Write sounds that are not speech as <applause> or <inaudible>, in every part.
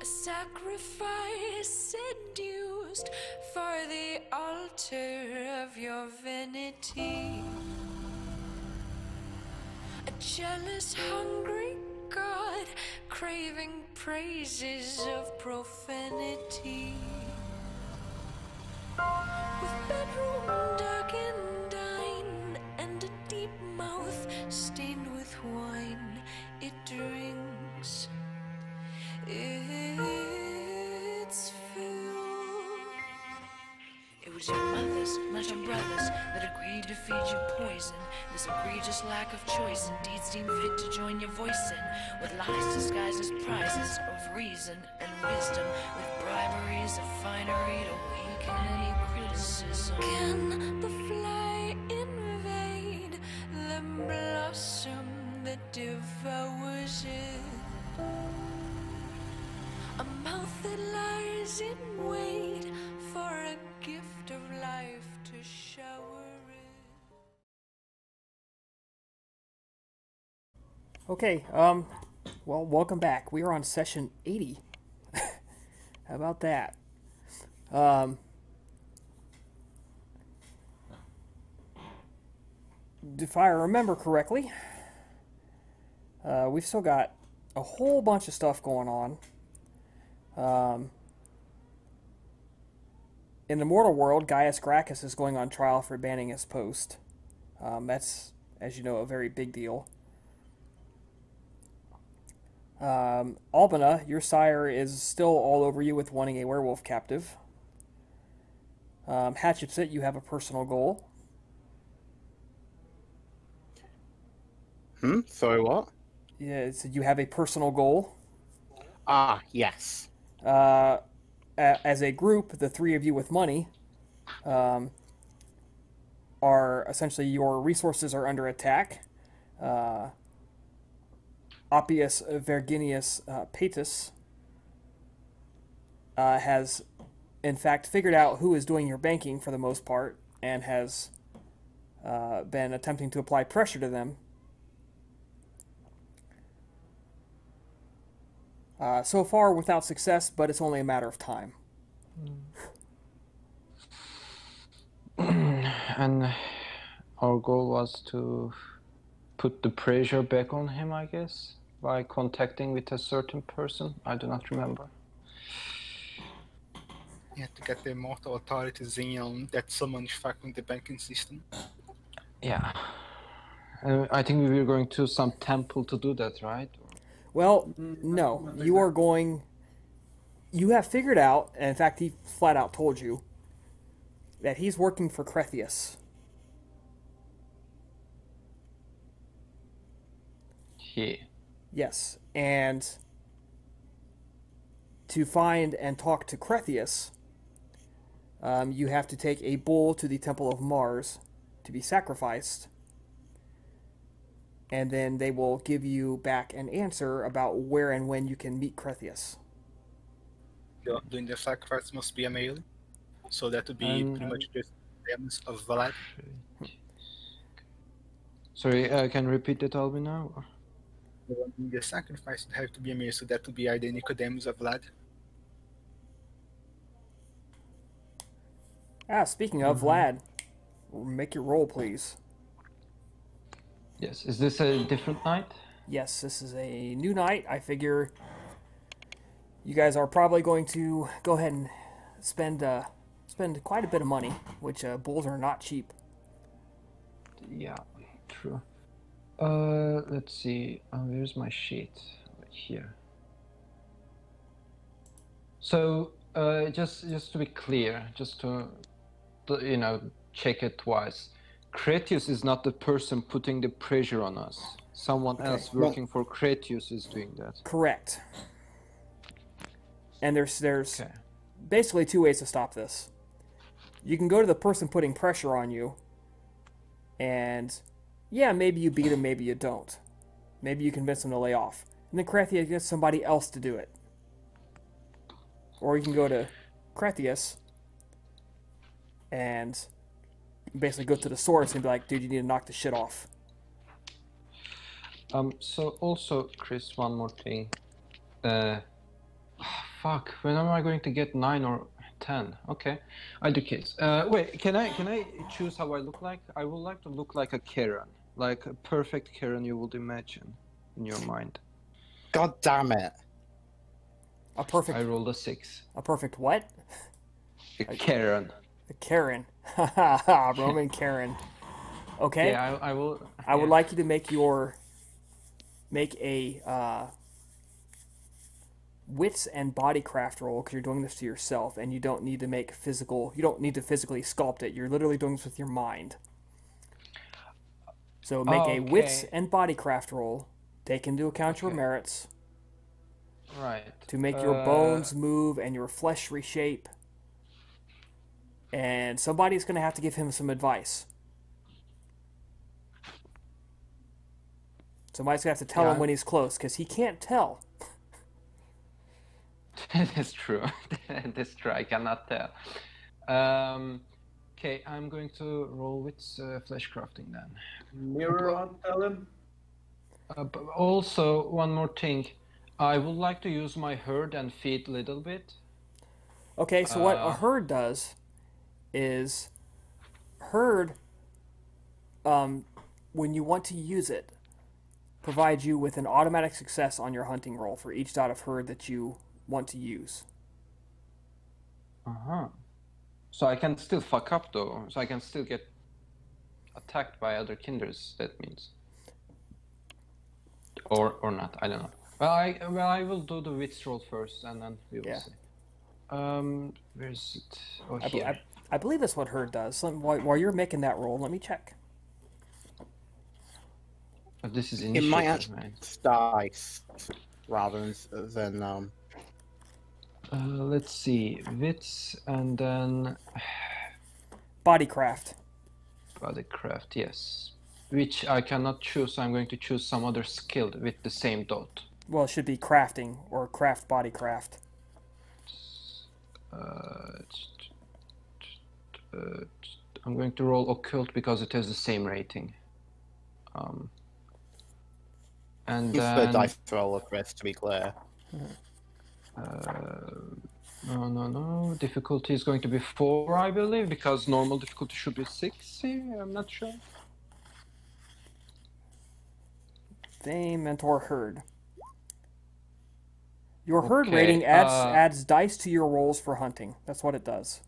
a sacrifice induced for the altar of your vanity. A jealous, hungry God craving praises of profanity. With bedroom feed you poison. This egregious lack of choice indeed deemed fit to join your voice in, with lies disguised as prizes of reason and wisdom, with briberies of finery to weaken any criticism. Can the fly invade the blossom that devours it? A mouth that lies in wait for a gift of life to shower Okay, um, well, welcome back. We are on session 80. <laughs> How about that? Um, if I remember correctly, uh, we've still got a whole bunch of stuff going on. Um, in the mortal world, Gaius Gracchus is going on trial for banning his post. Um, that's, as you know, a very big deal. Um, Albina, your sire is still all over you with wanting a werewolf captive. Um, Hatshepsut, you have a personal goal. Hmm? Sorry, what? Yeah, so you have a personal goal. Ah, yes. Uh, as a group, the three of you with money um, are essentially your resources are under attack. Uh, Oppius Verginius uh, Paetus uh, has, in fact, figured out who is doing your banking for the most part and has uh, been attempting to apply pressure to them. Uh, so far without success, but it's only a matter of time. <clears throat> And our goal was to put the pressure back on him, I guess, by contacting with a certain person. I do not remember. Yeah, to get the immortal authorities in on that someone is fucking the banking system. Yeah. Uh, I think we were going to some temple to do that, right? Well, no. You are going. You have figured out, and in fact, he flat out told you that he's working for Crethius. Yeah. Yes, and to find and talk to Cretheus, um, you have to take a bull to the Temple of Mars to be sacrificed, and then they will give you back an answer about where and when you can meet Cretheus. Doing the sacrifice must be a male. So that would be Um, pretty much just gems of Vlad. Sorry, uh, can you repeat that, Albina? or- The one doing the sacrifice would have to be a male, so that would be either Nicodemus or Vlad. Ah, speaking of Vlad, make your roll, please. Yes. Is this a different night? Yes, this is a new night. I figure you guys are probably going to go ahead and spend uh, spend quite a bit of money, which uh, bulls are not cheap. Yeah, true. Uh, let's see. Uh, where's my sheet? Right here. So, uh, just just to be clear, just to, to you know check it twice. Cretius is not the person putting the pressure on us. Someone else well- working for Cretius is doing that. Correct. And there's there's Okay. basically two ways to stop this. You can go to the person putting pressure on you, and yeah, maybe you beat him, maybe you don't. Maybe you convince him to lay off, and then Crethius gets somebody else to do it. Or you can go to Crethius and basically go to the source and be like, dude, you need to knock the shit off. Um. So also, Chris, one more thing. Uh, fuck. When am I going to get nine or ten? Okay, either case. Uh, wait, can I can I choose how I look like? I would like to look like a Karen, like a perfect Karen you would imagine in your mind. God damn it. A perfect, I rolled a six. a perfect what? A Karen. A Karen. <laughs> Roman Karen. Okay. Yeah, I, I will. I would like you to make your make a uh, wits and body craft roll because you're doing this to yourself, and you don't need to make physical. You don't need to physically sculpt it. You're literally doing this with your mind. So make a wits and body craft roll. Take into account your merits Right. to make your Uh, bones move and your flesh reshape. And somebody's going to have to give him some advice. Somebody's going to have to tell him when he's close because he can't tell. <laughs> That's true. <laughs> That's true. I cannot tell. Um, okay, I'm going to roll with uh, flesh crafting then. Mirror on, tell him. Uh, also, one more thing. I would like to use my herd and feed a little bit. Okay, so what a Uh. herd does is herd, um, when you want to use it, provides you with an automatic success on your hunting roll for each dot of herd that you want to use. Uh huh. So I can still fuck up though. So I can still get attacked by other kinders. That means. Or or not. I don't know. Well, I well I will do the wits roll first, and then we will Yeah. see. Um, where is it? Oh, I, here. I, I believe that's what her does. Let- while, while you're making that roll, let me check. But this is It initiative, might man. dice rather than, than um. Uh, let's see, wits, and then Bodycraft. bodycraft. Yes, which I cannot choose. I'm going to choose some other skill with the same dot. Well, it should be crafting or craft bodycraft. Uh, uh, I'm going to roll occult because it has the same rating. Um, and Use the then dice roller, Chris, to be clear. No, no, no. Difficulty is going to be four, I believe, because normal difficulty should be six. I'm not sure. Fame, mentor, herd. Your herd Okay, rating adds uh, adds dice to your rolls for hunting. That's what it does.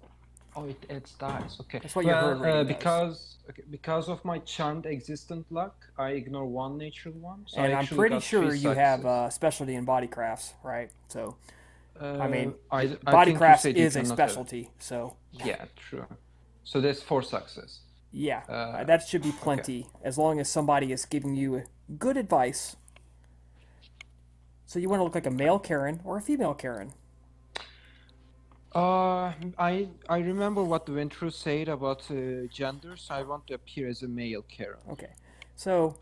Oh, it adds dice. Okay. That's your well, rating uh, because okay, because of my charmed existent luck, I ignore one natural one. So and I I'm pretty sure you have successes. uh, specialty in body crafts, right? So I mean, Uh, I, I body crafts is a have- specialty. So Yeah, true. So there's four success. yeah, Uh, that should be plenty as long as somebody is giving you good advice. So you want to look like a male Karen or a female Karen? Uh, I I remember what Ventrue said about uh, gender, so I want to appear as a male Karen. Okay, so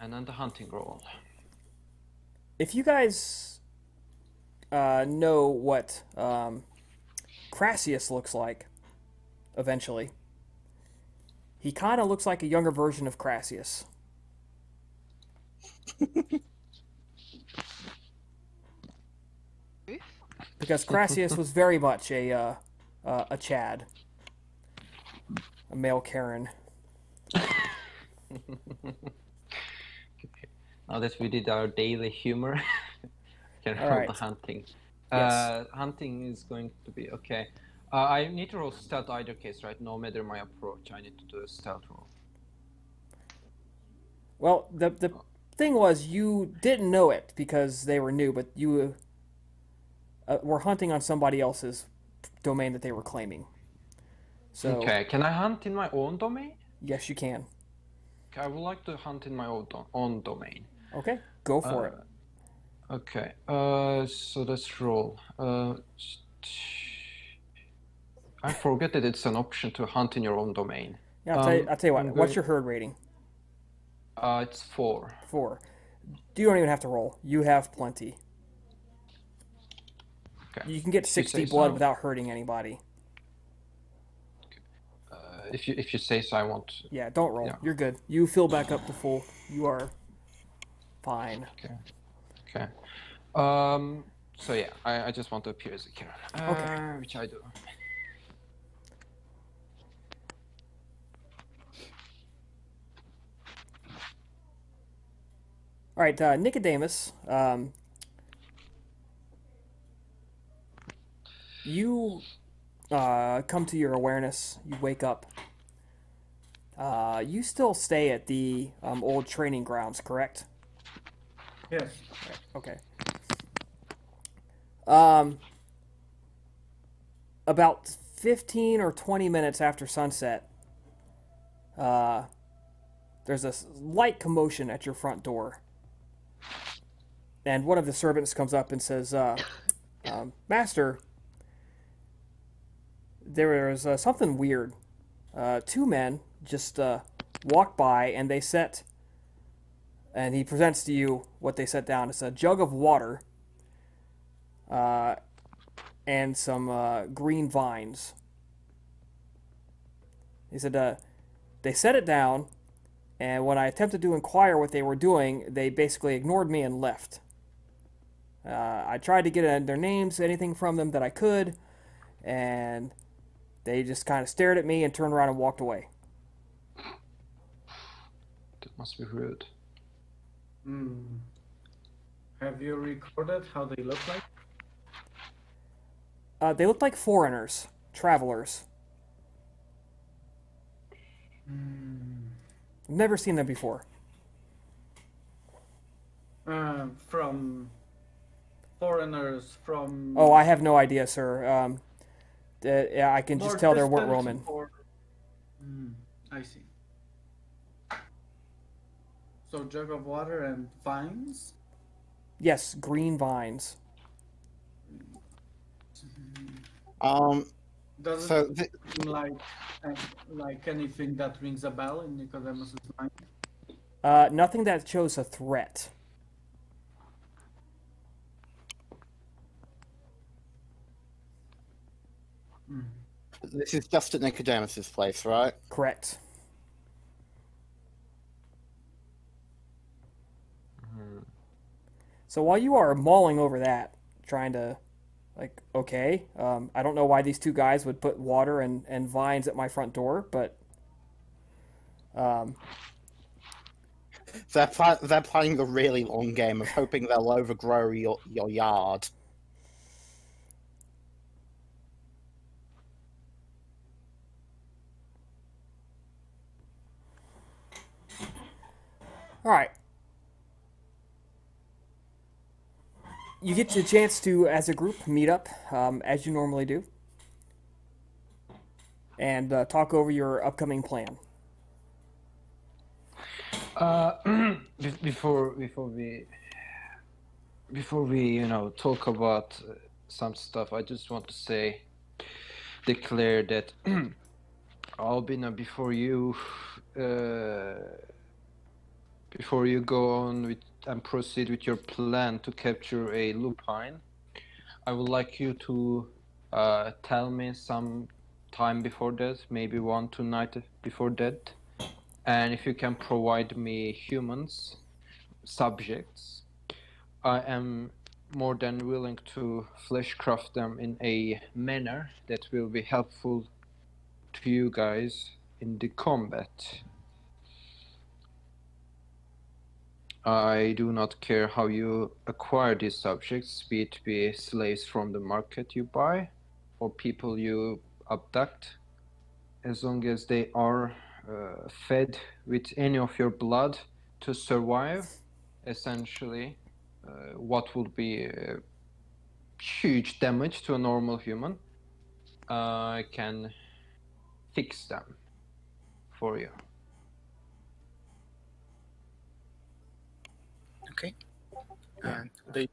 And then the hunting role. if you guys uh, know what um, Crassius looks like, eventually, he kind of looks like a younger version of Crassius. <laughs> because Crassius was very much a uh, uh, a Chad, a male Karen. <laughs> Now that we did our daily humor, <laughs> can roll Alright. the hunting. Yes. Uh, hunting is going to be okay. Uh, I need to roll stealth either case, right? No matter my approach, I need to do a stealth roll. Well, the the thing was you didn't know it because they were new, but you uh, were hunting on somebody else's domain that they were claiming. So Okay, can I hunt in my own domain? yes, you can. Okay, I would like to hunt in my own, do- own domain. Okay, go for it. Okay, uh, so let's roll. Uh, I forget that it's an option to hunt in your own domain. Yeah, I'll, tell you, um, I'll tell you what. What's your herd rating? Uh, it's four. Four. You don't even have to roll. You have plenty. Okay. You can get 60 blood so. without hurting anybody. Uh, if you if you say so, I won't. Yeah, don't roll. Yeah. You're good. You fill back up to full. You are fine. Okay. Okay. Um, So yeah, I, I just want to appear as a Karen. Okay. Uh, which I do. All right, uh, Nicodemus. Um, you uh, come to your awareness. You wake up. Uh, you still stay at the um, old training grounds, correct? Yes. Okay. Um, about 15 or 20 minutes after sunset, uh, there's a light commotion at your front door. And one of the servants comes up and says, uh, um, Master, there is uh, something weird. Uh, two men just uh, walked by and they set and he presents to you what they set down. It's a jug of water uh, and some uh, green vines. He said uh, they set it down, and when I attempted to inquire what they were doing, they basically ignored me and left. Uh, I tried to get their names, anything from them that I could, and they just kind of stared at me and turned around and walked away. That must be rude. Hmm. Have you recorded how they look like? Uh, they looked like foreigners, travelers. I've never seen them before. Uh, from foreigners from. Oh, I have no idea, sir. Um, uh, yeah, I can just more tell they weren't Roman. or- Hmm, I see. So jug of water and vines. Yes, green vines. Um, Does so it th- seem like uh, like anything that rings a bell in Nicodemus's mind? Uh, nothing that shows a threat. This is just at Nicodemus's place, right? Correct. So while you are mulling over that, trying to, like, okay, um, I don't know why these two guys would put water and, and vines at my front door, but um, They're pl- they're playing the really long game of hoping they'll overgrow your your yard. All right. You get the chance to, as a group, meet up um, as you normally do, and uh, talk over your upcoming plan. Uh, <clears throat> before before we before we you know talk about some stuff, I just want to say, declare that <clears throat> Albina, before you uh, before you go on with and proceed with your plan to capture a lupine, I would like you to uh, tell me some time before that, maybe one two night before that, and if you can provide me humans, subjects, I am more than willing to fleshcraft them in a manner that will be helpful to you guys in the combat. I do not care how you acquire these subjects, be it be slaves from the market you buy or people you abduct, as long as they are uh, fed with any of your blood to survive, essentially, uh, what would be uh, huge damage to a normal human, I can fix them for you. Okay. And they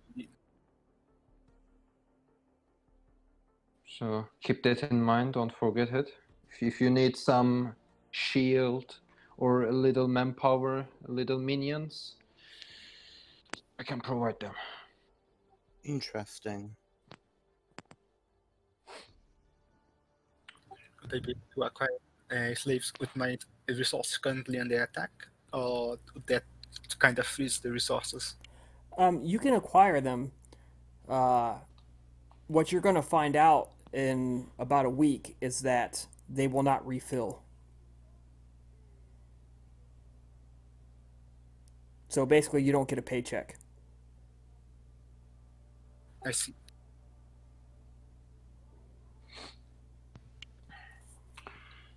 So keep that in mind, don't forget it. If, if you need some shield or a little manpower, a little minions, I can provide them. Interesting. could they be to acquire uh, slaves with my resources currently under attack, or would that kind of freeze the resources? Um, you can acquire them uh, what you're going to find out in about a week is that they will not refill. So basically, you don't get a paycheck. I see.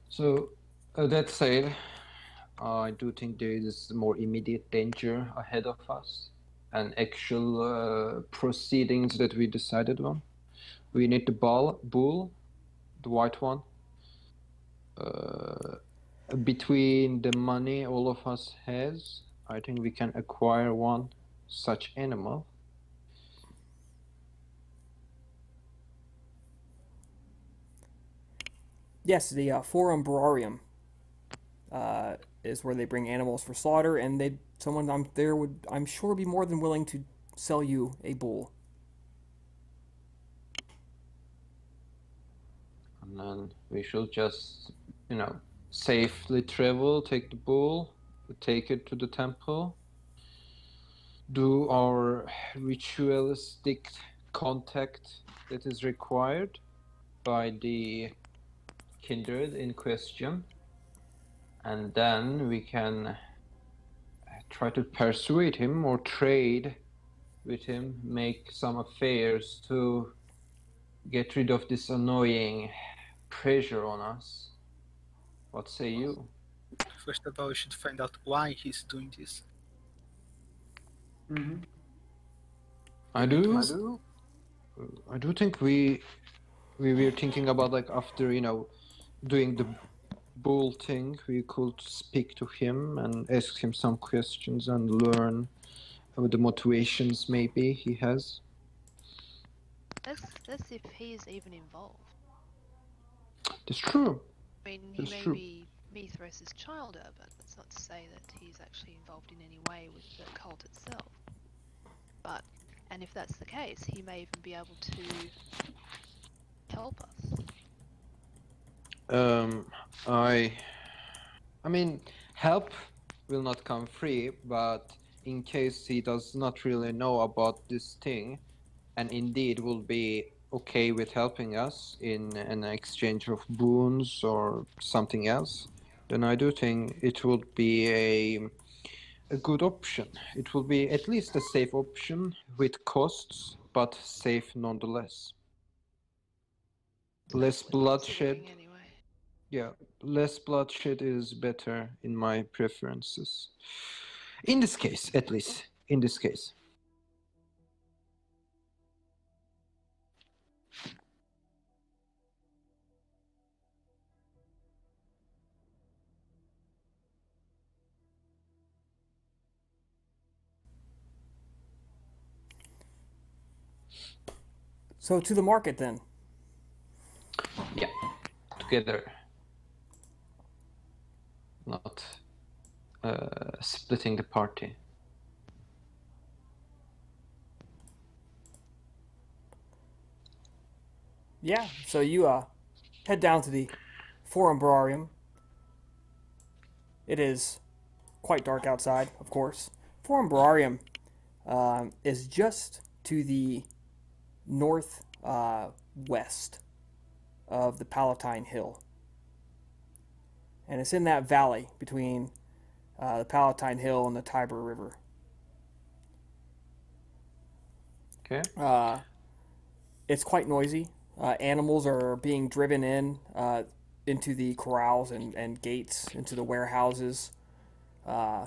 So uh, that said, I do think there is more immediate danger ahead of us and actual uh, proceedings that we decided on. We need the ball, bull, the white one. Uh, between the money all of us has, I think we can acquire one such animal. Yes, the uh, Forum Boarium uh, is where they bring animals for slaughter, and they someone I'm there would I'm sure be more than willing to sell you a bull. And then we should just, you know, safely travel, take the bull, take it to the temple, do our ritualistic contact that is required by the kindred in question, and then we can try to persuade him or trade with him, make some affairs to get rid of this annoying pressure on us. What say you? First of all, we should find out why he's doing this. Mm-hmm. I do. I do think we we were thinking about like after you know doing the bull thing, we could speak to him and ask him some questions and learn what the motivations maybe he has. Let's let's see if he is even involved. It's true. I mean, he That's may true. be Mithras' childer, but that's not to say that he's actually involved in any way with the cult itself. But, and if that's the case, he may even be able to help us. Um, I, I mean, help will not come free, but in case he does not really know about this thing, and indeed will be okay with helping us in an exchange of boons or something else, then I do think it would be a a good option. It will be at least a safe option with costs, but safe nonetheless. Less bloodshed. Yeah, less bloodshed is better in my preferences. In this case, at least. In this case. So to the market then. Yeah, together. Not uh, splitting the party. Yeah, so you uh head down to the Forum Boarium. It is quite dark outside, of course. Forum Boarium um, is just to the north uh, west of the Palatine Hill. And it's in that valley between uh, the Palatine Hill and the Tiber River. Okay. Uh, it's quite noisy. Uh, animals are being driven in uh, into the corrals and, and gates, into the warehouses. Uh,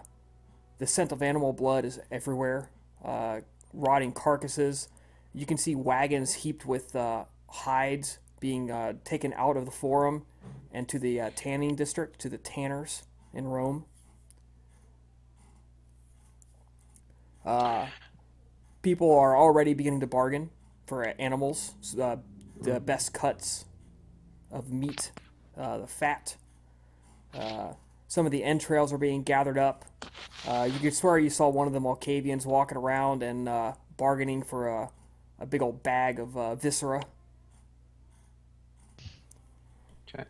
the scent of animal blood is everywhere. Uh, rotting carcasses. You can see wagons heaped with uh, hides being uh, taken out of the forum and to the uh, tanning district, to the tanners in Rome. Uh, people are already beginning to bargain for uh, animals, uh, the best cuts of meat, uh, the fat. Some of the entrails are being gathered up. You could swear you saw one of the Malkavians walking around and bargaining for a, a big old bag of viscera. Okay.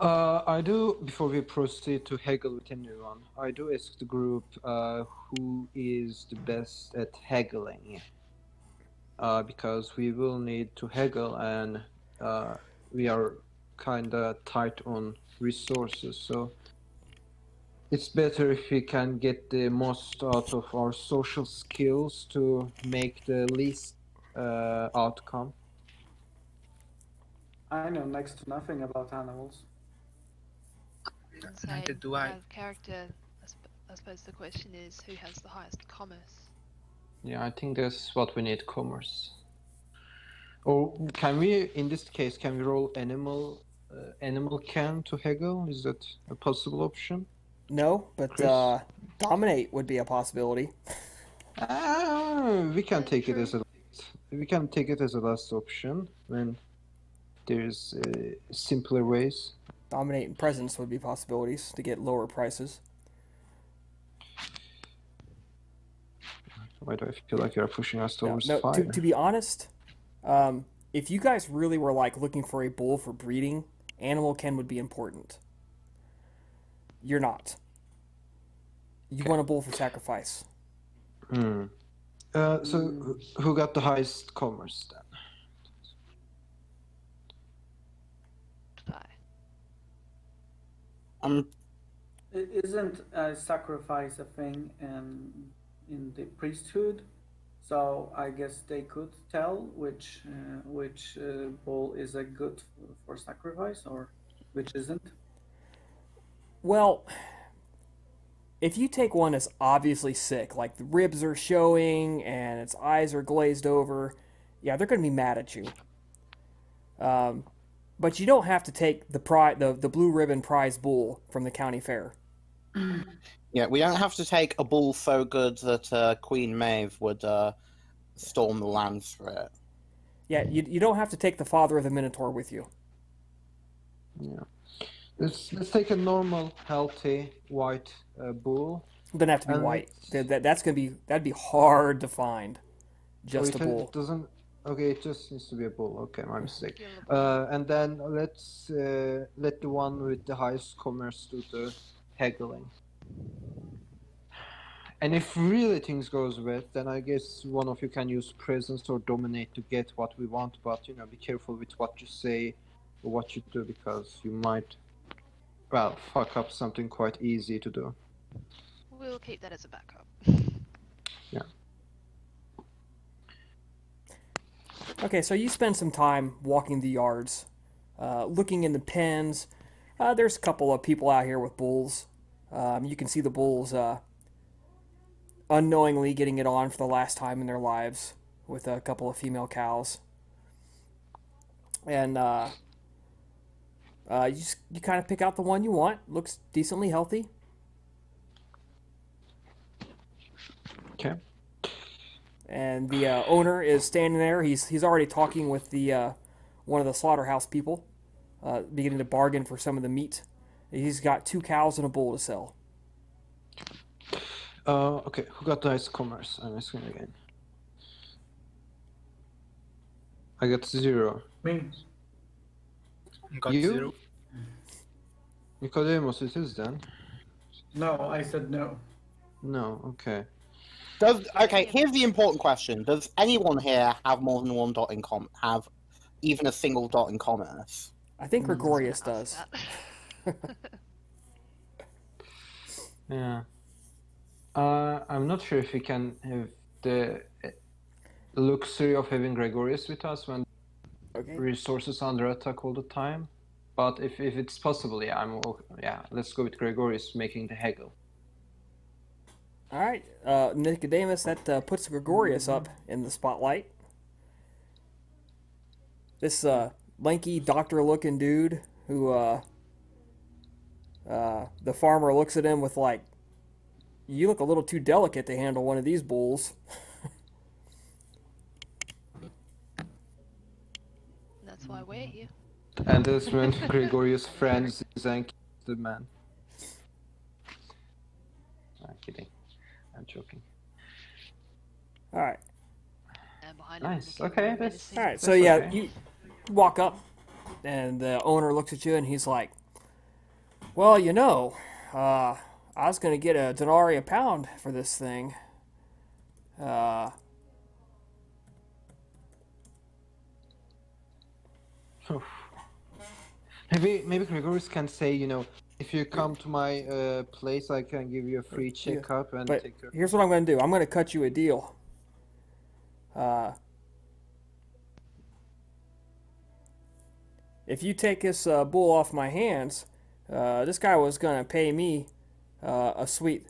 Uh, I do, before we proceed to haggle with anyone, I do ask the group uh, who is the best at haggling. uh, because we will need to haggle and uh, we are kind of tight on resources. So it's better if we can get the most out of our social skills to make the least uh, outcome. I know next to nothing about animals. And Neither say, do I. out character, I, sp- I suppose the question is who has the highest commerce? Yeah, I think that's what we need commerce. Or can we, in this case, can we roll animal uh, animal ken to haggle? Is that a possible option? No, but uh, dominate would be a possibility. Ah, we can Yeah, take it as a we can take it as a last option when there's uh, simpler ways. Dominate and presence would be possibilities to get lower prices. Why do I feel like you're pushing us No, towards no, fire? to, to be honest, um, if you guys really were like looking for a bull for breeding, animal ken would be important. You're not. You want a bull for sacrifice. Hmm. Uh, so who- who got the highest commerce then? Um, Isn't a sacrifice a thing in in the priesthood? So I guess they could tell which uh, which uh, bull is a good for sacrifice or which isn't. Well, if you take one that's obviously sick, like the ribs are showing and its eyes are glazed over, yeah, they're going to be mad at you. Um, but you don't have to take the pri- the the blue ribbon prize bull from the county fair. yeah, we don't have to take a bull so good that uh, Queen Maeve would uh, storm the land for it. Yeah, you, you don't have to take the father of the Minotaur with you. Yeah. Let's let's take a normal, healthy white uh, bull. It doesn't have to be And white. That, that, that's gonna be that'd be hard to find. Just Oh, a bull. Doesn't. Okay, it just needs to be a bull. Okay, my mistake. Kill a bull. Uh, and then let's uh, let the one with the highest commerce do the haggling. And if really things goes bad, then I guess one of you can use presence or dominate to get what we want. But you know, be careful with what you say or what you do because you might, well, fuck up something quite easy to do. We'll keep that as a backup. Okay, so you spend some time walking the yards, uh, looking in the pens. Uh, there's a couple of people out here with bulls. Um, you can see the bulls uh, unknowingly getting it on for the last time in their lives with a couple of female cows. And uh, uh, you just, you kind of pick out the one you want. Looks decently healthy. Okay. And the uh, owner is standing there. He's he's already talking with the uh, one of the slaughterhouse people, uh, beginning to bargain for some of the meat. He's got two cows and a bull to sell. Uh, okay, who got the highest commerce? I'm asking again. I got zero. Me. Got You? zero. Nicodemus, it is then. No, I said no. No, okay. Does okay? Here's the important question: Does anyone here have more than one dot in com? Have even a single dot in commerce? I think Gregorius Ask does. <laughs> Yeah. Uh, I'm not sure if we can have the uh, luxury of having Gregorius with us when Okay. resources are under attack all the time. But if, if it's possible, yeah, I'm o- yeah. Let's go with Gregorius making the haggle. All right, uh, Nicodemus. That uh, puts Gregorius up in the spotlight. This uh, lanky doctor-looking dude who uh, uh, the farmer looks at him with like, "You look a little too delicate to handle one of these bulls." That's why we're here. And this when Gregorius friend Zank the man. I'm kidding. I'm joking. All right. Nice. Okay. That's, All right. That's so yeah, okay. you walk up, and the owner looks at you, and he's like, "Well, you know, uh, I was gonna get a denarii a pound for this thing. Uh, maybe maybe Gregorius can say, you know, if you come to my uh, place, I can give you a free Yeah, checkup and But take care. here's what I'm going to do. I'm going to cut you a deal. Uh, if you take this uh, bull off my hands, uh, this guy was going to pay me uh, a sweet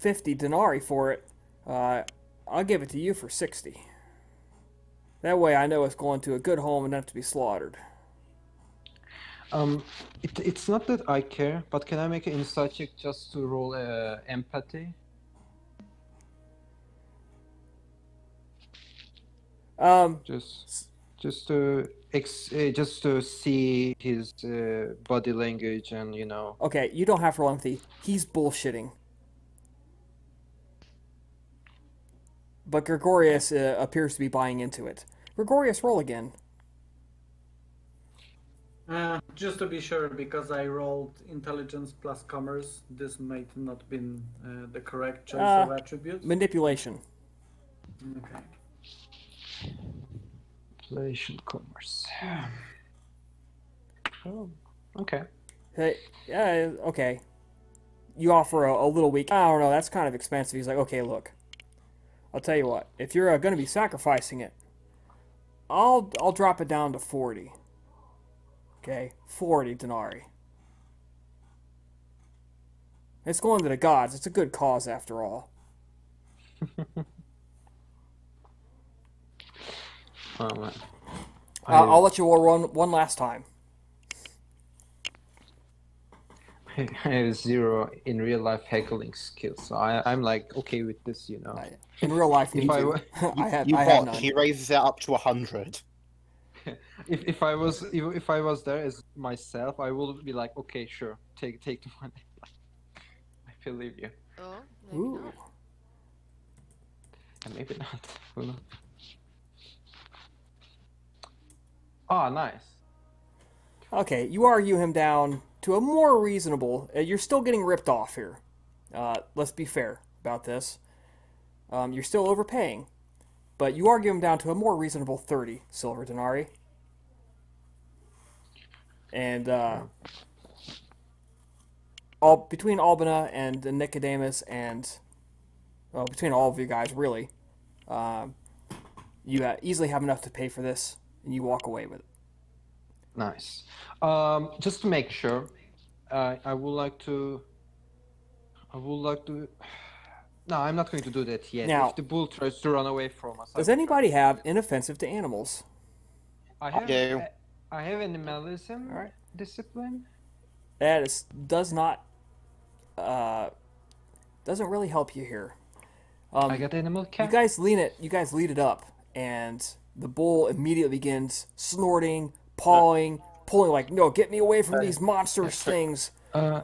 50 denarii for it. Uh, I'll give it to you for 60. That way I know it's going to a good home and not to be slaughtered. Um, it, it's not that I care, but can I make an insight check just to roll uh, empathy? Um, Just just to ex- uh, just to see his uh, body language and you know. okay, you don't have to roll empathy. He's bullshitting. But Gregorius uh, appears to be buying into it. Gregorius, roll again. Uh, just to be sure, because I rolled intelligence plus commerce, this might not been uh, the correct choice Uh, of attributes. Manipulation. Okay. Relation commerce. Oh, okay. Hey, yeah, okay. You offer a, a little weak. I don't know. That's kind of expensive. He's like, okay, look. I'll tell you what. If you're uh, going to be sacrificing it, I'll I'll drop it down to forty. Okay, forty denarii. It's going to the gods. It's a good cause after all. Oh man. Uh, I'll let you roll one one last time. <laughs> I have zero in real life heckling skills, so I, I'm like okay with this, you know. In real life, If I too. <laughs> I have You I have none. He raises it up to hundred. If, if I was if, if I was there as myself, I would be like, okay, sure, take take the <laughs> money. I believe you, Oh, maybe Ooh. not. and maybe not. <laughs> Who knows? Ah, nice. Okay, you argue him down to a more reasonable. Uh, you're still getting ripped off here. Uh, let's be fair about this. Um, you're still overpaying, but you argue him down to a more reasonable 30 silver denarii. And uh, all between Albina and the Nicodemus and well, between all of you guys, really, um, you uh, easily have enough to pay for this, and you walk away with it. Nice. Um, just to make sure, uh, I would like to. I would like to. No, I'm not going to do that yet. Now- if the bull tries to run away from us, I Does anybody have inoffensive to animals? I have. do. I, I have animalism Alright. discipline. That is does not uh doesn't really help you here. Um, I got the animal you guys lean it. You guys lead it up, and the bull immediately begins snorting, pawing, pulling like, "No, get me away from these monstrous things." Uh,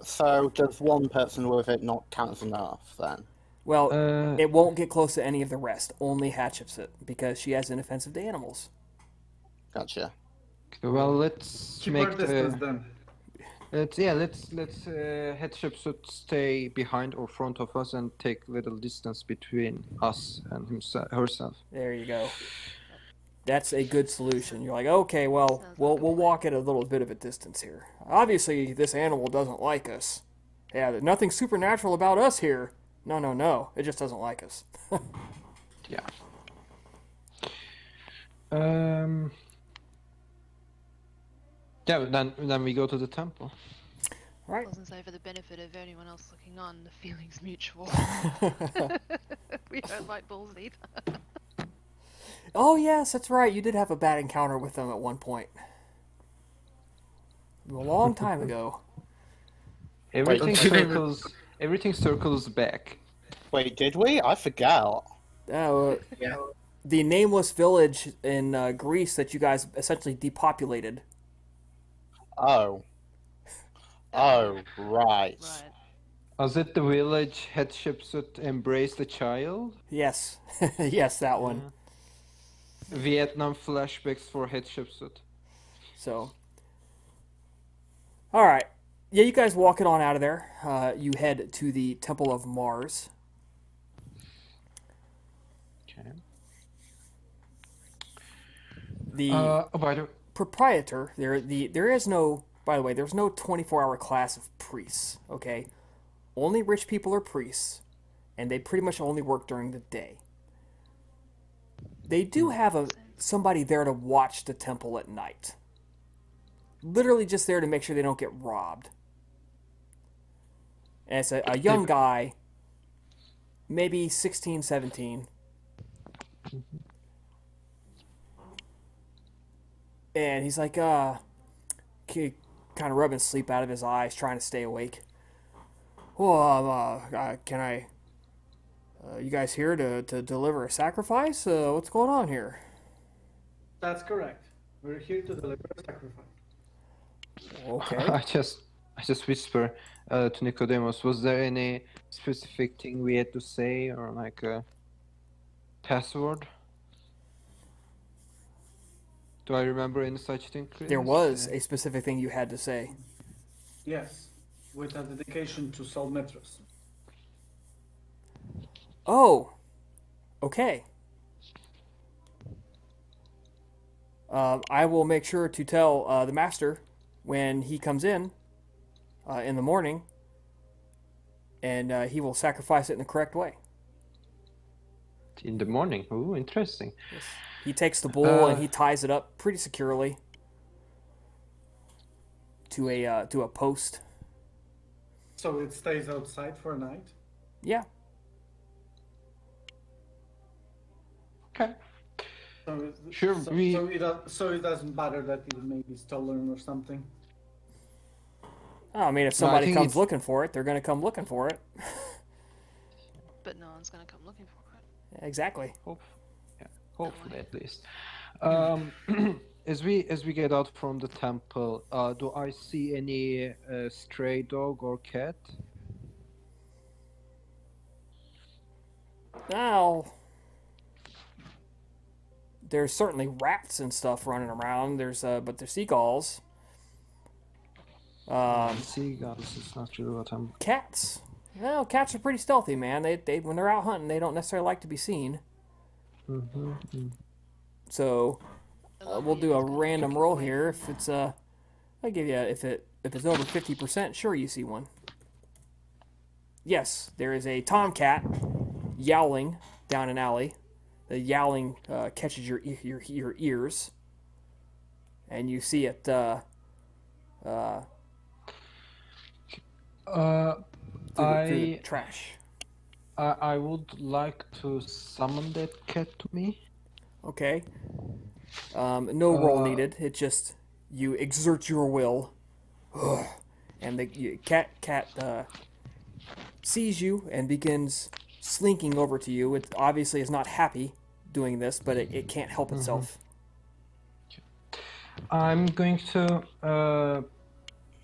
So does one person with it not count as enough then? Well, uh, it won't get close to any of the rest. Only Hatshepsut because she has inoffensive to animals. Gotcha. well, let's Keep make our distance the. then. Let's yeah. Let's let's uh, Hatshepsut should stay behind or front of us and take little distance between us and himself herself. There you go. That's a good solution. You're like, okay, well, Sounds we'll we'll walk at a little bit of a distance here. Obviously, this animal doesn't like us. Yeah, there's nothing supernatural about us here. No, no, no. It just doesn't like us. <laughs> Yeah. Um. Yeah, then then we go to the temple. Right. Wasn't say for the benefit of anyone else looking on, the feeling's mutual. <laughs> <laughs> we don't like bulls either. oh yes, that's right. You did have a bad encounter with them at one point. A long time ago. <laughs> Everything don't you circles. Everything circles back. Wait, did we? I forgot. Uh, Yeah. the nameless village in uh, Greece that you guys essentially depopulated. Oh. Oh, right. Right. Was it the village Hatshepsut's that embraced the child? Yes, <laughs> yes, that one. Vietnam flashbacks for Hatshepsut's. So, all right, yeah, you guys walking on out of there. Uh, you head to the Temple of Mars. Okay. the Uh, oh, by the way, proprietor there the there is no by the way there's no 24 hour class of priests okay? Only rich people are priests and they pretty much only work during the day. They do hmm. have a somebody there to watch the temple at night. Literally just there to make sure they don't get robbed. And it's a, a young guy maybe 16 17 mm-hmm. And he's like uh kind of rubbing sleep out of his eyes trying to stay awake well um, uh, uh, can i uh, you guys here to, to deliver a sacrifice uh, what's going on here That's correct. We're here to deliver a sacrifice. okay <laughs> I just I just whisper uh, to Nicodemus. Was there any specific thing we had to say or like a password? Do I remember any such thing? Chris? there was Uh, a specific thing you had to say Yes, with a dedication to Sol Metros. oh okay um, i will make sure to tell uh, the master when he comes in uh, in the morning and uh, he will sacrifice it in the correct way in the morning. Ooh, interesting. He takes the bull and Uh, he ties it up pretty securely to a uh, to a post. So it stays outside for a night. Yeah. Okay. So it- Sure, So, we- so it so it doesn't matter that it may be stolen or something. Oh, I mean, if somebody think comes it's- looking for it, they're gonna come looking for it. <laughs> But no one's gonna come looking for it. exactly. Hope, yeah, hopefully at least. Um, <clears throat> as we as we get out from the temple, uh, do I see any uh, stray dog or cat? Now, there's certainly rats and stuff running around. There's uh, but there's seagulls. Um, Seagulls is not really what I'm. cats. Well, cats are pretty stealthy, man. They they when they're out hunting, they don't necessarily like to be seen. Mm-hmm. So Uh, we'll do a random roll here. If it's uh, I give you if it if it's over fifty percent, sure you see one. Yes, there is a tomcat yowling down an alley. The yowling uh, catches your your your ears, and you see it. Uh, uh, Uh, through, the, through the I, trash. I I would like to summon that cat to me. Okay. Um, no roll Uh, needed. It just you exert your will, <sighs> and the you, cat cat uh, sees you and begins slinking over to you. It obviously is not happy doing this, but it, it can't help itself. I'm going to uh,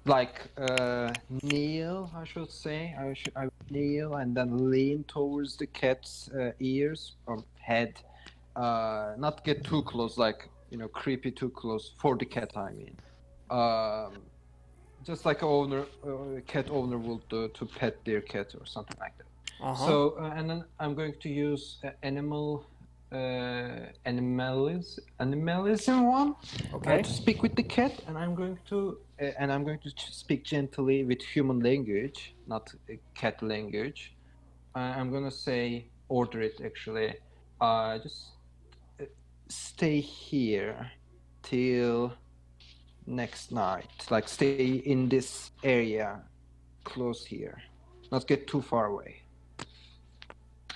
like uh, kneel. I should say. I should I kneel and then lean towards the cat's uh, ears or head. Uh, not get too close, like you know, creepy too close for the cat. I mean, um, just like a owner, uh, cat owner would do to pet their cat or something like that. Uh-huh. So uh, and then I'm going to use uh, animal uh, animalis animalism one okay. to speak with the cat, and I'm going to and I'm going to speak gently with human language, not uh, cat language. I'm gonna say order it actually. Uh, just uh, stay here till next night. Like stay in this area, close here, not get too far away.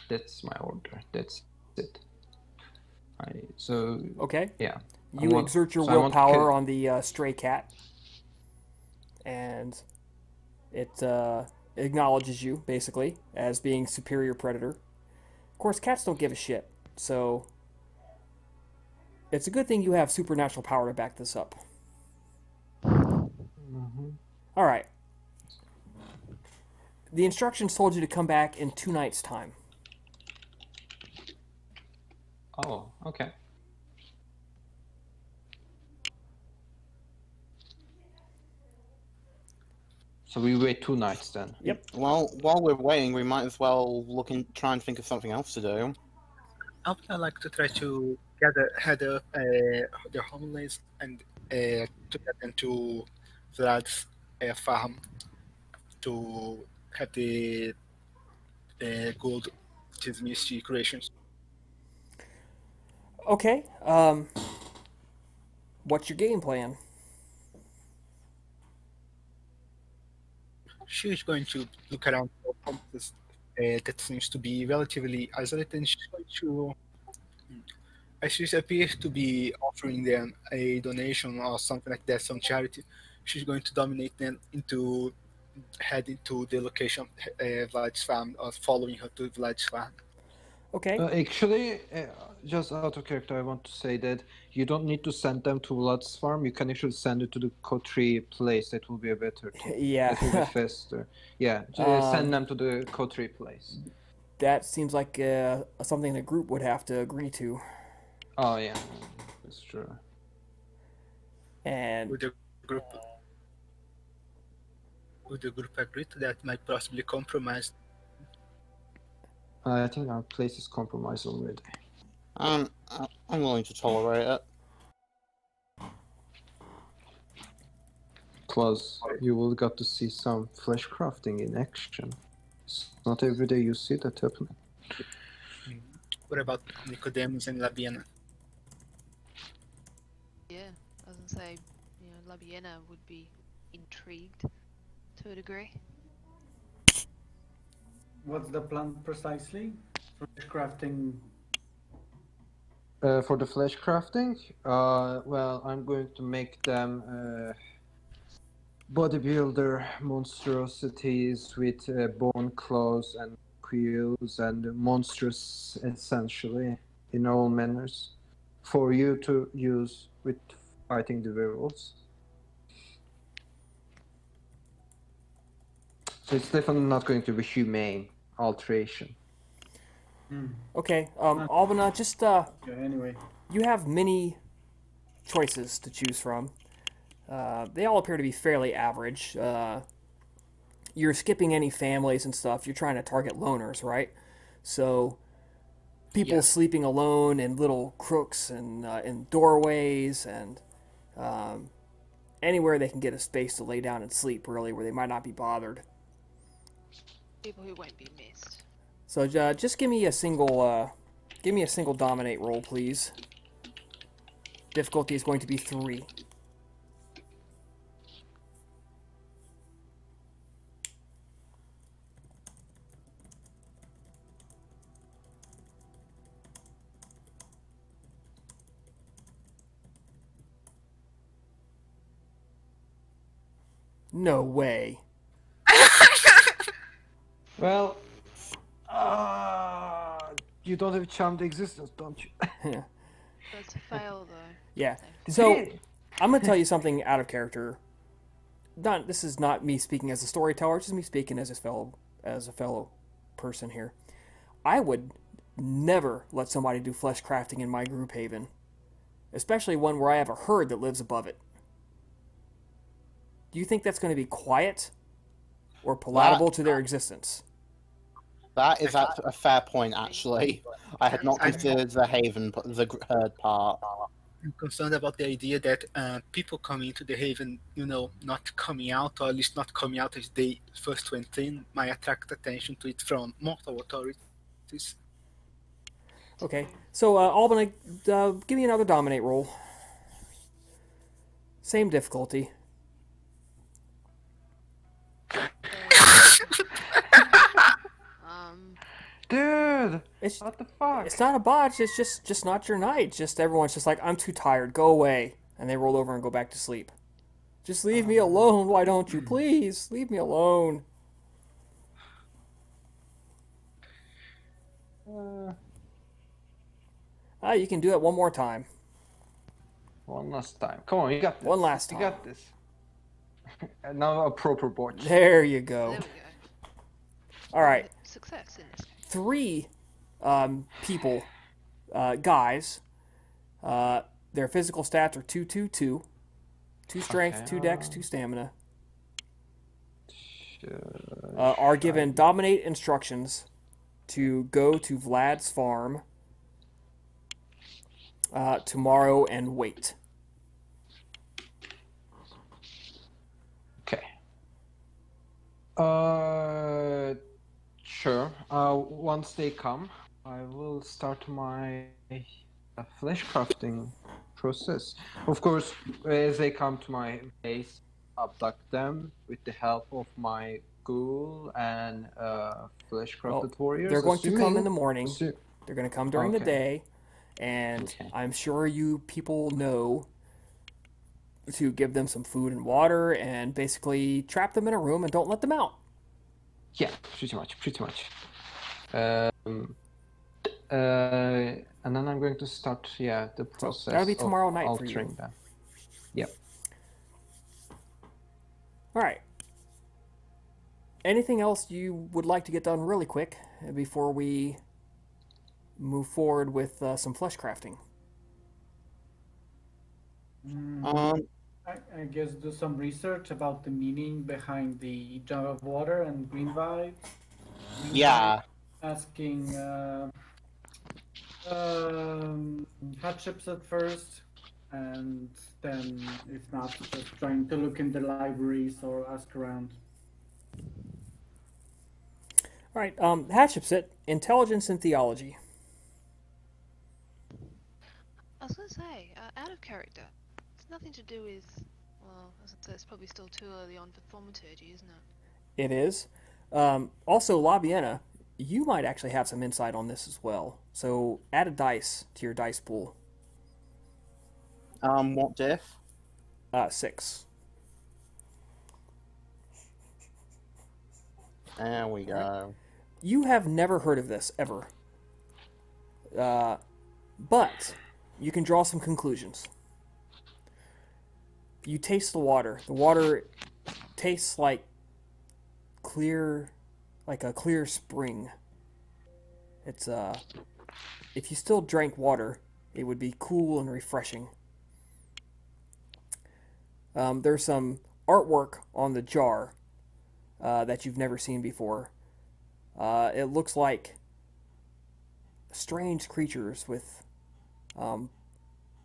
That's my order. That's it. I, so Okay. yeah. You want- exert your so willpower on the uh, stray cat, and it uh, acknowledges you basically as being superior predator. Of course, cats don't give a shit, so it's a good thing you have supernatural power to back this up. Mhm. All right. The instructions told you to come back in two nights' time. Oh, okay. So we wait two nights then. Yep. Well, while we're waiting, we might as well look and try and think of something else to do. I would like to try to gather gather uh, their homelands and uh, to get them to Vlad's uh, farm to have the uh, gold his misty creations. Okay. Um, what's your game plan? She's going to look around for properties uh, that seems to be relatively isolated, and she's going to. As she appears to be offering them a donation or something like that, some charity, she's going to dominate them into heading to the location of uh, Vlad's farm or following her to Vlad's farm. Okay. Uh, actually, uh, just out of character, I want to say that you don't need to send them to Vlad's farm. You can actually send it to the Kotri place. That will be a better. <laughs> Tool. yeah. That will be faster. Yeah, <laughs> j- Um, send them to the Kotri place. that seems like uh, something the group would have to agree to. Oh yeah, that's true. And Would the group would the group agree to that? Might possibly compromise. Uh, I think our place is compromised already. Um, I- I'm willing to tolerate it. Plus, you will get to see some flesh crafting in action. It's not every day you see that happening. What about Nicodemus and Labiena? Yeah, I was gonna say, you know, Labiena would be intrigued to a degree. What's the plan precisely? Flesh crafting. Uh, for the flesh crafting, uh, well, I'm going to make them uh, bodybuilder monstrosities with uh, bone claws and quills and monstrous essentially in all manners for you to use with fighting the werewolves. So it's definitely not going to be humane alteration. Hmm. okay, um, Albana, just uh, Okay, anyway. you have many choices to choose from. Uh, they all appear to be fairly average. Uh, you're skipping any families and stuff. You're trying to target loners, right? So people Yeah. sleeping alone in little crooks and uh, in doorways and um, anywhere they can get a space to lay down and sleep, really, where they might not be bothered. People who won't be missed. So uh, just give me a single, uh, give me a single dominate roll, please. Difficulty is going to be three. No way. <laughs> Well, uh, you don't have a charmed existence, don't you? <laughs> That's a fail though. Yeah. So I'm gonna tell you something out of character. Not this is not me speaking as a storyteller. It's just me speaking as a fellow as a fellow person here. I would never let somebody do flesh crafting in my group haven, especially one where I have a herd that lives above it. Do you think that's going to be quiet or palatable to their existence? That is a a fair point, actually. I had not considered the haven, but the herd part. I'm concerned about the idea that uh, people coming into the haven, you know, not coming out, or at least not coming out as they first went in, might attract attention to it from mortal authorities. Okay, so uh, Albany, uh, give me another dominate roll. Same difficulty. Um, Dude, It's what the fuck? It's not a botch. It's just just not your night. Just everyone's just like, I'm too tired. Go away, and they roll over and go back to sleep. Just leave me alone. Why don't you? <clears throat> Please leave me alone. Uh, Ah, you can do it one more time. one last time. Come on, you got this. One last time. You got this. and now a proper botch. There you go. there we go. All right, Success in this. Three um, people, uh, guys. Uh, their physical stats are two, two, two, two strength, Okay, two dex, two stamina. Uh, are given dominate instructions to go to Vlad's farm uh, tomorrow and wait. Okay. Uh, sure. Uh, once they come, I will start my uh, flesh crafting process. Of course, as they come to my base, abduct them with the help of my ghoul and uh, flesh crafted Well, warriors. They're going to come in the morning. assu- They're going to come during the day, and Okay. I'm sure you people know to give them some food and water and basically trap them in a room and don't let them out. Yeah, pretty much, pretty much. Um, uh, and then I'm going to start, yeah, the process. that'll be of tomorrow night for you. altering them. Yep. All right. Anything else you would like to get done really quick before we move forward with uh, some flesh crafting? Um, I, I guess do some research about the meaning behind the jar of water and green vibes. Green yeah. vibes Asking uh, um, Hatshepsut at first, and then if not, just trying to look in the libraries or ask around. All right. Um, Hatshepsut, intelligence and theology. I was gonna say, uh, out of character. It's nothing to do with. Well, as I said, it's probably still too early on for thaumaturgy, isn't it? It is. Um, also, Labiena, you might actually have some insight on this as well. So add a dice to your dice pool. Um, what diff? Uh, six. There we go. You have never heard of this ever. Uh, but you can draw some conclusions. You taste the water. The water tastes like clear, like a clear spring. It's uh, if you still drank water, it would be cool and refreshing. Um, there's some artwork on the jar uh, that you've never seen before. Uh, it looks like strange creatures with um,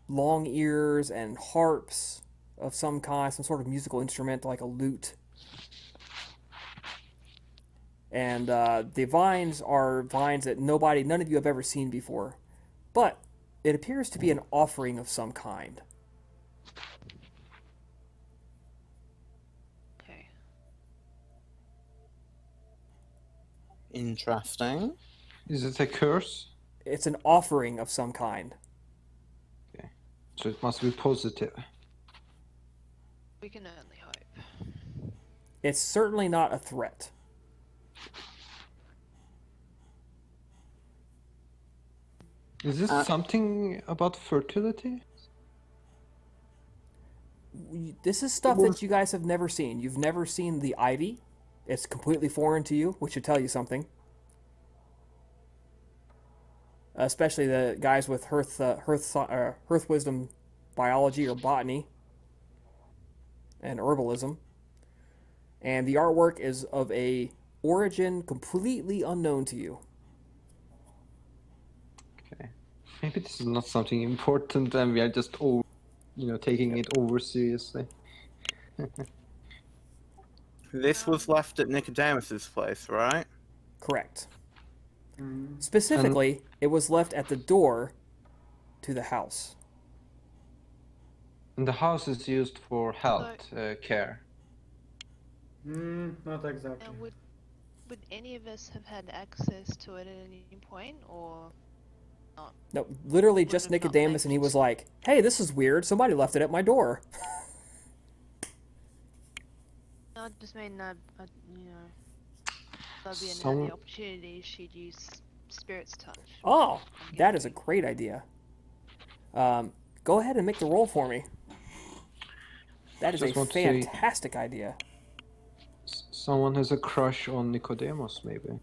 long ears and harps of some kind, some sort of musical instrument like a lute. And uh, the vines are vines that nobody, none of you have ever seen before. But it appears to be an offering of some kind. Okay. Interesting. Is it a curse? It's an offering of some kind. Okay. So it must be positive. We can only hope. It's certainly not a threat. Is this Uh, something about fertility? This is stuff that you guys have never seen. You've never seen the ivy. It's completely foreign to you, which should tell you something. Especially the guys with Hearth, uh, Hearth, uh, Hearth Wisdom biology or botany and herbalism. And the artwork is of a origin completely unknown to you. Okay. Maybe this is not something important and we are just over, you know, taking it over seriously. <laughs> This was left at Nicodemus's place, right? Correct. Mm, Specifically, it was left at the door to the house. And the house is used for health uh, care. mm, not exactly. Now, would would any of us have had access to it at any point, or not? No, literally just Nicodemus, and he was like, "Hey, this is weird. Somebody left it at my door." <laughs> no? I just mean, uh, uh, you know, Fabian had Some- the opportunity. She'd use spirit's touch. Oh, that is a great idea. Um, go ahead and make the roll for me. That is Just a want to see- fantastic idea. Someone has a crush on Nicodemus, maybe.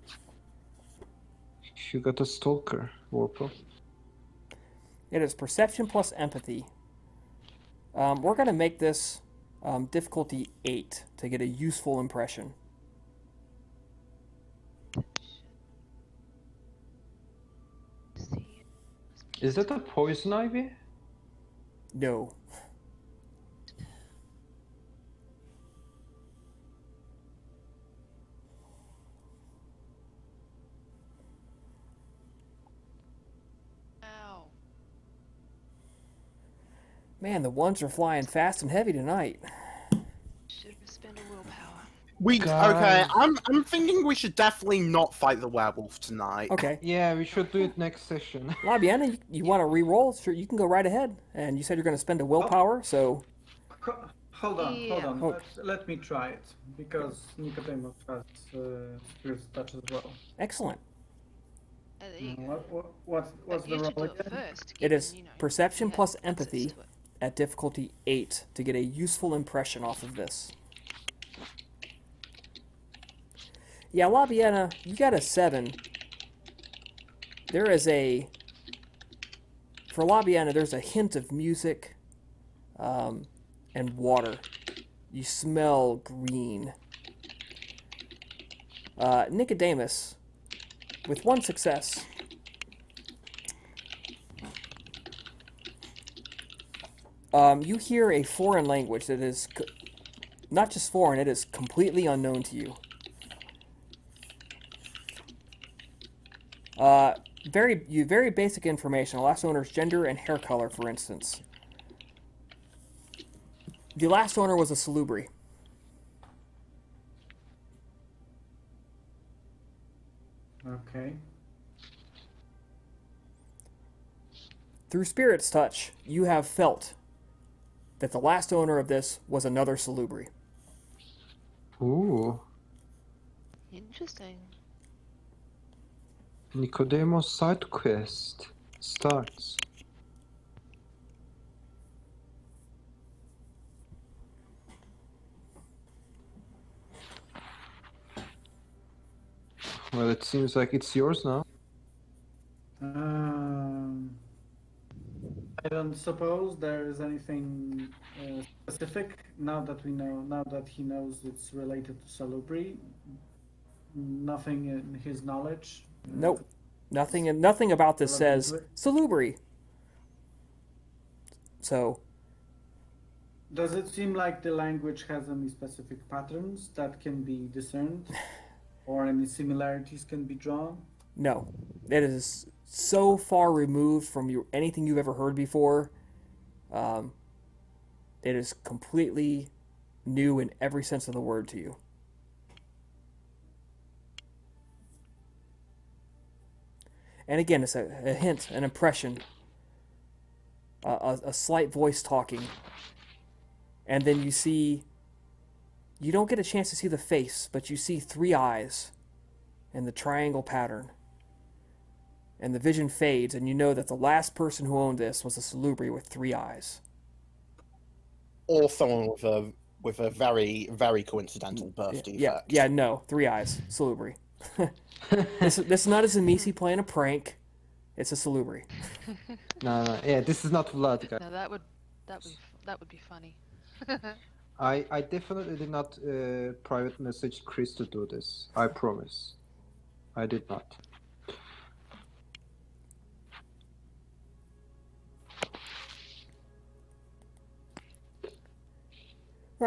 You got a stalker, Warple. It is perception plus empathy. Um, we're gonna make this um, difficulty eight to get a useful impression. Is that a poison ivy? No. Man, the ones are flying fast and heavy tonight. Should have spent a willpower. We Guys. okay. I'm I'm thinking we should definitely not fight the werewolf tonight. Okay. <laughs> Yeah, we should do it next session. <laughs> Labiana, you, you want to re-roll? Sure, you can go right ahead. And you said you're going to spend a willpower, so Hold on, hold on. Oh. Let, let me try it because Nicodemus has uh, spirit touch as well. excellent. Uh, there you go. What, what, what's, But what's the roll do it again? first. It given, is you know, perception plus access empathy. At difficulty 8 to get a useful impression off of this. Yeah, Labiana, you got a 7. There is a. For Labiana, there's a hint of music um, and water. You smell green. Uh, Nicodemus, with one success, um, you hear a foreign language that is co- not just foreign, it is completely unknown to you. Uh, very, you very basic information. The last owner's gender and hair color, for instance. The last owner was a salubri. Okay. Through Spirit's touch, you have felt that the last owner of this was another salubri. Ooh. Interesting. Nicodemus side quest starts. Well, it seems like it's yours now. Um, I don't suppose there is anything uh, specific now that we know. Now that he knows it's related to Salubri, nothing in his knowledge. Nope. Nothing nothing about this says salubri. So, Does it seem like the language has any specific patterns that can be discerned, <laughs> or any similarities can be drawn? no. It is so far removed from your, anything you've ever heard before. Um, it is completely new in every sense of the word to you. And again, it's a, a hint, an impression, a, a, a slight voice talking. And then you see, you don't get a chance to see the face, but you see three eyes in the triangle pattern. And the vision fades, and you know that the last person who owned this was a salubri with three eyes. Or someone with a with a very very coincidental birth defect. Yeah, yeah, no, three eyes, salubri. <laughs> this, this is not a Tzimisce playing a prank. It's a salubri. <laughs> No, no, yeah, this is not Vlad, guys. No, that would that would that would be funny. <laughs> I, I definitely did not uh, private message Chris to do this. I promise. I did not.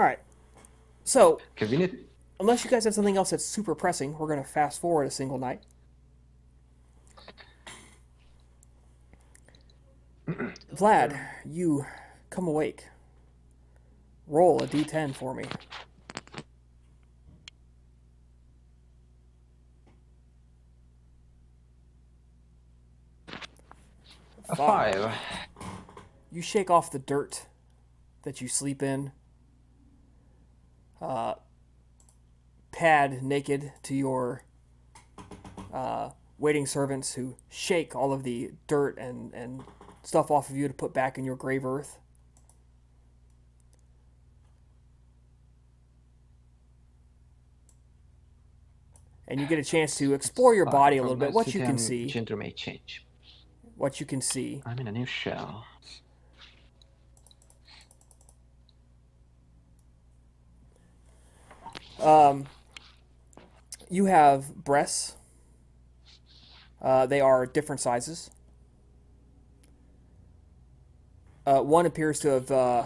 Right. So, need. unless you guys have something else that's super pressing, we're going to fast forward a single night. <clears throat> Vlad, you come awake. Roll a d10 for me. A five. You shake off the dirt that you sleep in. Uh, pad naked to your uh, waiting servants who shake all of the dirt and, and stuff off of you to put back in your grave earth. And you get a chance to explore your body a little bit, what you can see, Gender may change. what you can see. I'm in a new shell. Um, you have breasts. Uh, they are different sizes. Uh, one appears to have uh,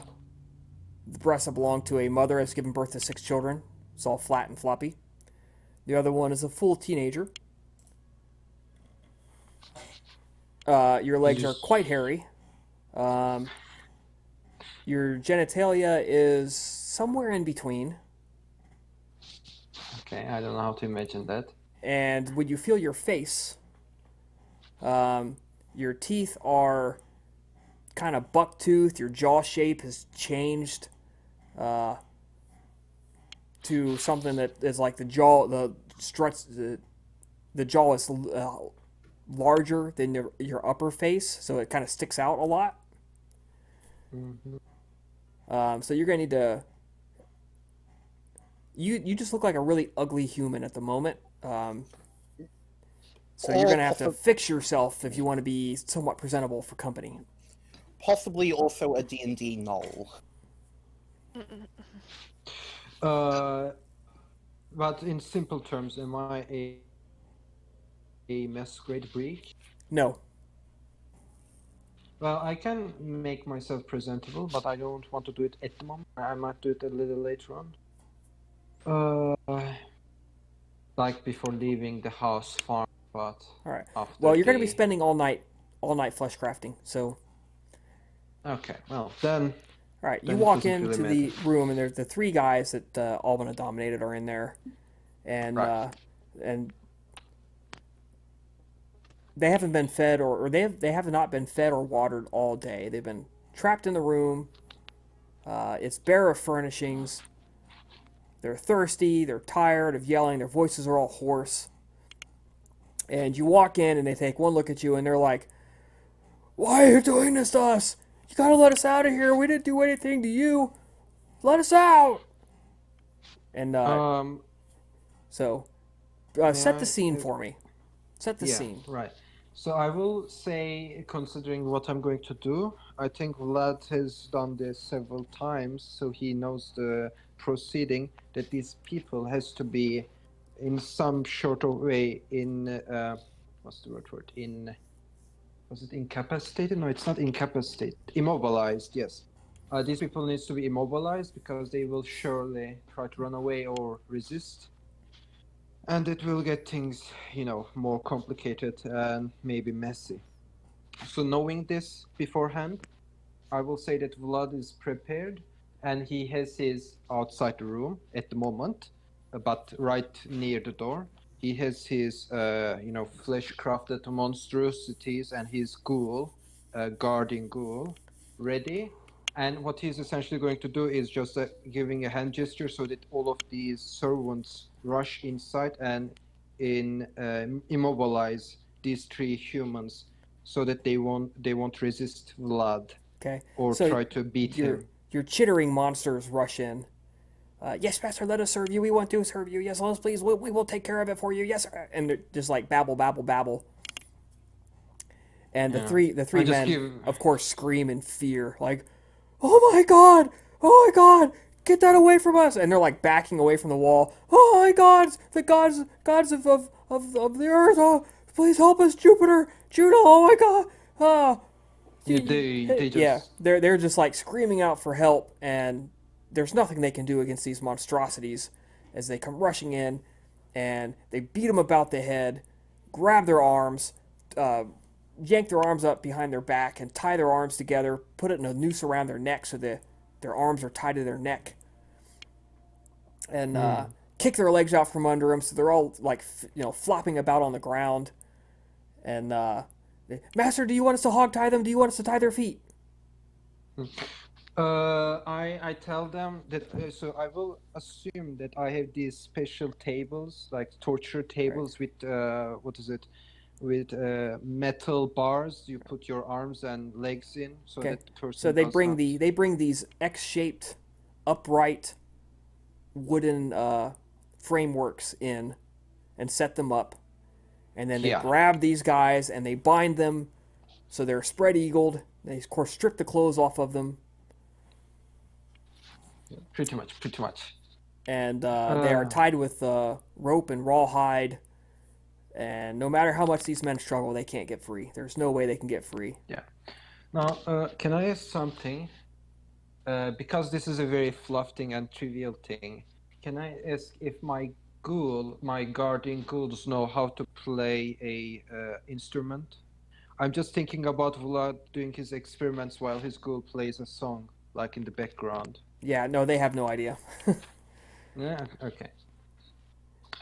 the breasts that belong to a mother has given birth to six children. It's all flat and floppy. The other one is a full teenager. Uh, your legs are quite hairy. Um, your genitalia is somewhere in between. Okay, I don't know how to imagine that. and when you feel your face, um, your teeth are kind of buck tooth. Your jaw shape has changed uh, to something that is like the jaw, the struts, the, the jaw is uh, larger than your, your upper face, so it kind of sticks out a lot. Um, so you're gonna need to. You you just look like a really ugly human at the moment. Um, so you're gonna have to fix yourself if you want to be somewhat presentable for company. Possibly also a D&D null. <laughs> Uh, but in simple terms, am I a a masquerade breach? No, Well, I can make myself presentable, but I don't want to do it at the moment. I might do it a little later on. Uh, like before leaving the house farm, but all right. Well, you're gonna be spending all night, all night flesh crafting. So Okay, well then, All right, you Then it walk into really the room, and there's the three guys that uh, Albana dominated are in there, and Right. uh, and they haven't been fed, or, or they have they have not been fed or watered all day. They've been trapped in the room. Uh, it's bare of furnishings. They're thirsty. They're tired of yelling. Their voices are all hoarse. And you walk in, and they take one look at you, and they're like, "Why are you doing this to us? You gotta let us out of here. We didn't do anything to you. Let us out." And uh, um, so, uh, set the scene it- for me. Set the yeah, scene. right. So I will say, considering what I'm going to do, I think Vlad has done this several times, so he knows the proceeding that these people has to be, in some sort of way, in uh, what's the word for it? In was it incapacitated? No, it's not incapacitated. Immobilized. Yes. Uh, these people needs to be immobilized because they will surely try to run away or resist and it will get things you know more complicated and maybe messy so knowing this beforehand i will say that vlad is prepared and he has his outside the room at the moment uh, but right near the door he has his uh, you know flesh crafted monstrosities and his ghoul uh, guarding ghoul ready and what he's essentially going to do is just uh, giving a hand gesture so that all of these servants rush inside and in uh, immobilize these three humans so that they won't they won't resist Vlad Okay. or So try to beat him. Your chittering monsters rush in. Uh, yes, master, let us serve you. We want to serve you. Yes, let us please. We, we will take care of it for you. Yes, sir. and just like babble, babble, babble. And the Yeah. three the three men, give- of course, scream in fear, like, "Oh my god! Oh my god! Get that away from us!" And they're like backing away from the wall. "Oh my gods! The gods, gods of of of, of the earth! Oh, please help us, Jupiter, Juno! Oh my god! Ah!" Yeah, they they just yeah, they're they're just like screaming out for help, and there's nothing they can do against these monstrosities as they come rushing in, and they beat them about the head, grab their arms, uh, yank their arms up behind their back, and tie their arms together, put it in a noose around their neck so that their arms are tied to their neck, and uh, kick their legs out from under them, so they're all like f- you know flopping about on the ground, and. Uh, Master, do you want us to hog tie them? Do you want us to tie their feet? Uh, I I tell them that uh, so I will assume that I have these special tables like torture tables with uh, what is it with uh, metal bars you put your arms and legs in so Okay. that the person So they bring not- the they bring these X-shaped, upright, wooden uh, frameworks in, and set them up, and then they Yeah. grab these guys and they bind them, so they're spread eagled. They of course strip the clothes off of them, pretty much pretty much and uh, they are tied with uh, rope and rawhide. And no matter how much these men struggle, they can't get free. There's no way they can get free. Yeah. Now, uh, can I ask something? Uh, because this is a very fluff thing and trivial thing, can I ask if my ghoul, my guardian ghouls, know how to play a uh, instrument? I'm just thinking about Vlad doing his experiments while his ghoul plays a song, like in the background. Yeah, no, they have no idea. <laughs> Yeah. Okay.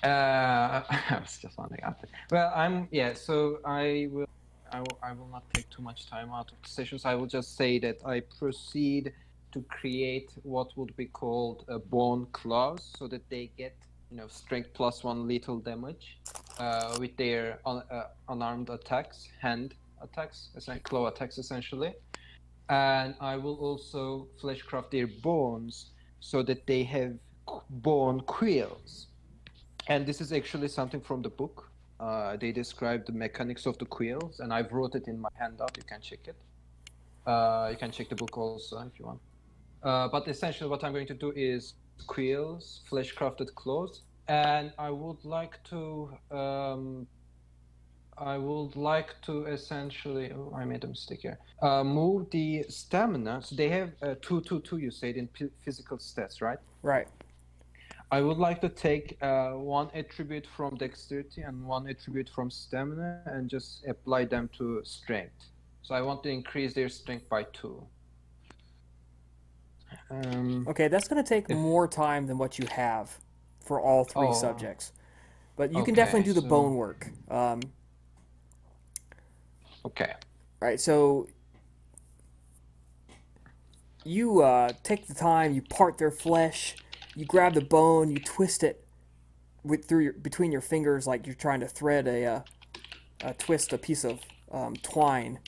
Uh, <laughs> I was just wondering. After. Well, I'm yeah. So I will. I will, I will not take too much time out of the sessions. I will just say that I proceed to create what would be called a bone claws, so that they get you know strength plus one lethal damage uh, with their un, uh, unarmed attacks, hand attacks, claw attacks, essentially. And I will also fleshcraft their bones so that they have bone quills. And this is actually something from the book. Uh, they describe the mechanics of the quills, and I've wrote it in my handout. You can check it. Uh, you can check the book also if you want. Uh, but essentially, what I'm going to do is quills, flesh crafted clothes, and I would like to. Um, I would like to essentially. Oh, I made a mistake here. Uh, move the stamina. So they have uh, two, two, two. You said in p- physical stats, right? right. I would like to take uh, one attribute from dexterity and one attribute from stamina and just apply them to strength. So I want to increase their strength by two. Um, Okay, that's going to take more time than what you have for all three Oh. subjects. But you can definitely do the so- bone work. Um, okay. right, so you uh, take the time, you part their flesh, you grab the bone, you twist it with through your between your fingers like you're trying to thread a, uh, a twist a piece of um, twine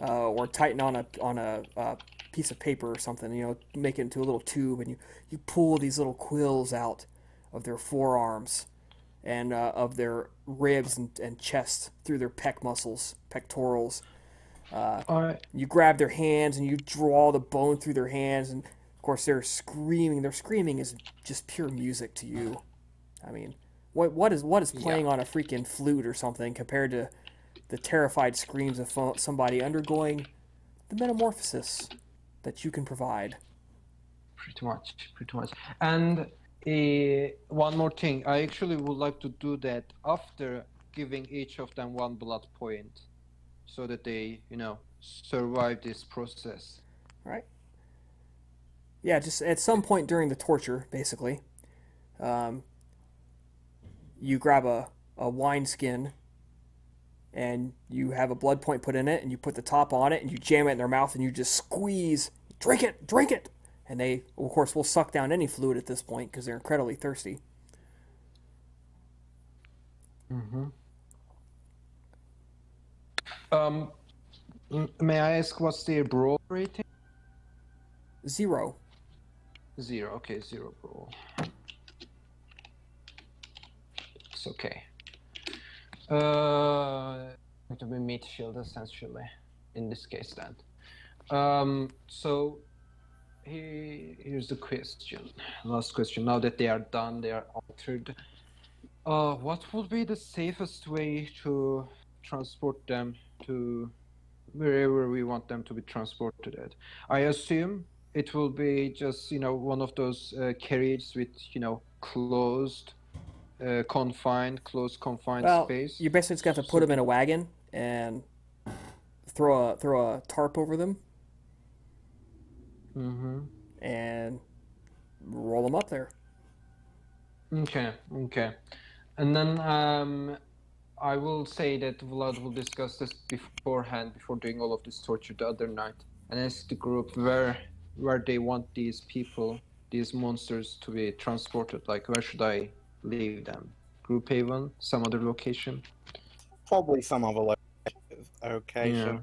uh, or tighten on a on a uh, piece of paper or something. You know, make it into a little tube, and you you pull these little quills out of their forearms and uh, of their ribs and, and chest through their pec muscles, pectorals. I You grab their hands and you draw the bone through their hands, and of course they're screaming. Their screaming is just pure music to you. I mean, what what is what is playing on a freaking flute or something compared to the terrified screams of fo- somebody undergoing the metamorphosis that you can provide? pretty much, pretty much. And uh, one more thing, I actually would like to do that after giving each of them one blood point, so that they, you know, survive this process. right? Yeah, just at some point during the torture, basically, um, you grab a, a wineskin and you have a blood point put in it, and you put the top on it, and you jam it in their mouth, and you just squeeze, drink it, drink it, and they, of course, will suck down any fluid at this point because they're incredibly thirsty. Mm-hmm. Um, may I ask what's the brawl rating? Zero. Zero. Okay, zero brawl. It's okay. Uh, it will be meat shield essentially in this case then. Um, so he, here's the question. Last question. Now that they are done, they are altered. Uh, what would be the safest way to transport them to wherever we want them to be transported at? I assume it will be just you know one of those uh, carriages with you know closed, uh, confined, close confined Well, space. you basically just got to put them in a wagon and throw a throw a tarp over them Mm-hmm. and roll them up there. Okay, okay. And then um, I will say that Vlad will discuss this beforehand, before doing all of this torture the other night, and ask the group where where they want these people, these monsters, to be transported. Like, where should I leave them? Group Haven, some other location. Probably some other lo- location. Yeah.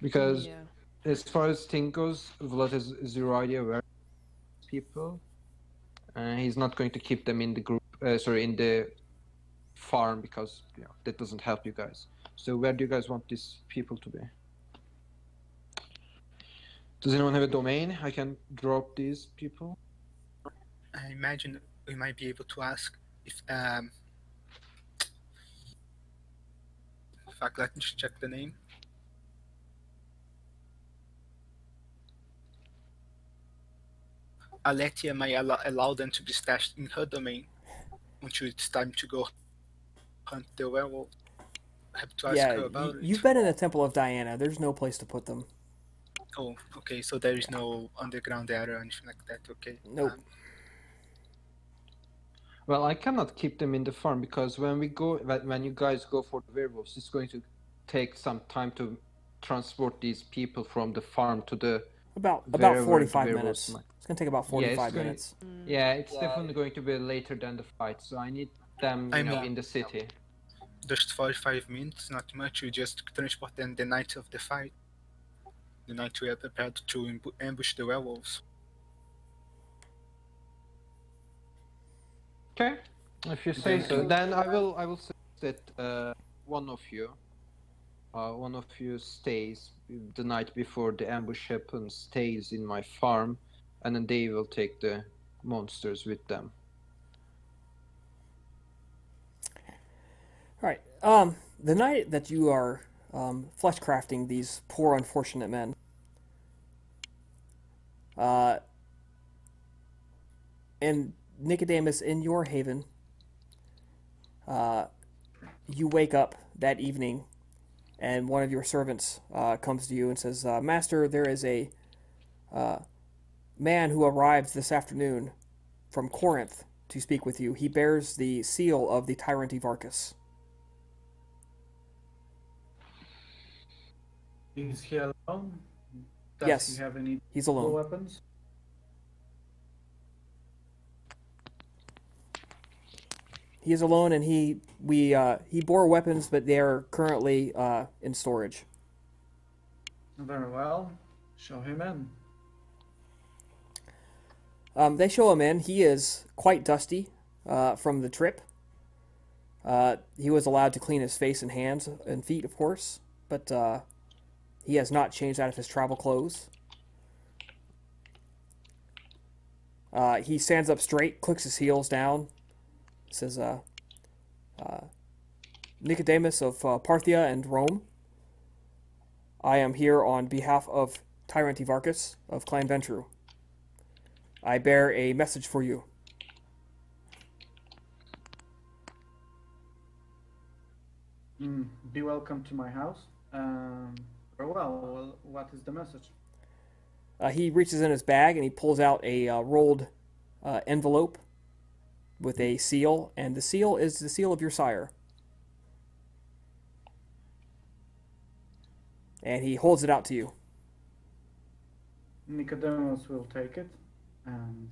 Because Yeah. as far as thing goes, Vlad has zero idea where people. Uh, he's not going to keep them in the group. Uh, sorry, in the farm because you know, that doesn't help you guys. So where do you guys want these people to be? Does anyone have a domain? I can drop these people. I imagine we might be able to ask if um in fact let me check the name Aletia may allow, allow them to be stashed in her domain until it's time to go hunt the werewolf. I have to ask yeah, her about you, it. You've been in the Temple of Diana. There's no place to put them. Oh, okay. So there is no underground area or anything like that. Okay. Nope. Um, well, I cannot keep them in the farm because when we go, when when you guys go for the werewolves, it's going to take some time to transport these people from the farm to the. About about 45 minutes. werewolves It's gonna take about Yeah, it's 45 gonna- minutes. Yeah, it's Yeah. definitely going to be later than the fight, so I need them, you I know, mean- in the city. just 45 minutes, not much. You just transport them the night of the fight. The night we are prepared to ambush the werewolves. Okay, if you say so, then I will. I will say that uh, one of you, uh, one of you stays the night before the ambush happens, stays in my farm, and then they will take the monsters with them. All right. Um, the night that you are um, flesh crafting these poor unfortunate men, uh, and Nicodemus in your haven, uh, you wake up that evening, and one of your servants uh, comes to you and says, uh, "Master, there is a uh, man who arrives this afternoon from Corinth to speak with you. He bears the seal of the tyrant Evarchus." Is he alone? Does Yes. he have any He's alone. weapons? He is alone, and he we uh, he bore weapons, but they are currently uh, in storage. Very well. Show him in. Um, they show him in. He is quite dusty uh, from the trip. Uh, he was allowed to clean his face and hands and feet, of course, but uh, he has not changed out of his travel clothes. Uh, he stands up straight, clicks his heels down, says, uh, uh, Nicodemus of uh, Parthia and Rome. I am here on behalf of Tyrant Evarchus of Clan Ventrue. I bear a message for you. Mm, be welcome to my house. Um, very well. well. What is the message? Uh, he reaches in his bag and he pulls out a uh, rolled uh, envelope with a seal, and the seal is the seal of your sire. And he holds it out to you. Nicodemus will take it, and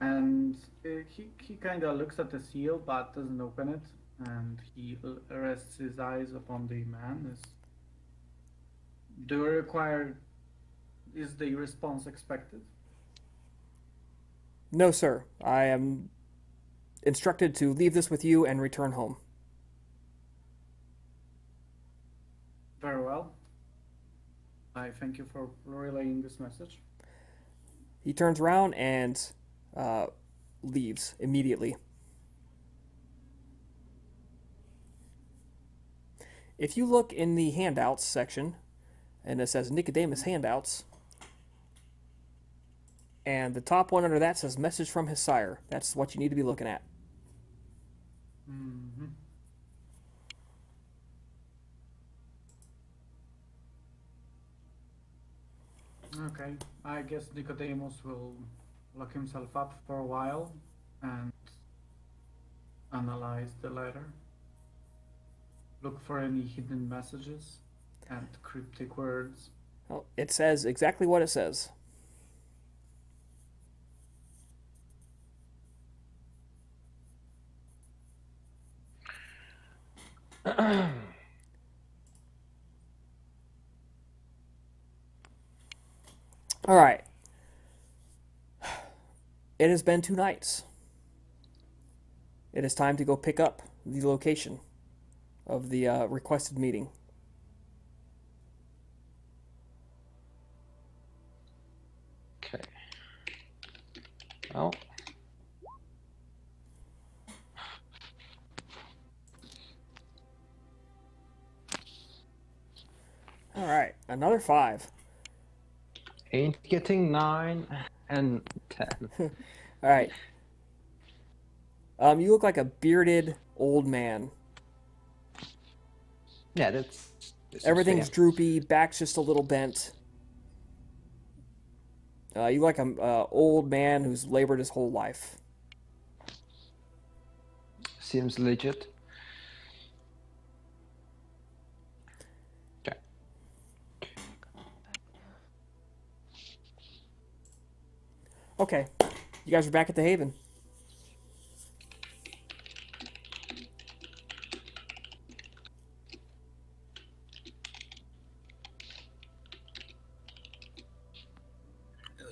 and uh, he he kind of looks at the seal but doesn't open it, and he rests his eyes upon the man. Is do require? Is the response expected? No, sir. I am instructed to leave this with you and return home. Very well. I thank you for relaying this message. He turns around and uh, leaves immediately. If you look in the handouts section, and it says Nicodemus handouts, and the top one under that says message from his sire. That's what you need to be looking at. Mm-hmm. Okay, I guess Nicodemus will lock himself up for a while and analyze the letter. Look for any hidden messages and cryptic words. Well, it says exactly what it says. <clears throat> All right. It has been two nights. It is time to go pick up the location of the uh, requested meeting. Okay. Well, All right, another five. Ain't getting nine and ten. <laughs> All right. Um, you look like a bearded old man. yeah, that's. this is Everything's fair. droopy, back's just a little bent. Uh, you look like an uh, old man who's labored his whole life. seems legit. Okay, you guys are back at the Haven.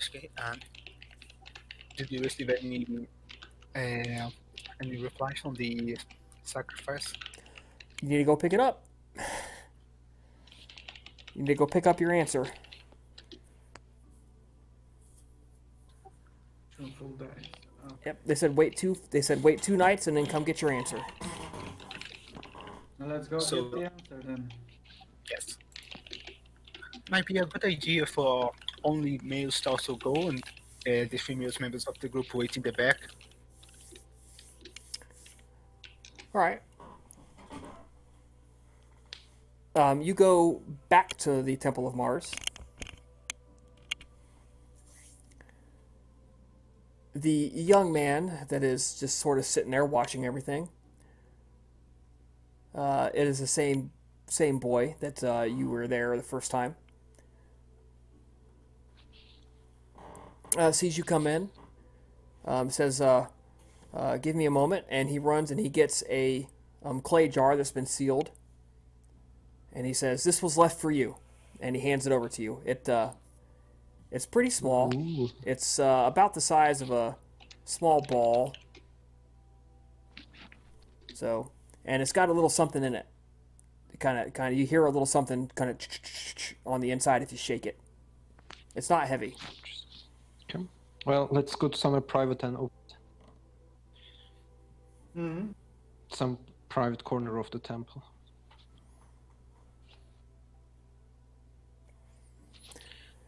Okay. And did you receive any uh, any replies from the sacrifice? You need to go pick it up. <sighs> You need to go pick up your answer. Truthful dice. Oh. Yep. They said wait two. They said wait two nights and then come get your answer. Now let's go So- get the answer then. Yes. Might be a good idea for only males to also go and uh, the female members of the group wait in the back. All right. Um, you go back to the Temple of Mars. The young man that is just sort of sitting there watching everything. Uh, it is the same same boy that uh, you were there the first time. Uh, sees you come in. Um, says, uh, uh, give me a moment and he runs and he gets a um, clay jar that's been sealed and he says this was left for you and he hands it over to you it uh, it's pretty small Ooh. it's uh, about the size of a small ball so and it's got a little something in it kind of kind of you hear a little something kind of on the inside if you shake it it's not heavy Okay. Well, let's go to somewhere private and open Mm-hmm. some private corner of the temple.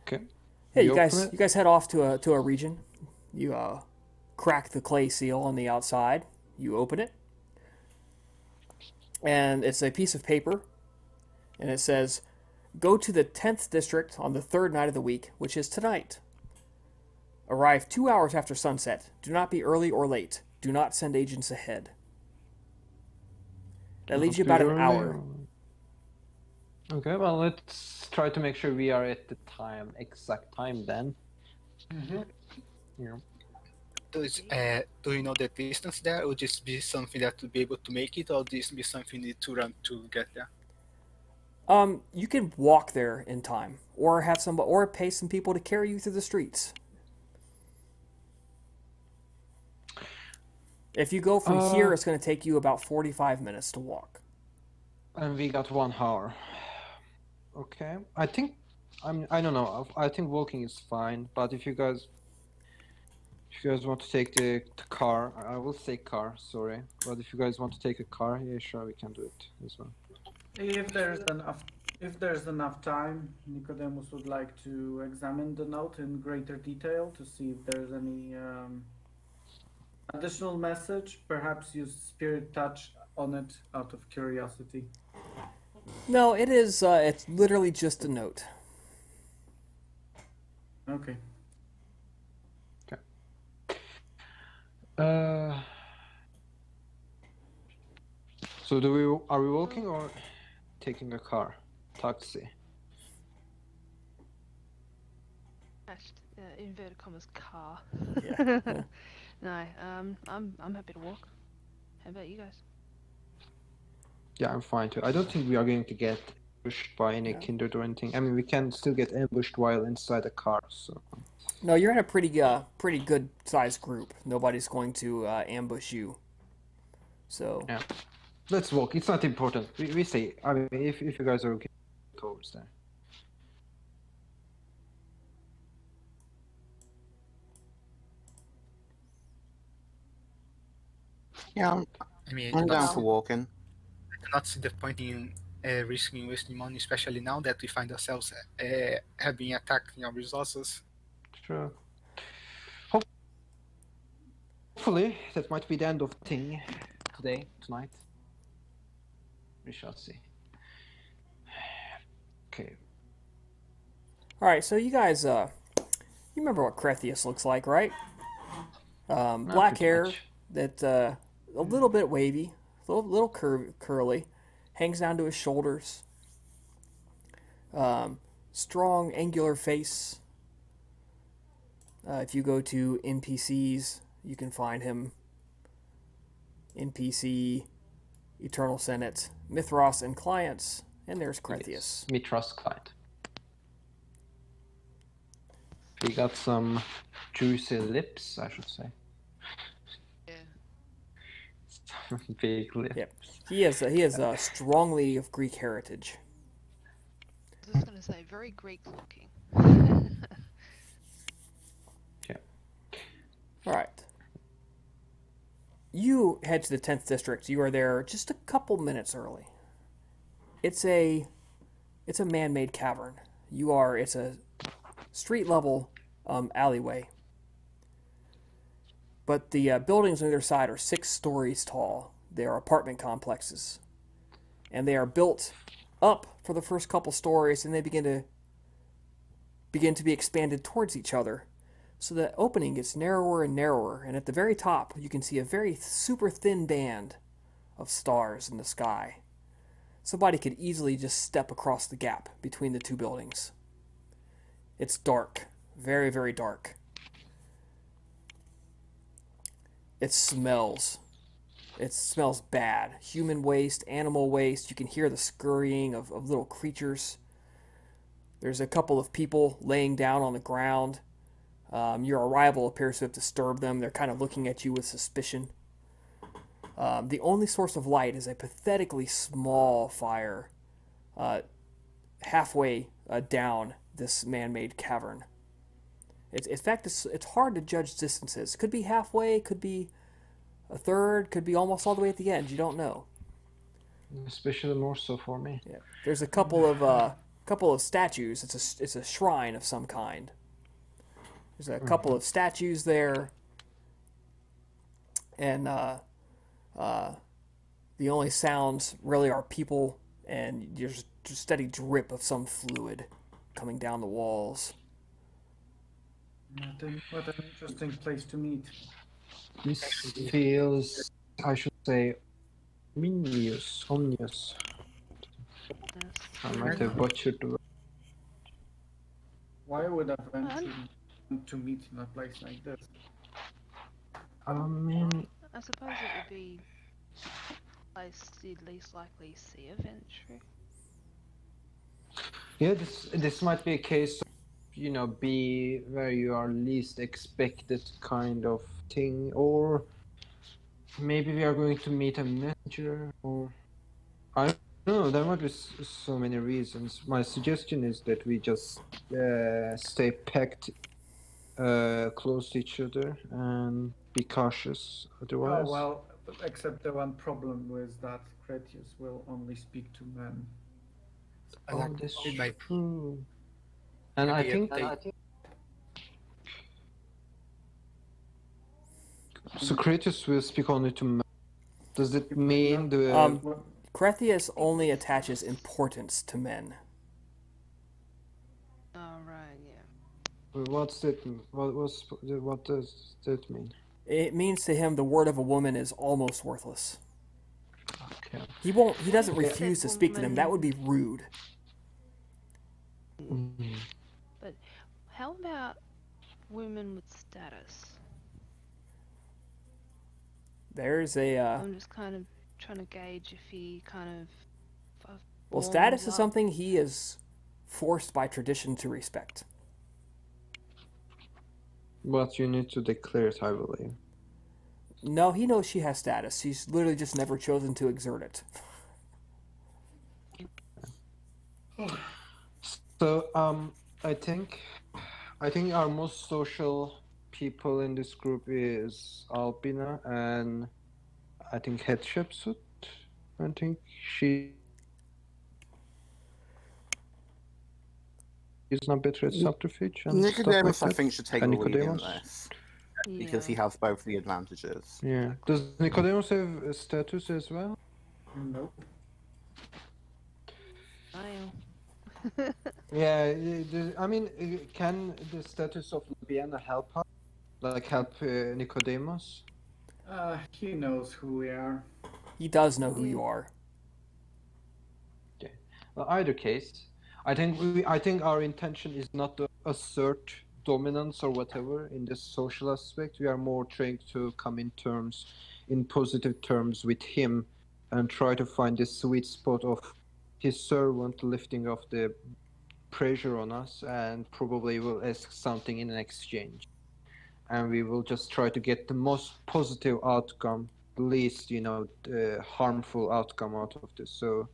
Okay. Yeah, We you guys, you guys head off to a to a region. You uh, crack the clay seal on the outside. You open it, and it's a piece of paper, and it says, "Go to the tenth district on the third night of the week, which is tonight. Arrive two hours after sunset. Do not be early or late. Do not send agents ahead." That leaves you about an hour. Okay, well, let's try to make sure we are at the time, exact time then. Mm-hmm. Yeah. Does, uh, do you know the distance there? Would this be something that would be able to make it, or this be something you need to run to get there? Um, you can walk there in time, or have some, or pay some people to carry you through the streets. If you go from Uh, here, it's going to take you about forty-five minutes to walk. And we got one hour. Okay, I think I'm. I don't know. I think walking is fine, but if you guys, if you guys want to take the, the car, I will say car. Sorry, but if you guys want to take a car, yeah, sure, we can do it as well. If there's enough, if there's enough time, Nicodemus would like to examine the note in greater detail to see if there's any um, additional message. Perhaps use spirit touch on it out of curiosity. No, it is. Uh, it's literally just a note. Okay. Uh. So do we? Are we walking or taking a car, taxi? Hashed, uh, inverted commas car. Yeah, yeah. <laughs> no, um, I'm I'm happy to walk. How about you guys? Yeah, I'm fine too. I don't think we are going to get ambushed by any kindred or anything. I mean, we can still get ambushed while inside a car. So No, you're in a pretty, uh, pretty good sized group. Nobody's going to uh, ambush you. So yeah, let's walk. It's not important. We, we say. I mean, if if you guys are okay towards there. Yeah, I'm, I mean, I'm down for walking. I cannot see the point in uh, risking wasting money, especially now that we find ourselves uh, having attacked our resources. Sure. Hope- Hopefully, that might be the end of the thing today, tonight. We shall see. <sighs> Okay. All right, so you guys, uh, you remember what Crethius looks like, right? Um, black hair, much. that uh, a little bit wavy, a little, little cur- curly, hangs down to his shoulders. Um, strong, angular face. Uh, if you go to NPCs, you can find him. NPC, Eternal Senate, Mithras, and clients. And there's Crethius. Mithras client. He got some juicy lips, I should say. <laughs> Yeah. Big lips. Yep. He is he is uh, strongly of Greek heritage. I was just gonna say, very Greek looking. <laughs> All right. You head to the 10th district. You are there just a couple minutes early. It's a it's a man-made cavern. You are it's a street level um, alleyway. But the uh, buildings on either side are six stories tall. They are apartment complexes. And they are built up for the first couple stories and they begin to begin to be expanded towards each other so the opening gets narrower and narrower, and at the very top, you can see a very super thin band of stars in the sky. Somebody could easily just step across the gap between the two buildings. It's dark, very, very dark. It smells. It smells bad. Human waste, animal waste. You can hear the scurrying of, of little creatures. There's a couple of people laying down on the ground. Um, your arrival appears to have disturbed them. They're kind of looking at you with suspicion. Um, the only source of light is a pathetically small fire uh, halfway uh, down this man made cavern. It's, in fact, it's, it's hard to judge distances. Could be halfway, could be a third, could be almost all the way at the end. You don't know. Especially more so for me. Yeah. There's a couple of uh, couple of statues. It's a it's a shrine of some kind. There's a couple of statues there, and uh, uh, the only sounds really are people and there's just steady drip of some fluid coming down the walls. What an, what an interesting place to meet. This feels, I should say, ominous. Ominous. I might have butchered the. Why would I want to, want to meet in a place like this? I mean, I suppose it would be a place you'd least likely see eventually. yeah, this this might be a case of, you know, be where you are least expected kind of thing, or maybe we are going to meet a messenger, or I don't know. There might be so many reasons. My suggestion is that we just uh, stay packed uh, close to each other and be cautious. Otherwise, Oh, well, except the one problem was that Crethius will only speak to men. I Oh, like that's might true. And I think, they- I think Socrates will speak only to men. Does it mean the Um, What- only attaches importance to men. Oh right, yeah. what's that? What what's what does that mean? It means to him the word of a woman is almost worthless. Okay. He won't. He doesn't refuse to speak to them. That would be rude. Mm. How about women with status? There's a uh, I'm just kind of trying to gauge if he kind of. of well. Status is something he is forced by tradition to respect. But you need to declare it, I believe. No, he knows she has status. He's literally just never chosen to exert it. <sighs> So um, I think, I think our most social people in this group is Alpina and I think Hatshepsut. I think she is not better at subterfuge. And Nicodemus, like I think, should take and a this. Yeah. Because he has both the advantages. Yeah. Does Nicodemus have a status as well? Nope. I <laughs> Yeah, I mean, uh, can the status of Labiana help us? Like help uh, Nicodemus? Uh, he knows who we are. He does know who you are. Okay. Well, either case, I think we, I think our intention is not to assert dominance or whatever in this social aspect. We are more trying to come in terms, in positive terms with him, and try to find the sweet spot of his servant lifting off the pressure on us, and probably will ask something in exchange, and we will just try to get the most positive outcome, least you know, uh, harmful outcome out of this. So.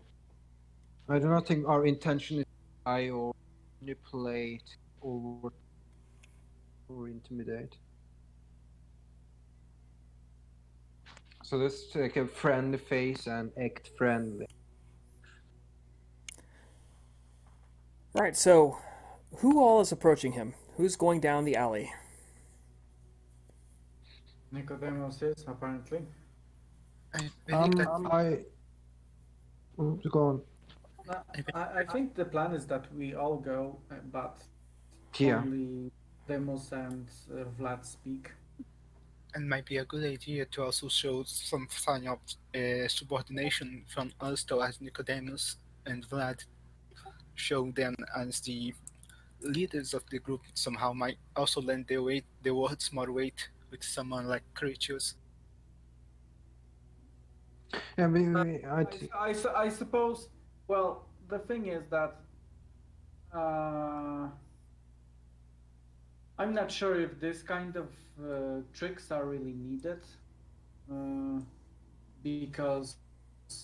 I do not think our intention is to lie or manipulate or or intimidate. So let's take a friendly face and act friendly. Right, so who all is approaching him? Who's going down the alley? Nicodemus is apparently. I believe Um, I. Mm, Go on. I, I think the plan is that we all go, uh, but Yeah. only Demos and uh, Vlad speak. and might be a good idea to also show some sign of uh, subordination from us towards Nicodemus and Vlad. Show them as the leaders of the group somehow might also lend their weight, their words more weight with someone like Crethius. Yeah, we, Uh, we, I I, t- I su- I suppose. Well, the thing is that uh, I'm not sure if this kind of uh, tricks are really needed, uh, because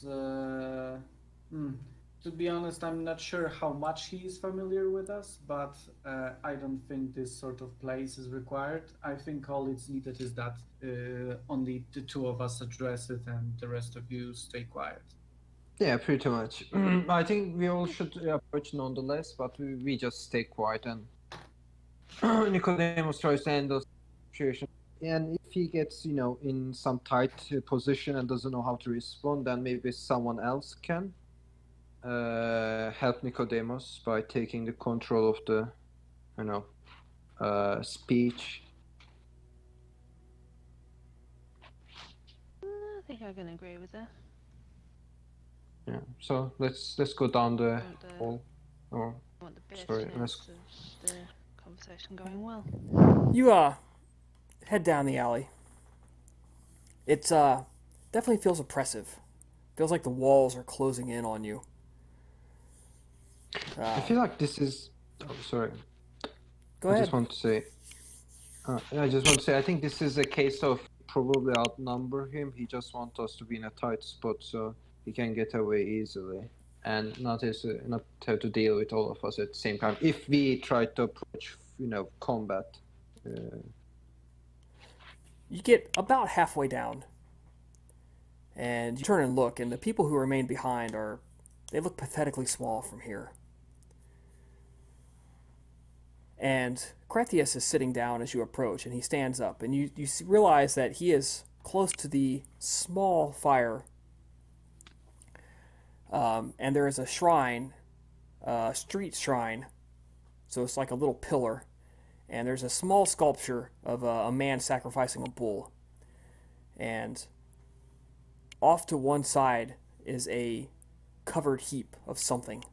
uh, hmm, to be honest, I'm not sure how much he is familiar with us, but uh, I don't think this sort of place is required. I think all it's needed is that uh, only the two of us address it, and the rest of you stay quiet. yeah, pretty much. <clears throat> I think we all should approach nonetheless, but we, we just stay quiet and <clears throat> Nicodemus tries to handle the situation. And if he gets, you know, in some tight position and doesn't know how to respond, then maybe someone else can uh, help Nicodemus by taking the control of the, you know, uh, speech. I think I can agree with that. Yeah. So let's let's go down the the, hall. Or the Sorry, let's- the conversation going well. You uh head down the alley. It's uh definitely feels oppressive. Feels like the walls are closing in on you. I feel like this is. Oh, sorry. go I ahead. just want to say. Uh, I just want to say, I think this is a case of probably outnumber him. He just wants us to be in a tight spot so he can get away easily, and not as uh, not have to deal with all of us at the same time. If we try to approach, you know, combat. Uh, You get about halfway down, and you turn and look, and the people who remain behind are they look pathetically small from here. And Crethius is sitting down as you approach, and he stands up, and you you realize that he is close to the small fire. Um, and there is a shrine, a street shrine, so it's like a little pillar and there's a small sculpture of a, a man sacrificing a bull. And off to one side is a covered heap of something.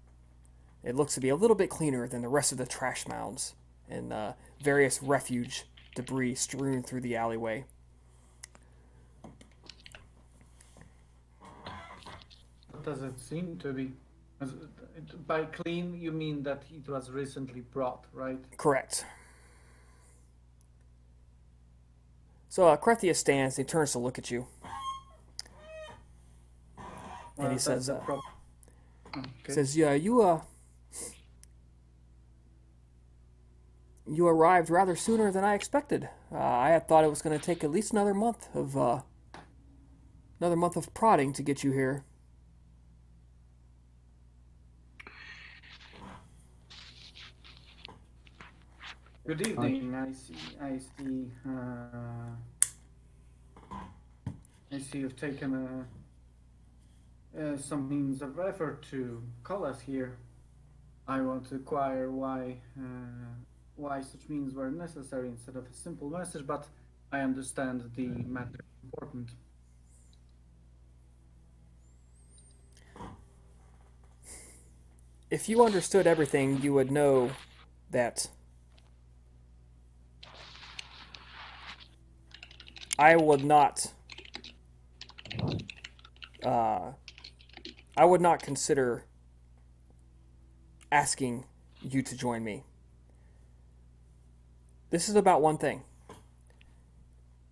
It looks to be a little bit cleaner than the rest of the trash mounds and uh, various refuge debris strewn through the alleyway. What does it seem to be? By clean, you mean that it was recently brought, right? Correct. So uh, stands, he turns to look at you. and he that's says, uh, Okay. says, "Yeah, you uh, you arrived rather sooner than I expected. Uh, I had thought it was going to take at least another month of uh, another month of prodding to get you here. Good evening. I see. I see. Uh, I see you've taken a, uh, some means of effort to call us here. I want to inquire why uh, why such means were necessary instead of a simple message, but I understand the matter is important. If you understood everything, you would know that I would not. Uh, I would not consider asking you to join me. This is about one thing.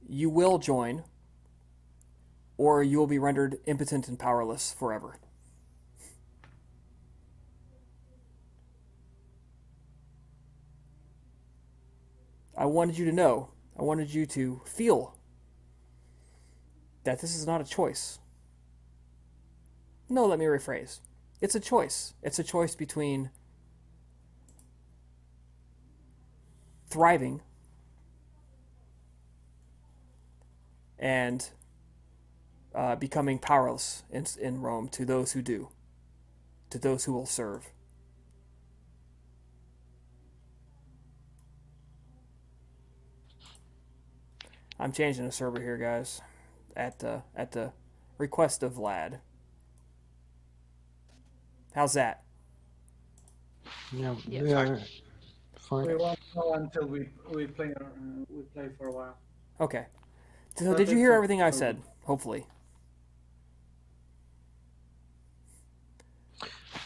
You will join, or you will be rendered impotent and powerless forever. I wanted you to know, I wanted you to feel that this is not a choice. No, let me rephrase. It's a choice. It's a choice between thriving and uh, becoming powerless in, in Rome to those who do, to those who will serve. I'm changing the server here, guys, at the at the request of Vlad. How's that? Yeah, Yeah, yeah, fine. We won't know until we we play uh, we play for a while. Okay. So But did you hear everything I said? Hopefully.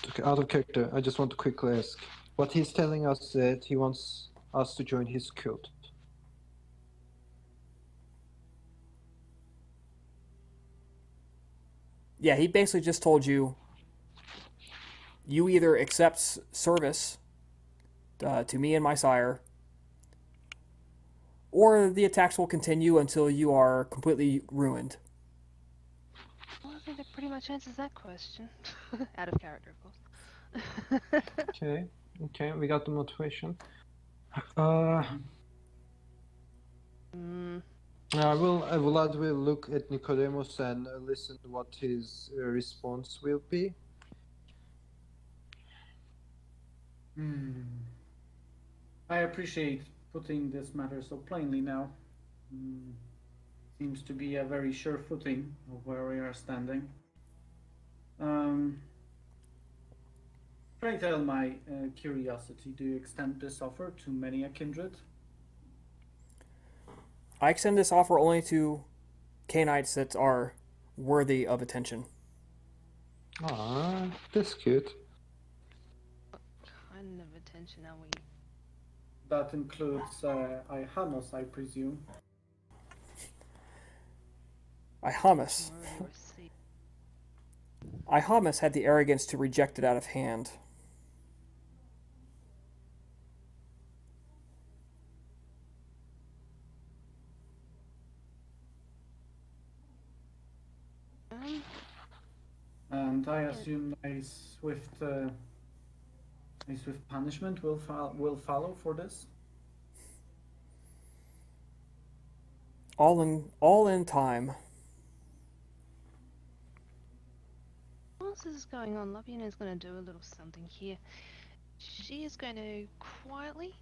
Okay, out of character, I just want to quickly ask. What he's telling us that he wants us to join his cult. Yeah, he basically just told you you either accept service uh, to me and my sire, or the attacks will continue until you are completely ruined. Well, I think that pretty much answers that question. <laughs> Out of character, of course. <laughs> Okay, okay, we got the motivation. Uh, mm, I will. I will. Vlad will look at Nicodemus and uh, listen to what his uh, response will be. Hmm. I appreciate putting this matter so plainly now. Hmm. Seems to be a very sure footing of where we are standing. Um, pray tell my uh, curiosity, do you extend this offer to many a kindred? I extend this offer only to Cainites that are worthy of attention. Ah, that's cute. What kind of attention are we? That includes uh, Ihamus, I presume. Ihamus. Already. Ihamus had the arrogance to reject it out of hand. Um, And I assume a swift, uh, a swift punishment will fol- will follow for this. All in all in time. whilst this is going on, Laviana is going to do a little something here. She is going to quietly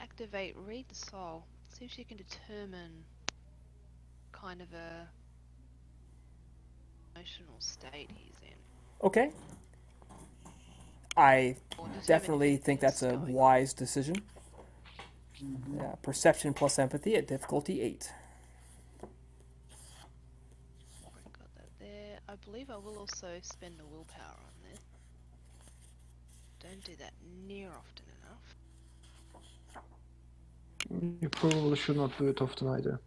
activate Read the Soul, see if she can determine kind of a emotional state he's in. Okay. I Or determine if definitely think that's a going on. wise decision. Mm-hmm. Yeah, perception plus empathy at difficulty eight. Oh Got that there. I believe I will also spend the willpower on this. Don't do that near often enough. You probably should not do it often either.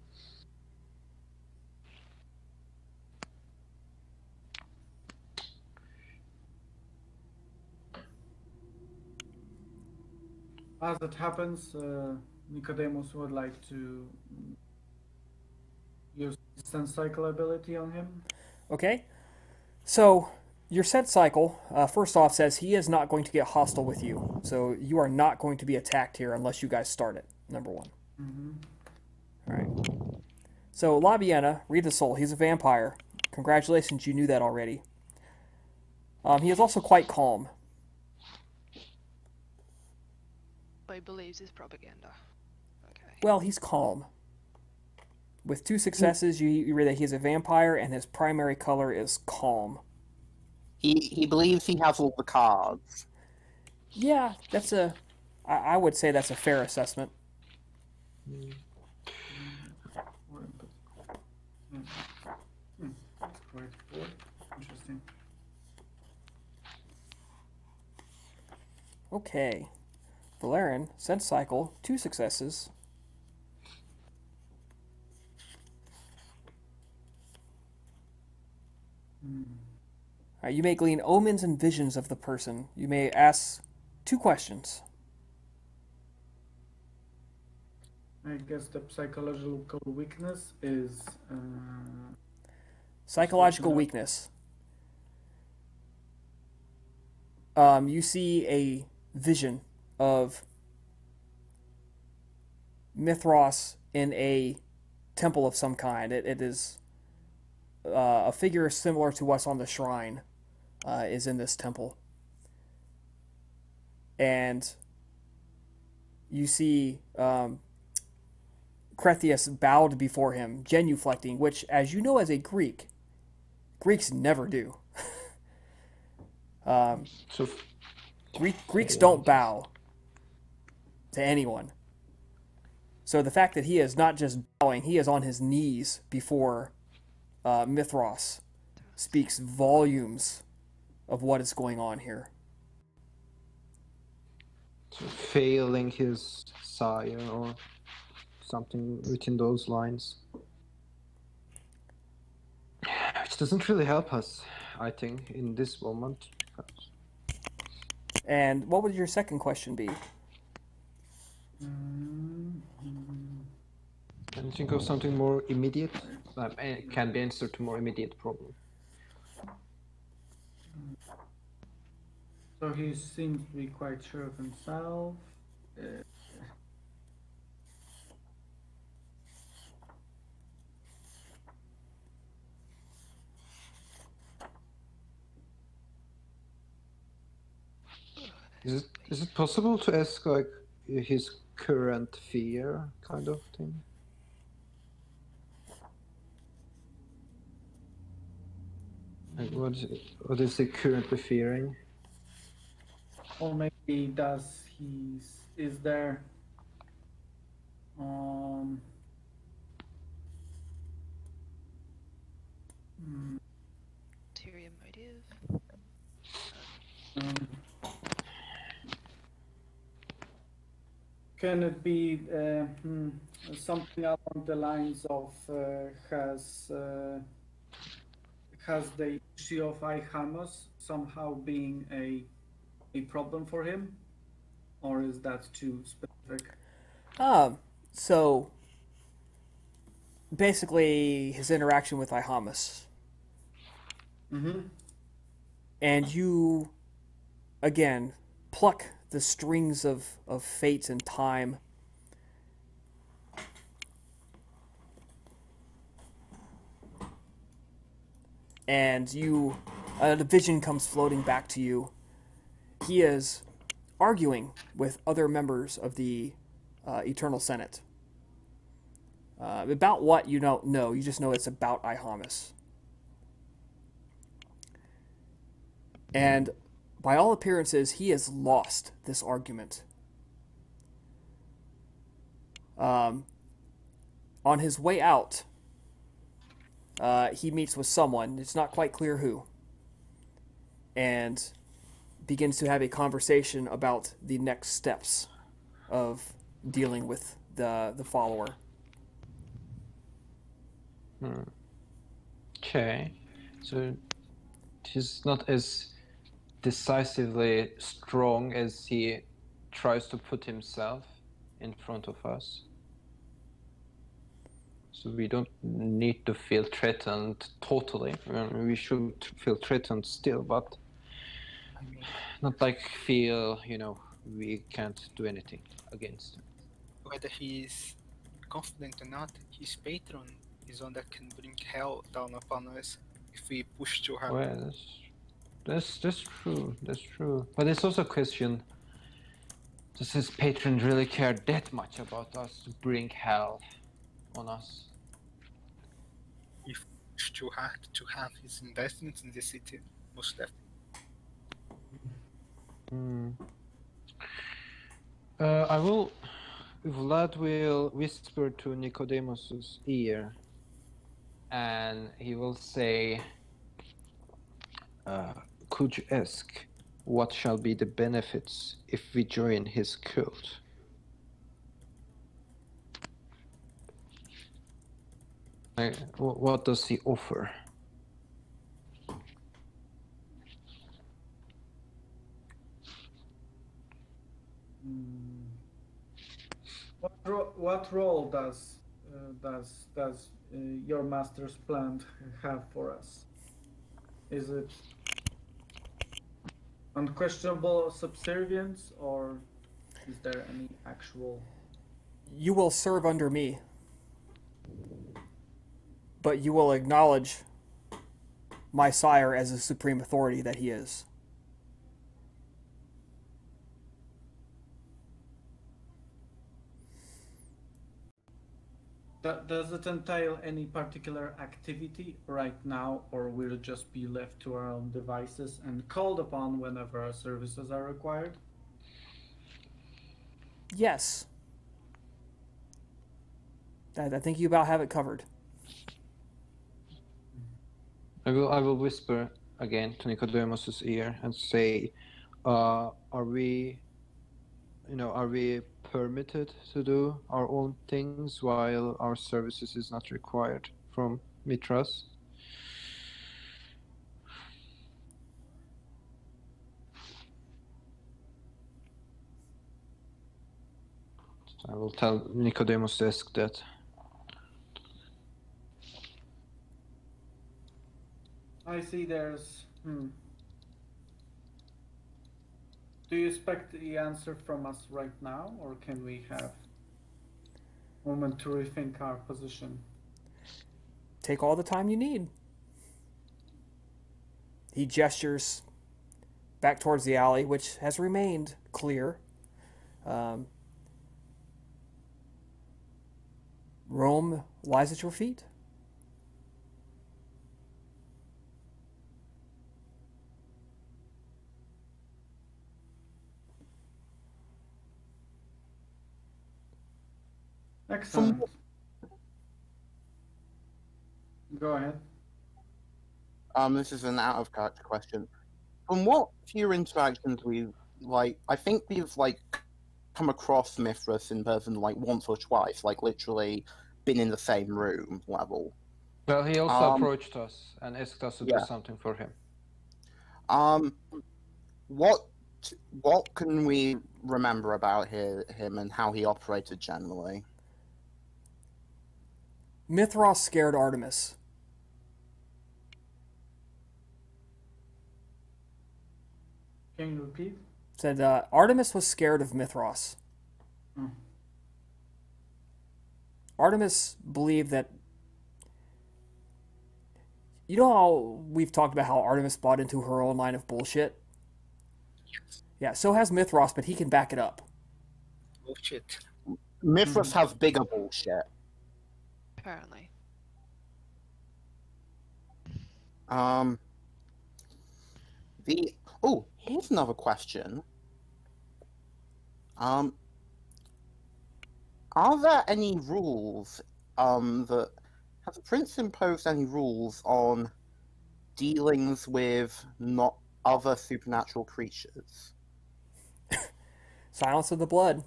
As it happens, uh, Nicodemus would like to use sense cycle ability on him. Okay. So your set cycle, uh, first off, says he is not going to get hostile with you. So you are not going to be attacked here unless you guys start it, number one. All right. So Labiena, read the soul. He's a vampire. Congratulations, you knew that already. Um, he is also quite calm. But he believes his propaganda. Okay. Well, he's calm. With two successes, you, you read that he's a vampire and his primary color is calm. He he believes he has all the cards. Yeah, that's a. I, I would say that's a fair assessment. That's quite cool. Interesting. Okay. Valerian, sense cycle, two successes. All right, you may glean omens and visions of the person. You may ask two questions. I guess the psychological weakness is uh, Psychological weakness. Um, you see a vision of Mithras in a temple of some kind. It, it is uh, a figure similar to what's on the shrine uh, is in this temple. And you see um, Crethius bowed before him, genuflecting, which, as you know as a Greek, Greeks never do. <laughs> um, So Greek, Greeks don't bow to anyone. So the fact that he is not just bowing, he is on his knees before uh, Mithras speaks volumes of what is going on here. so failing his sire or something within those lines. Which doesn't really help us, I think, in this moment. And what would your second question be? Can you think of something more immediate? Um, can be answered to more immediate problem. so he seems to be quite sure of himself. Uh, Is it is it possible to ask like his current fear kind of thing? Like what what is he currently fearing? or maybe does he is there um Ulterior motive. um, can it be uh, hmm, something along the lines of uh, has uh, has the issue of Ihamus somehow being a a problem for him or is that too specific Um, so basically his interaction with Ihamus. mm-hmm. and you again pluck the strings of, of fate and time. And you a vision comes floating back to you. He is arguing with other members of the uh, eternal senate. Uh, about what you don't know you just know it's about ihamus And by all appearances, he has lost this argument. Um, on his way out, uh, he meets with someone, it's not quite clear who, and begins to have a conversation about the next steps of dealing with the, the follower. Okay, so he's not as decisively strong as he tries to put himself in front of us. So we don't need to feel threatened totally. We should feel threatened still, but not like feel you know we can't do anything against him. whether he is confident or not, his patron is one that can bring hell down upon us if we push too hard. Well, that's, that's true. That's true. But it's also a question: Does his patron really care that much about us to bring hell on us? Push too hard to have his investments in the city, most definitely. Hmm. Uh, I will. Vlad will whisper to Nicodemus's ear, and he will say, uh, "Could you ask what shall be the benefits if we join his cult?" What does he offer? Mm. What, ro- what role does uh, does does uh, your master's plan have for us? Is it unquestionable subservience, or is there any actual? You will serve under me, but you will acknowledge my sire as the supreme authority that he is. Does it entail any particular activity right now, or will it just be left to our own devices and called upon whenever our services are required? Yes. I, I think you about have it covered. I will I will whisper again to Nicodemus's ear and say, uh, "Are we, you know, are we permitted to do our own things while our services is not required from Mithras?" I will tell Nicodemus to ask that. I see there's. Hmm. Do you expect the answer from us right now, or can we have a moment to rethink our position? Take all the time you need. He gestures back towards the alley, which has remained clear. Um, Rome lies at your feet. Excellent. Go ahead. Um, this is an out of character question. From what few interactions we've like, I think we've like come across Mithras in person like once or twice, like literally been in the same room level. Well, he also Um, approached us and asked us to yeah. do something for him. Um, what what can we remember about hi him and how he operated generally? Mithras scared Artemis. Can you repeat? Said uh, Artemis was scared of Mithras. Hmm. Artemis believed that. You know how we've talked about how Artemis bought into her own line of bullshit? Yes. Yeah, so has Mithras, but he can back it up. Bullshit. Mithras has bigger bullshit. Apparently. Um, the oh, here's another question. Um, are there any rules um that has the prince imposed any rules on dealings with not other supernatural creatures? <laughs> Silence of the blood.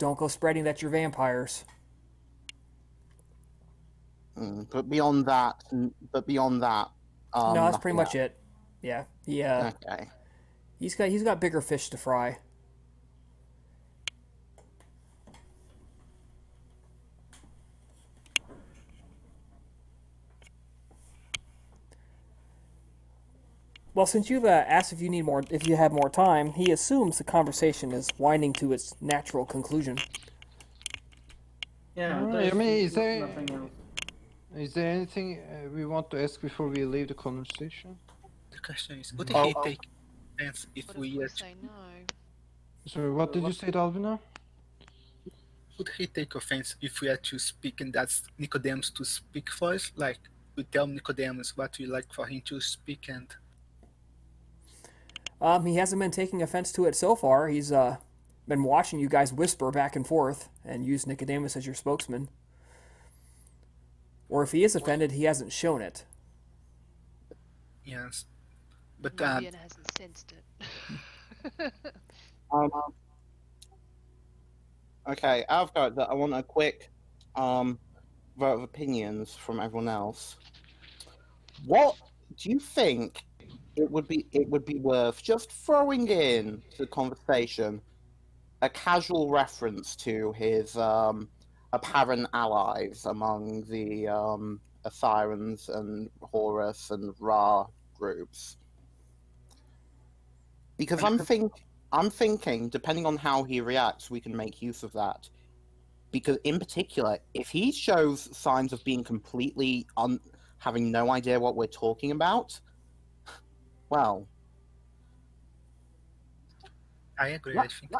Don't go spreading that you're vampires. Mm, but beyond that, but beyond that, um, no, that's pretty much it. Yeah, he uh. Okay. he's got he's got bigger fish to fry. Well, since you've uh, asked if you need more, if you have more time, he assumes the conversation is winding to its natural conclusion. Yeah, Alright, I mean, is n- there- nothing else. Is there anything uh, we want to ask before we leave the conversation? The question is, would Oh, he oh. take offense if What we we uh, say no? Sorry, what did you say, Dalvina? would he take offense if we had to speak and that's Nicodemus to speak for us? Like we tell Nicodemus what we like for him to speak and Um, he hasn't been taking offense to it so far. He's uh, been watching you guys whisper back and forth and use Nicodemus as your spokesman. Or if he is offended, he hasn't shown it. yes. But uh, Maybe hasn't sensed it. Um, okay, I've got that. I want a quick um, vote of opinions from everyone else. What do you think it would be? It would be worth just throwing in to the conversation a casual reference to his um, apparent allies among the um, Asirans and Horus and Ra groups. Because I'm think I'm thinking, depending on how he reacts, we can make use of that. Because in particular, if he shows signs of being completely un having no idea what we're talking about, well, I agree. Yeah, I think yeah.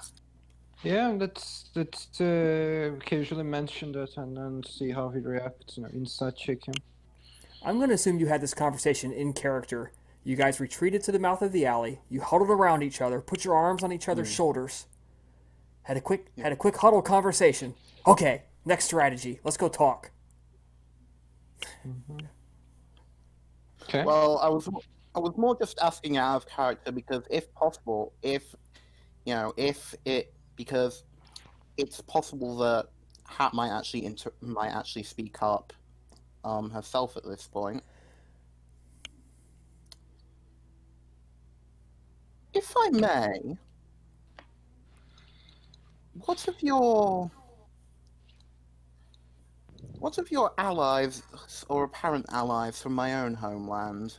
Yeah, let's let's uh, casually mention that and then see how he reacts. You know, inside check him. I'm going to assume you had this conversation in character. You guys retreated to the mouth of the alley. You huddled around each other, put your arms on each other's shoulders. Had a quick had a quick huddle conversation. Okay, next strategy. Let's go talk. Okay. well, I was I was more just asking out of character because, if possible, if you know, if it because it's possible that Hat might actually inter- might actually speak up um, herself at this point. If I may, what of your what of your allies or apparent allies from my own homeland?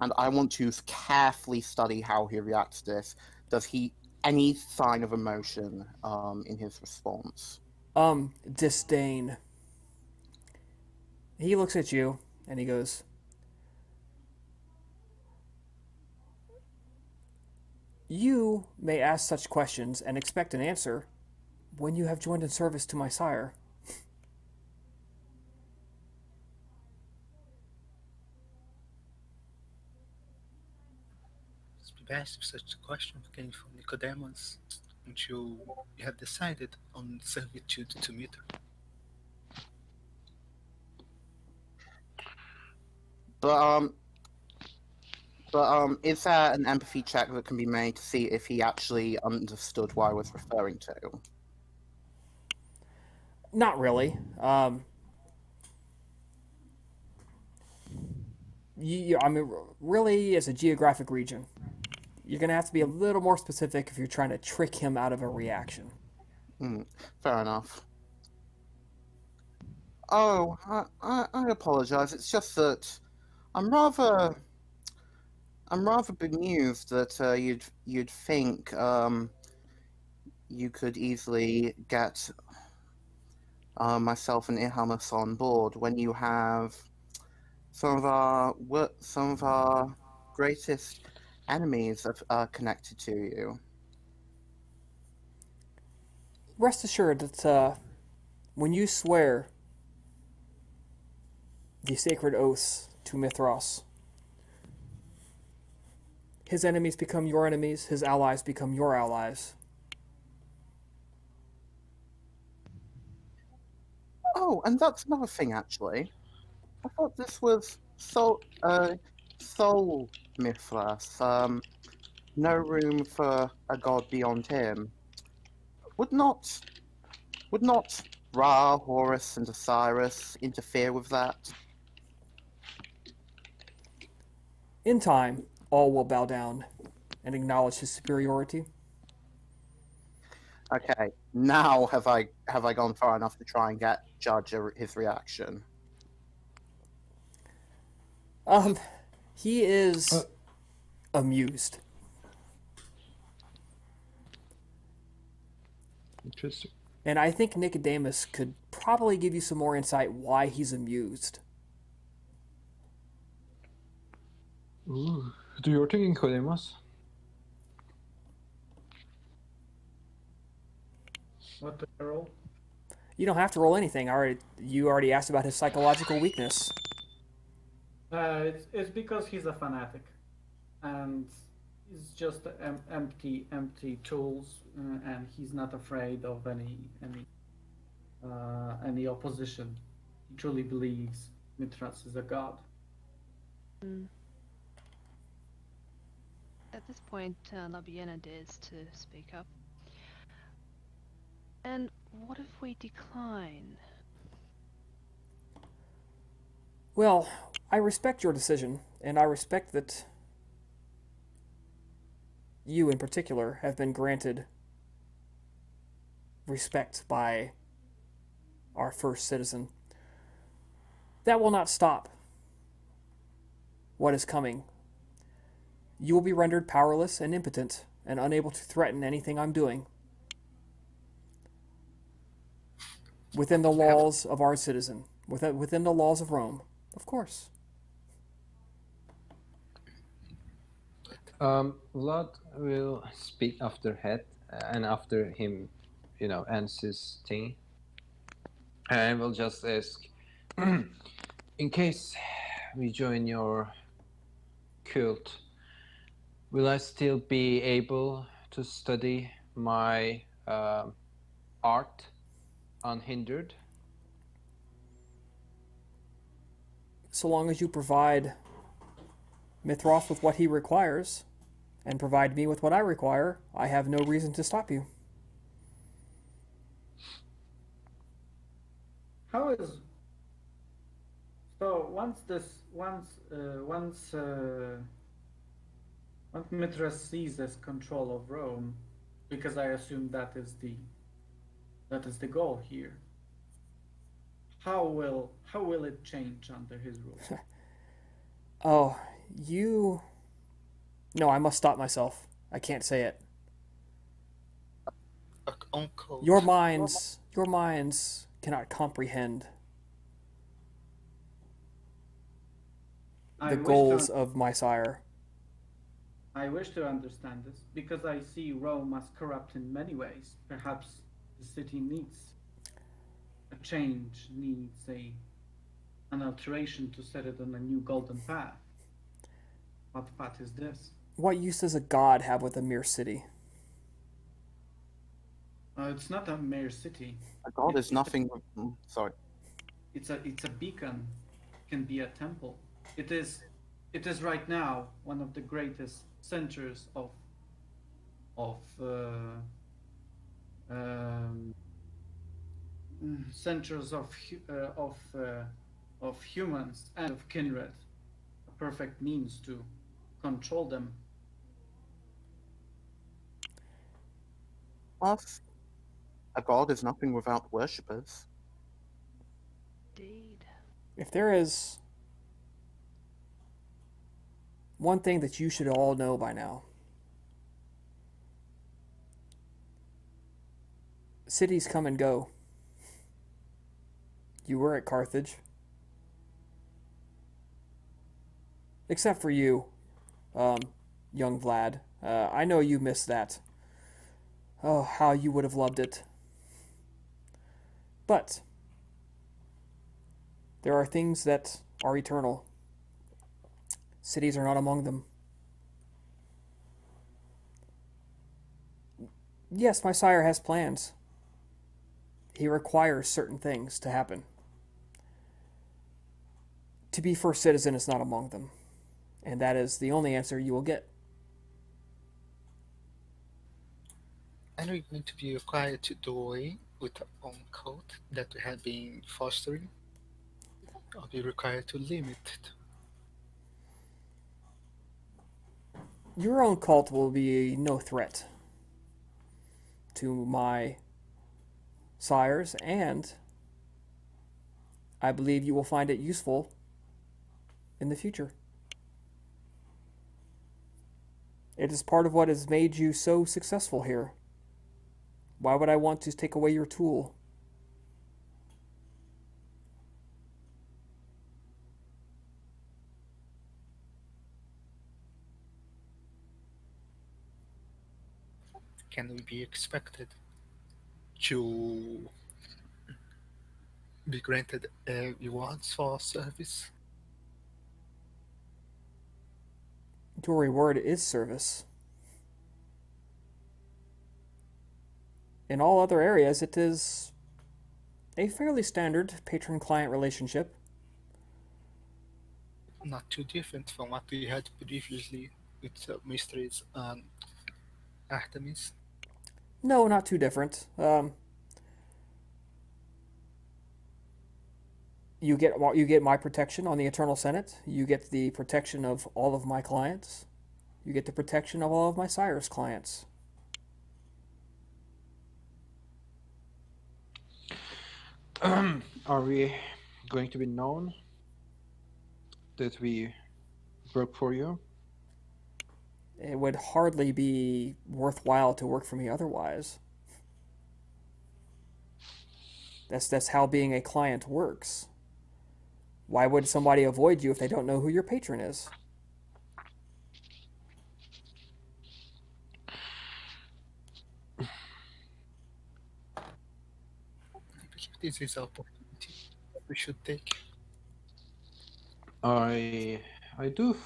And I want to carefully study how he reacts to this. Does he any sign of emotion um, in his response? Um, disdain. He looks at you and he goes, You may ask such questions and expect an answer when you have joined in service to my sire. Best if such a question came from Nicodemus until you have decided on servitude to Mithra. But um, but um, is there an empathy check that can be made to see if he actually understood what I was referring to? Not really. Um, you, you- I mean, really, as a geographic region, you're going to have to be a little more specific if you're trying to trick him out of a reaction. Hmm, fair enough. Oh, I, I, I apologize. It's just that I'm rather, I'm rather bemused that uh, you'd you'd think um, you could easily get uh, myself and Ihamus on board when you have some of our some of our greatest enemies are, are connected to you. Rest assured that uh, when you swear the sacred oaths to Mithras, his enemies become your enemies, his allies become your allies. Oh, and that's another thing, actually. I thought this was so. uh, Soul Mithras. Um, no room for a god beyond him. Would not, would not Ra, Horus, and Osiris interfere with that? In time, all will bow down and acknowledge his superiority. Okay, now have I have I gone far enough to try and get judge a- his reaction? Um, He is Uh. amused. Interesting. And I think Nicodemus could probably give you some more insight why he's amused. Ooh. Do your thing, Nicodemus. What the roll? You don't have to roll anything. I already you already asked about his psychological weakness. Uh, it's, it's because he's a fanatic, and he's just em- empty, empty tools, uh, and he's not afraid of any any uh, any opposition. He truly believes Mithras is a god. Mm. At this point, uh, Labiena dares to speak up. And what if we decline? Well, I respect your decision, and I respect that you in particular have been granted respect by our first citizen. That will not stop what is coming. You will be rendered powerless and impotent and unable to threaten anything I'm doing. Within the laws of our citizen, within, within the laws of Rome, of course. Um, Vlad will speak after Het, and after him, you know, ends his thing. And I will just ask, <clears throat> in case we join your cult, will I still be able to study my um art unhindered? So long as you provide Mithras with what he requires and provide me with what I require, I have no reason to stop you. How is so once this once uh, once uh, once Mithras seizes control of Rome, because I assume that is the that is the goal here. How will how will it change under his rule? <laughs> Oh, you. No, I must stop myself. I can't say it. Uh, uncle. Your minds, your minds cannot comprehend I the goals of my sire. I wish to understand this because I see Rome as corrupt in many ways. Perhaps the city needs a change, needs a an alteration to set it on a new golden path. What path is this? What use does a god have with a mere city? Uh, it's not a mere city. A god is nothing. mm, Sorry. It's a it's a beacon. Can be a temple. It is it is right now one of the greatest centers of of uh, um, centers of uh, of uh, of humans and of kindred. A perfect means to control them. Plus, a god is nothing without worshippers. Indeed. If there is one thing that you should all know by now, cities come and go. You were at Carthage. Except for you, um, young Vlad. Uh, I know you missed that. Oh, how you would have loved it. But there are things that are eternal. Cities are not among them. Yes, my sire has plans. He requires certain things to happen. To be first citizen is not among them. And that is the only answer you will get. And we're going to be required to do away with our own code that we have been fostering. Or be required to limit it. Your own cult will be no threat to my sires, and I believe you will find it useful in the future. It is part of what has made you so successful here. Why would I want to take away your tool? Can we be expected to be granted uh, rewards for service? Your reward is service. In all other areas, it is a fairly standard patron client relationship. Not too different from what we had previously with uh, Mysteries and Artemis. No, not too different. Um, you get you get my protection on the Eternal Senate. You get the protection of all of my clients. You get the protection of all of my sire's clients. <clears throat> Are we going to be known that we work for you? It would hardly be worthwhile to work for me otherwise. That's that's how being a client works. Why would somebody avoid you if they don't know who your patron is? This is opportunity we should take. I I do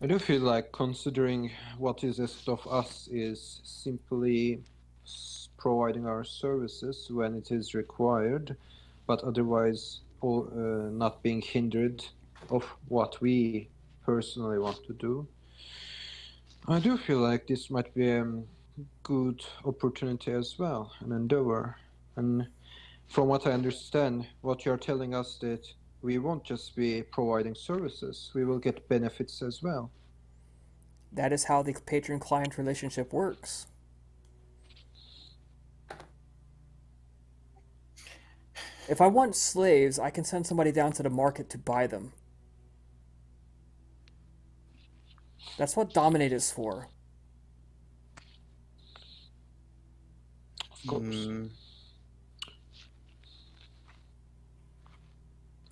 I do feel like considering what is asked of us is simply providing our services when it is required, but otherwise all, uh, not being hindered of what we personally want to do. I do feel like this might be a good opportunity as well, an endeavor. And from what I understand, what you're telling us that we won't just be providing services, we will get benefits as well. That is how the patron client relationship works. If I want slaves, I can send somebody down to the market to buy them. That's what Dominate is for. Of course. Mm,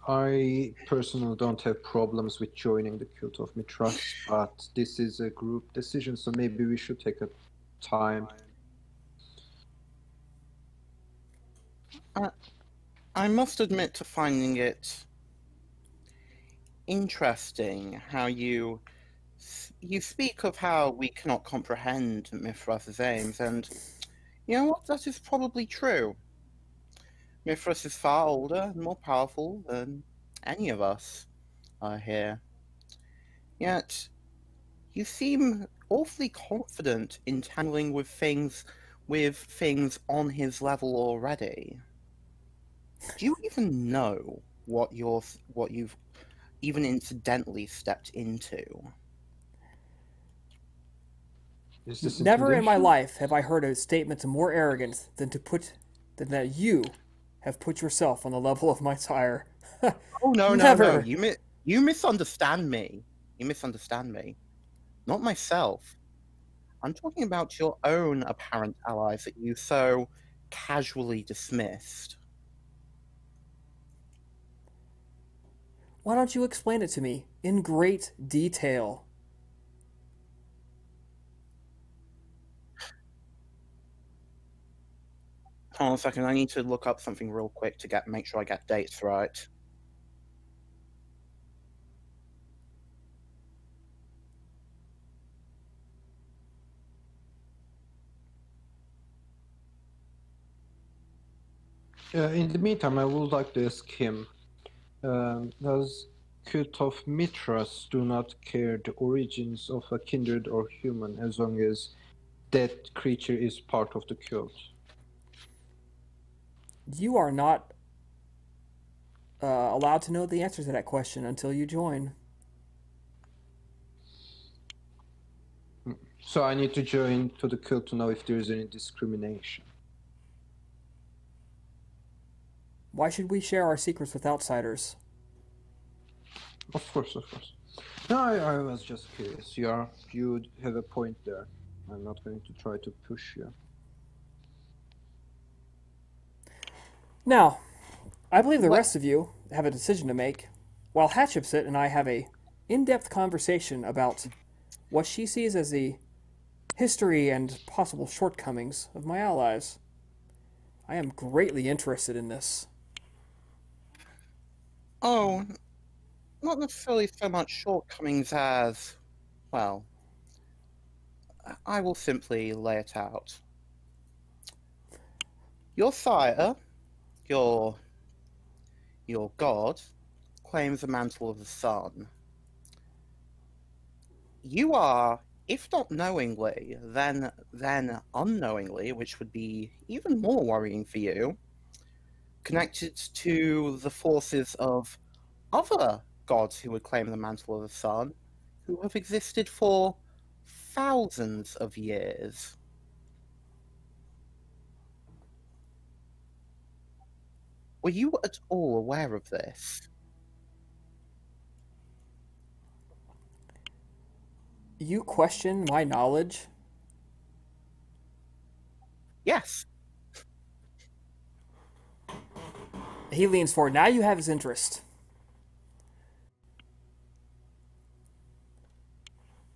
I personally don't have problems with joining the cult of Mithras, but this is a group decision, so maybe we should take a time. I must admit to finding it interesting how you you speak of how we cannot comprehend Mithras' aims, and you know what? That is probably true. Mithras is far older and more powerful than any of us are here. Yet, you seem awfully confident in tangling with things with things on his level already. Do you even know what you're what you've even incidentally stepped into? Is this Never in my life have I heard a statement more arrogant than to put than that you have put yourself on the level of my sire. Oh no, <laughs> no, no! You mi- you misunderstand me. You misunderstand me. Not myself. I'm talking about your own apparent allies that you so casually dismissed. Why don't you explain it to me in great detail? Hold on a second. I need to look up something real quick to get make sure I get dates right. Uh, in the meantime, I would like to ask him: um, Does cult of Mithras do not care the origins of a kindred or human, as long as that creature is part of the cult? You are not uh, allowed to know the answer to that question until you join. So I need to join to the cult to know if there is any discrimination. Why should we share our secrets with outsiders? Of course, of course. No, I, I was just curious. You are you have a point there. I'm not going to try to push you. Now, I believe the rest of you have a decision to make, while Hatshepsut and I have a in-depth conversation about what she sees as the history and possible shortcomings of my allies. I am greatly interested in this. Oh, not necessarily so much shortcomings as, well, I will simply lay it out. Your sire, your your god, claims the mantle of the sun. You are, if not knowingly, then then unknowingly, which would be even more worrying for you, connected to the forces of other gods who would claim the mantle of the sun, who have existed for thousands of years. Were you at all aware of this? You question my knowledge? Yes. He leans forward. Now you have his interest.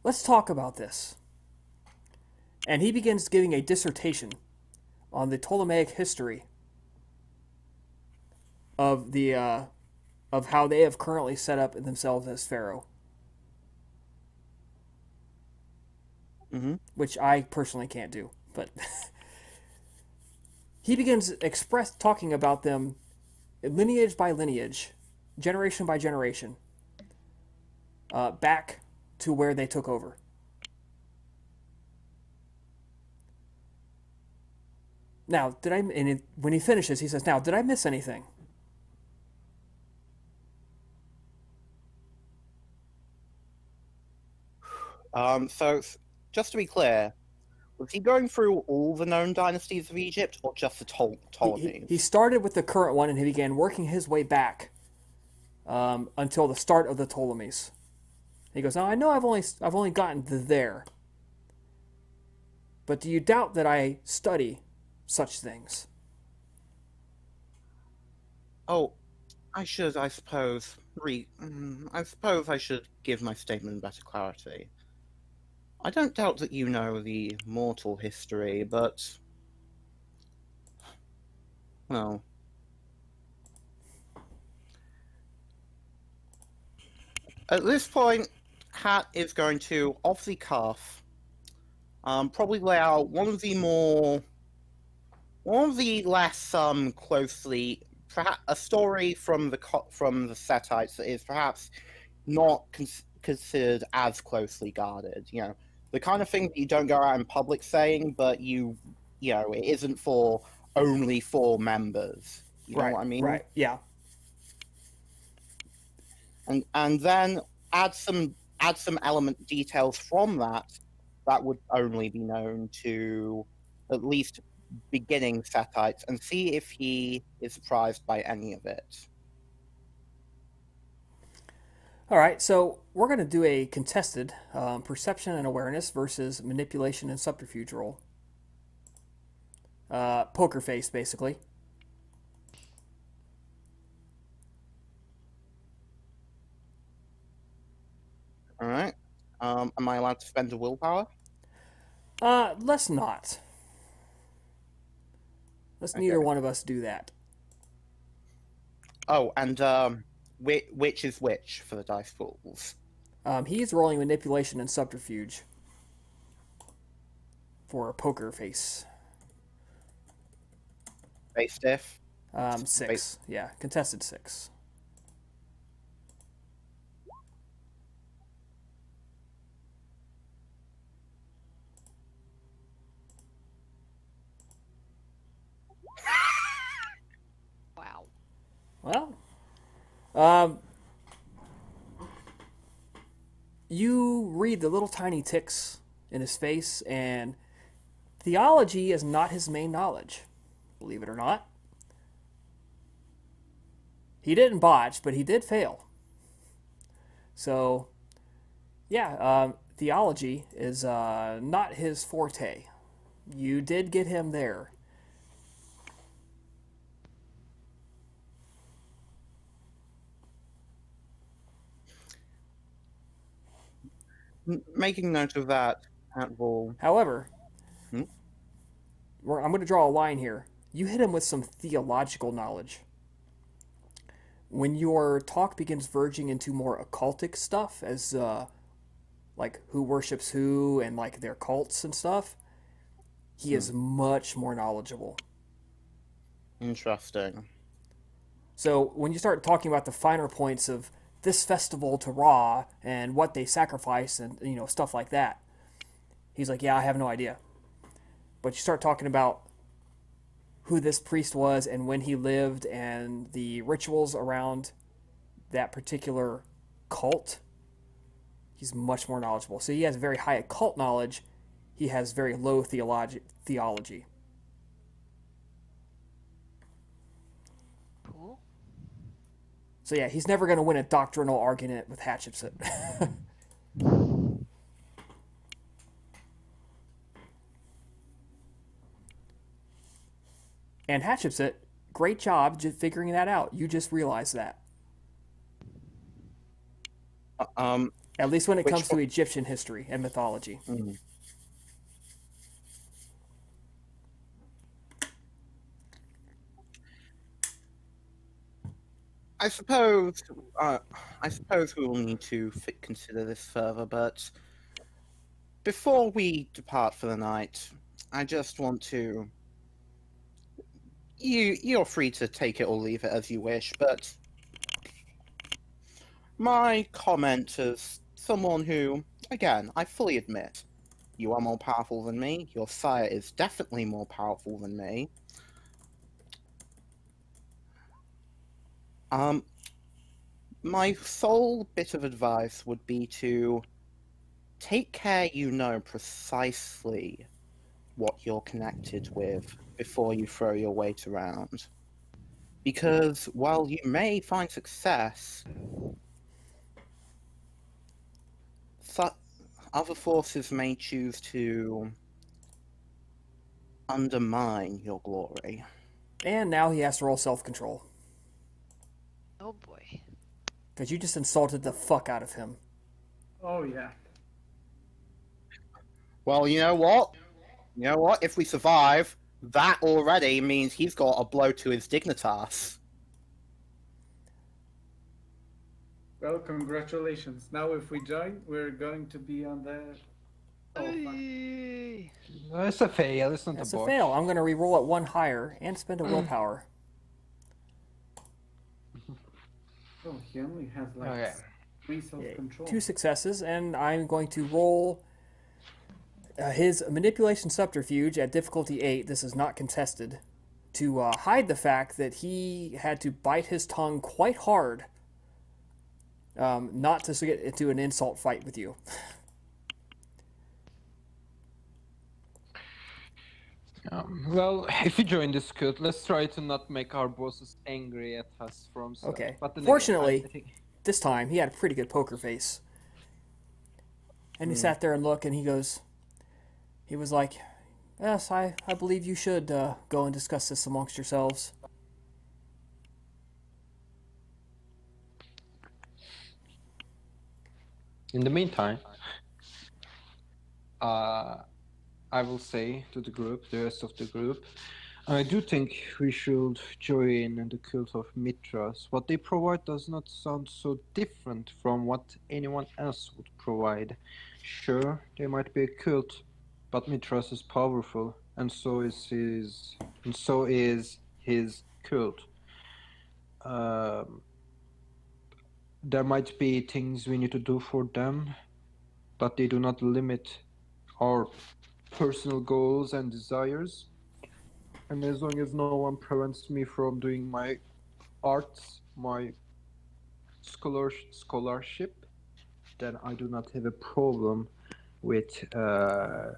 Let's talk about this. And he begins giving a dissertation on the Ptolemaic history of the uh, of how they have currently set up themselves as pharaoh, Mm-hmm. which I personally can't do. But <laughs> he begins express talking about them lineage by lineage, generation by generation, uh, back to where they took over. Now, did I? And it, when he finishes, he says, "Now, did I miss anything?" Um, so, just to be clear, was he going through all the known dynasties of Egypt or just the Ptol- He- he, Ptolemies? he started with the current one, and he began working his way back um, until the start of the Ptolemies. He goes, "Now I know I've only I've only gotten to there, but do you doubt that I study such things?" Oh, I should, I suppose, re- mm, I suppose I should give my statement better clarity. I don't doubt that you know the mortal history, but. Well. At this point, Hat is going to, off the cuff, um, probably lay out one of the more. One of the less um, closely perhaps a story from the from the Setites that is perhaps not cons- considered as closely guarded. You know, the kind of thing that you don't go out in public saying, but you, you know, it isn't for only for members. You know what I mean? Right. Yeah. And and then add some add some element details from that that would only be known to at least beginning Setites and see if he is surprised by any of it. All right, so we're going to do a contested um, perception and awareness versus manipulation and subterfuge roll. Uh, poker face, basically. All right. Um, am I allowed to spend a willpower? Uh, let's not. Let's neither one of us do that. Oh, and um, which, which is which for the dice pools? Um, he's rolling manipulation and subterfuge for a poker face. Base diff. Um, six. Yeah, contested six. <laughs> Wow. Well, um, you read the little tiny ticks in his face, and theology is not his main knowledge, believe it or not. He didn't botch, but he did fail. So, Yeah, um, theology is uh, not his forte. You did get him there. Making note of that, at. However, Hmm? we're- I'm going to draw a line here. You hit him with some theological knowledge. When your talk begins verging into more occultic stuff, as uh, like who worships who and like their cults and stuff, he is much more knowledgeable. Interesting. So when you start talking about the finer points of this festival to Ra and what they sacrifice and you know stuff like that, he's like, "Yeah, I have no idea." But you start talking about who this priest was and when he lived and the rituals around that particular cult, he's much more knowledgeable. So he has very high occult knowledge. He has very low theology. Theology. Cool. So yeah, he's never going to win a doctrinal argument with Hatshepsut. <laughs> and Hatshepsut, great job just figuring that out. You just realized that. Uh, Um, At least when it comes to? Egyptian history and mythology. mm. I suppose, uh, I suppose we will need to consider this further, but before we depart for the night, I just want to. You, you're free to take it or leave it as you wish, but my comment as someone who, again, I fully admit, you are more powerful than me. Your sire is definitely more powerful than me. Um, my sole bit of advice would be to take care you know precisely what you're connected with before you throw your weight around. Because while you may find success, other forces may choose to undermine your glory. And now he has to roll self control. Oh boy. Because you just insulted the fuck out of him. Oh yeah. Well, you know what? You know what? If we survive, that already means he's got a blow to his dignitas. Well, congratulations. Now, if we join, we're going to be on the. Oh, fuck. Hey. No, it's a fail. It's not That's a a fail. I'm going to re-roll it one higher and spend a <clears throat> willpower. Oh, he only has like Okay. three self-control. Two successes, and I'm going to roll uh, his manipulation subterfuge at difficulty 8. This is not contested. To uh, hide the fact that he had to bite his tongue quite hard um, not to get into an insult fight with you. <laughs> Um, well, if you join this cult, let's try to not make our bosses angry at us from start. Okay. But Fortunately- again, I, I think This time, he had a pretty good poker face. And he sat there and looked, and he goes, he was like, Yes, I, I believe you should uh, go and discuss this amongst yourselves. In the meantime, uh, I will say to the group, the rest of the group, I do think we should join in the cult of Mithras. What they provide does not sound so different from what anyone else would provide. Sure, they might be a cult, but Mithras is powerful, and so is his, and so is his cult. Um, there might be things we need to do for them, but they do not limit our personal goals and desires. And as long as no one prevents me from doing my arts, my scholar scholarship, then I do not have a problem with uh,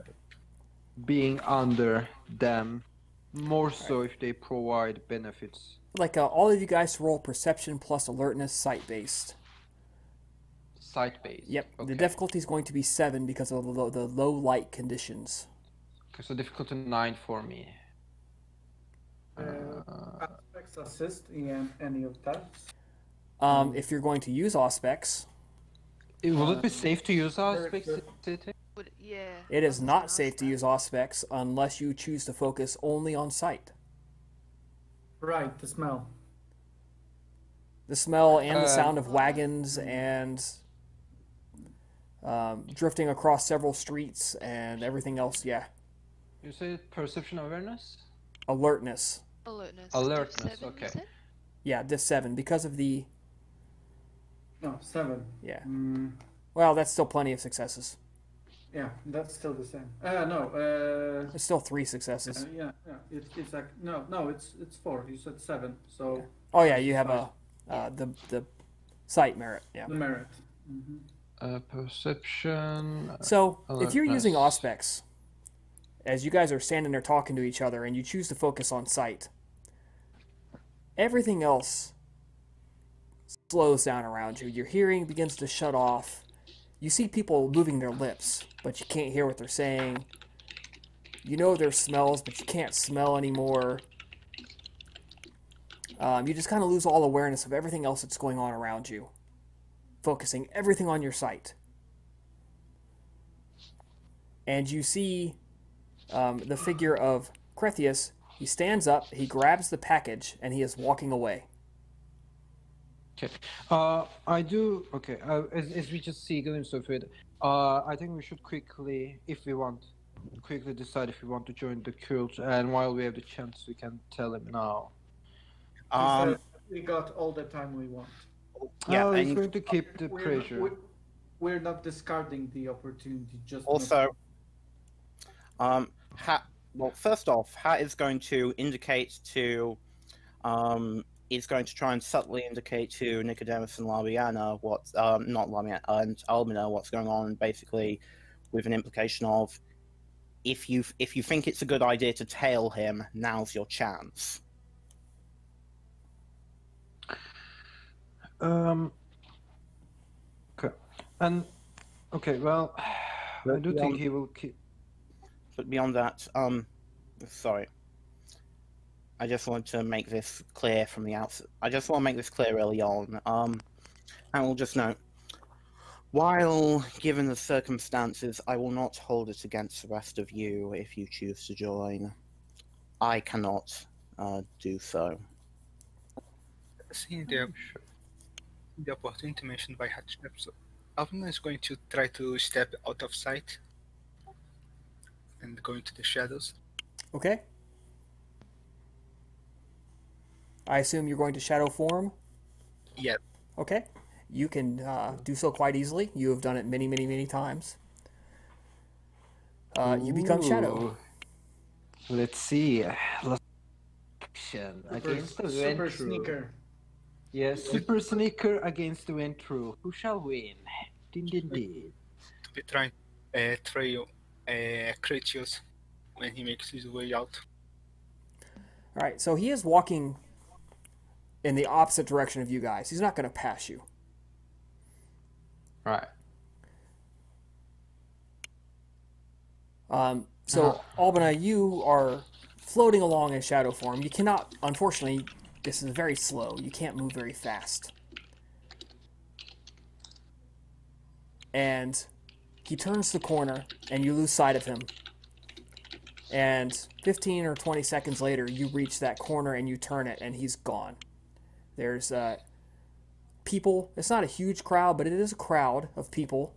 being under them. More so if they provide benefits. Like uh, all of you guys roll perception plus alertness sight based. Sight base. Yep. Okay. The difficulty is going to be seven because of the low, the low light conditions. Okay, so difficulty nine for me. Uh, Auspex assist in any of that. Um, if you're going to use Auspex, Eh, Will Uh, it be safe to use our very specs? good. City? Would, yeah. it I is was not safe to use Auspex unless you choose to focus only on sight. Right, the smell. The smell and the Uh, sound of wagons and um, drifting across several streets and everything else. Yeah, You say perception awareness? alertness. Alertness. Alertness, F7, okay. Yeah, diff seven because of the No, seven. yeah. Mm, Well, that's still plenty of successes. yeah, that's still the same. Uh, no, uh, It's still three successes. uh, yeah, yeah. It's it's like no, no, it's it's four. You said seven, so Oh yeah, you have a uh, the the sight merit. Yeah. the merit. hmm Uh, perception. So if you're using Alertness. Auspex, as you guys are standing there talking to each other, and you choose to focus on sight, everything else slows down around you. Your hearing begins to shut off. You see people moving their lips, but you can't hear what they're saying. You know their smells, but you can't smell anymore. Um, you just kind of lose all awareness of everything else that's going on around you, focusing everything on your sight and you see um, the figure of Crethius. He stands up, he grabs the package, and he is walking away. Okay. Uh, I do. Okay. Uh, as, as we just see a glimpse of it, uh, I think we should quickly, if we want, quickly decide if we want to join the cult. And while we have the chance, we can tell him now. Um, we got all the time we want. Yeah, oh, he's going to keep the we're, pressure. We're, we're not discarding the opportunity. Just also, um, Hat. Well, first off, Hat is going to indicate to, um, is going to try and subtly indicate to Nicodemus and Laviana what, um, not Laviana and Almina what's going on, basically, with an implication of, if you if you think it's a good idea to tail him, now's your chance. Um. Okay. And okay. Well, <sighs> I do think he will keep. But beyond that, um, sorry. I just want to make this clear from the outset. I just want to make this clear early on. Um, and we'll just note, while given the circumstances, I will not hold it against the rest of you if you choose to join. I cannot uh, do so. Seeing the, the opportunity mentioned by Hatshep, so Alvina is going to try to step out of sight and go into the shadows. Okay? I assume you're going to shadow form? Yep. Okay. You can uh, do so quite easily. You have done it many, many, many times. Uh, you become shadow. Let's see. Action against the super Ventrue. sneaker. Yes, <laughs> super sneaker against the Ventrue. Who shall win? Din din din. to be trying uh, trail uh, Crethius when he makes his way out. All right, so he is walking in the opposite direction of you guys. He's not going to pass you. Right. Um, so, Albina, you are floating along in shadow form. You cannot, unfortunately, this is very slow. You can't move very fast. And he turns the corner, and you lose sight of him. And 15 or 20 seconds later, you reach that corner and you turn it, and he's gone. There's uh, people. It's not a huge crowd, but it is a crowd of people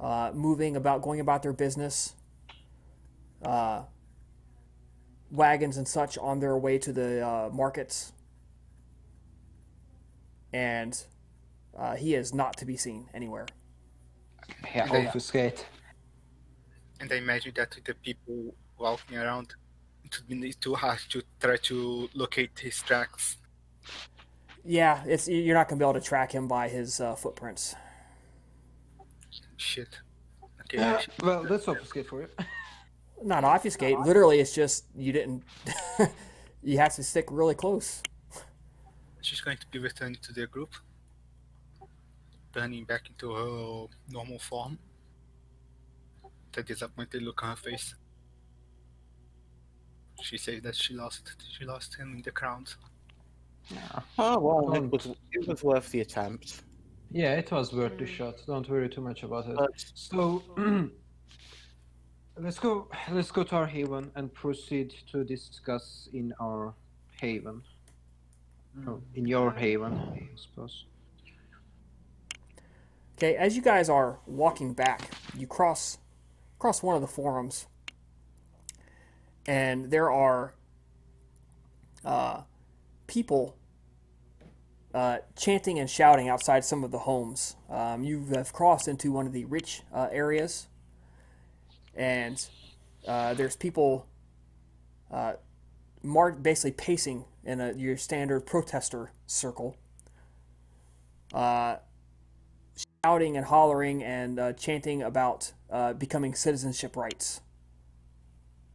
uh, moving about, going about their business uh, wagons and such on their way to the uh, markets. And uh, he is not to be seen anywhere. Yeah, Okay. obfuscate. And I imagine that the people walking around it would be too hard to try to locate his tracks. Yeah, it's you're not gonna be able to track him by his uh, footprints. Shit. Okay. Yeah, sh- well, that's obfuscate for you. Not obfuscate. Literally, it's just you didn't. <laughs> you have to stick really close. She's going to be returned to the group. turning back into her normal form. The disappointed look on her face. She says that she lost she lost him in the crowd. Yeah. Oh well, it was it was worth the attempt. Yeah, it was worth the Mm. shot. Don't worry too much about it. But So <clears throat> let's go. Let's go to our haven and proceed to discuss in our haven. Oh, in your haven, I suppose. Okay, as you guys are walking back, you cross cross one of the forums, and there are uh, people uh, chanting and shouting outside some of the homes. Um, you have crossed into one of the rich uh, areas, and uh, there's people uh, mar- basically pacing in a, your standard protester circle. Uh, shouting and hollering and uh, chanting about uh, becoming citizenship rights.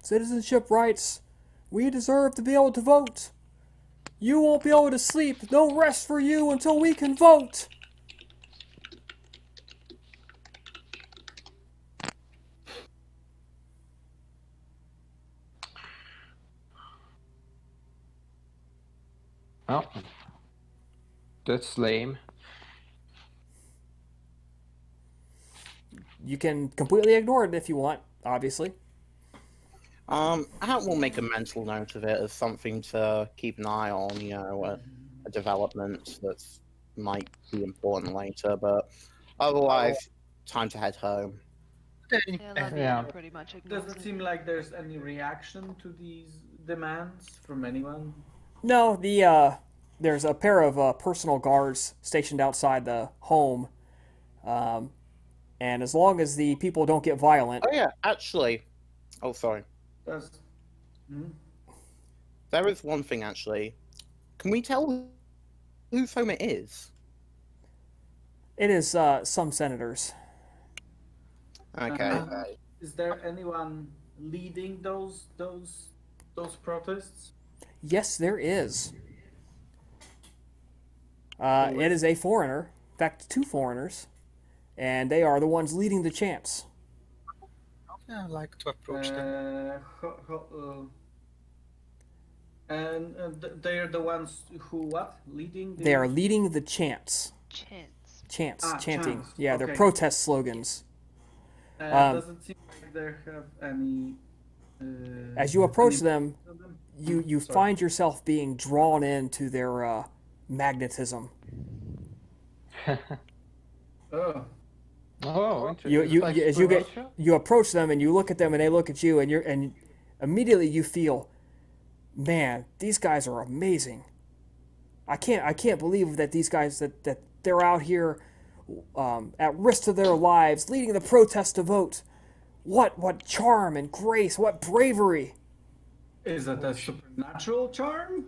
Citizenship rights. We deserve to be able to vote. You won't be able to sleep. No rest for you until we can vote. Oh, that's lame. You can completely ignore it if you want, obviously. um, I will make a mental note of it as something to keep an eye on. You know, a, a development that might be important later. But otherwise, time to head home. Yeah, Yeah. pretty much Doesn't it. seem like there's any reaction to these demands from anyone. No, the uh, there's a pair of uh, personal guards stationed outside the home, um, and as long as the people don't get violent, Oh yeah, actually. Oh, sorry. Does Hmm? There is one thing actually. Can we tell whose home it is? it is uh, some senators. Okay. Uh, is there anyone leading those those those protests? Yes, there is. Uh, it is a foreigner, in fact, two foreigners, and they are the ones leading the chants. yeah, I like to approach them. Uh, ho- ho- uh, and uh, th- they are the ones who what leading? The... They are leading the chants. Chance. Chants, Ah, chanting. chants, Yeah, they're protest slogans. Uh, um, doesn't seem like they have any. Uh, As you approach any- them, them? You, you Sorry. find yourself being drawn into their uh, magnetism. <laughs> Oh, Oh, interesting. You, you, Like as you get Russia? you approach them and you look at them and they look at you and you're and immediately you feel, man, these guys are amazing. I can't I can't believe that these guys that that they're out here um, at risk to their lives, leading the protest to vote. What what charm and grace, what bravery! Is that a supernatural charm?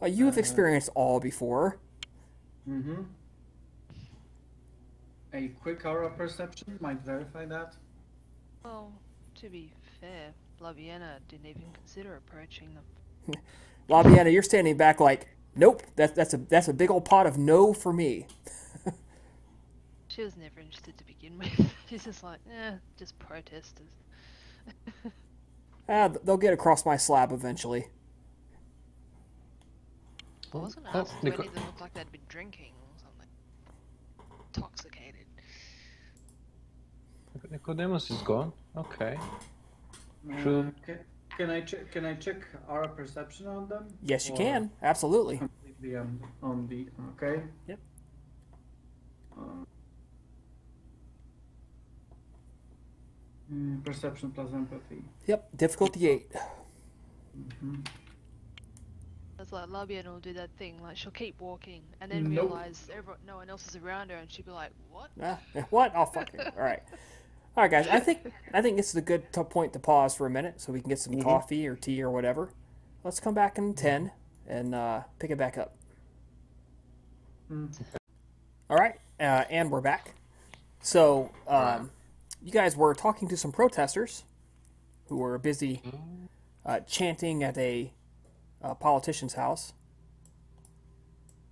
Uh, you've experienced all before. Mm-hmm. A quick aura perception might verify that. Well, to be fair, Laviana didn't even consider approaching them. <laughs> Labiana, you're standing back like, nope, that, that's a that's a big old pot of no for me. She was never interested to begin with. <laughs> She's just like, eh, just protesters. <laughs> Ah, they'll get across my slab eventually. I wasn't Oh, asked. Do any Nico- of them look like they'd been drinking or something? Intoxicated. Nicodemus is gone. Okay. Uh, True. can, can I check? Can I check our perception on them? Yes, you Or can. Absolutely. Completely on, on the okay. Yep. Uh, mm, perception plus empathy. Yep. Difficulty eight. It's like Labiana will do that thing, like she'll keep walking and then Nope. realize everyone, no one else is around her, and she'll be like, "What?" <laughs> Ah, <laughs> what? Oh, fuck it. All right. All right, guys. I think I think this is a good t- point to pause for a minute so we can get some coffee or tea or whatever. Let's come back in ten and uh, pick it back up. All right, uh, and we're back. So um, you guys were talking to some protesters who were busy uh, chanting at a, a, politician's house.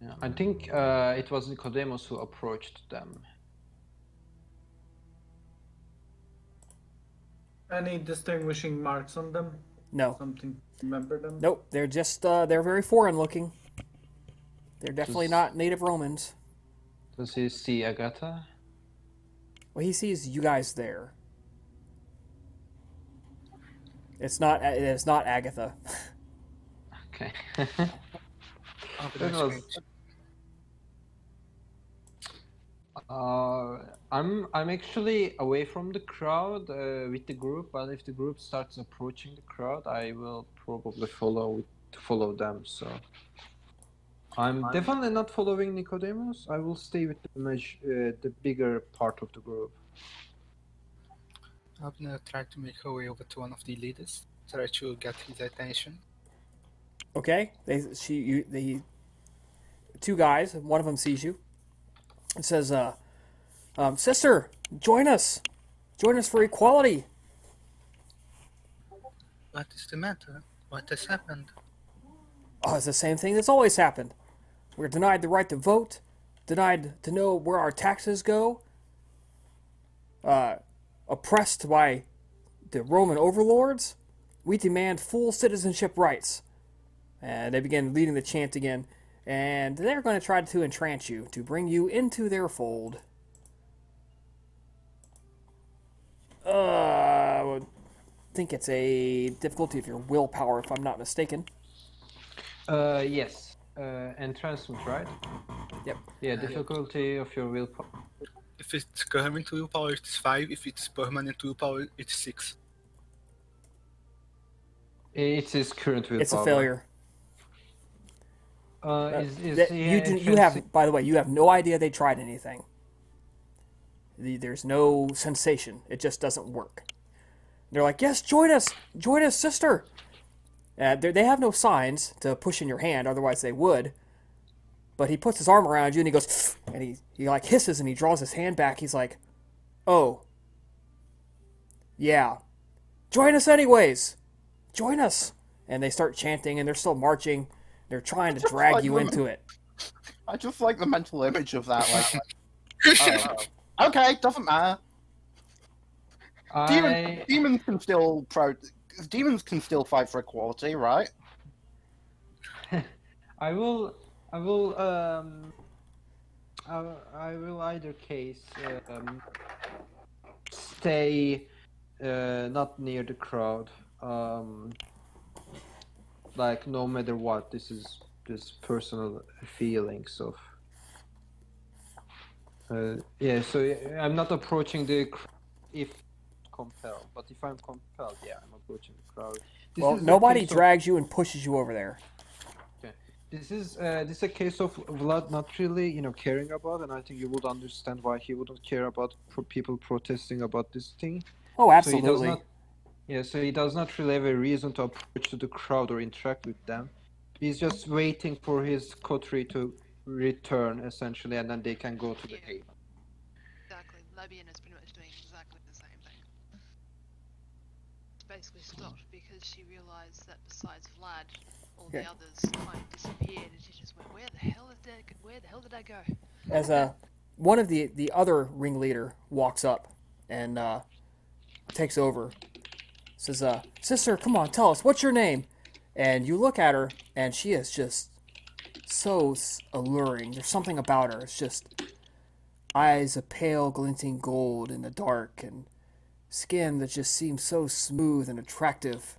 Yeah, I think uh, it was Nicodemus who approached them. Any distinguishing marks on them? No. Something remember them? Nope. They're just uh, they're very foreign looking. They're definitely does, not native Romans. Does he see Agata? Well, he sees you guys there. It's not. It's not Agatha. Okay. But That that's was- great. Uh, I'm I'm actually away from the crowd uh, with the group, but if the group starts approaching the crowd, I will probably follow follow them. So I'm definitely not following Nicodemus. I will stay with the maj- uh, the bigger part of the group. I'm gonna try to make her way over to one of the leaders, try to get his attention. Okay. They she you the two guys. One of them sees you. and says, "Uh, um, sister, join us. Join us for equality." What is the matter? What has happened? Oh, it's the same thing that's always happened. We're denied the right to vote, denied to know where our taxes go, uh, oppressed by the Roman overlords. We demand full citizenship rights. And they begin leading the chant again. And they're going to try to entrance you, to bring you into their fold. Uh, I would think it's a difficulty of your willpower, if I'm not mistaken. Uh, yes. Uh, entrancement, right? Yep. Yeah, difficulty of your willpower. If it's current willpower, it's 5. If it's permanent willpower, it's 6. It is current willpower. It's a failure. Uh, is, is That- you do, you have, by the way, you have no idea they tried anything. The, there's no sensation. It just doesn't work. They're like, yes, join us, join us, sister. Uh, they they have no signs to push in your hand, otherwise they would. But he puts his arm around you and he goes, <sniffs> and he he like hisses and he draws his hand back. He's like, oh, yeah, join us anyways, join us. And they start chanting and they're still marching. They're trying to drag like you women. into it. <laughs> I just like the mental image of that. Like, <laughs> oh, oh. okay, doesn't matter. Demons, demons can still pro. Demons can still fight for equality, right? <laughs> I will, I will, um, I, I will either case um, stay uh, not near the crowd. Um, like no matter what, this is this personal feelings of. Uh, yeah, so I'm not approaching the if compelled, but if I'm compelled, yeah, I'm approaching the crowd. This Well, nobody case of- drags you and pushes you over there. This is uh, this is a case of Vlad not really, you know, caring about, and I think you would understand why he wouldn't care about pro- people protesting about this thing. Oh, So he absolutely. does not. Yeah, so he does not really have a reason to approach to the crowd or interact with them. He's just waiting for his coterie to return, essentially, and then they can go to the Yeah. haven. Exactly. Labian is pretty much doing exactly the same thing. She basically stopped because she realised that besides Vlad, all Yeah. the others kind of disappeared, and she just went, "Where the hell did that? Where the hell did I go?" as uh, one of the the other ringleader walks up and uh, takes over. Says, uh, "Sister, come on, tell us what's your name." And you look at her, and she is just so alluring. There's something about her. It's just eyes of pale, glinting gold in the dark, and skin that just seems so smooth and attractive.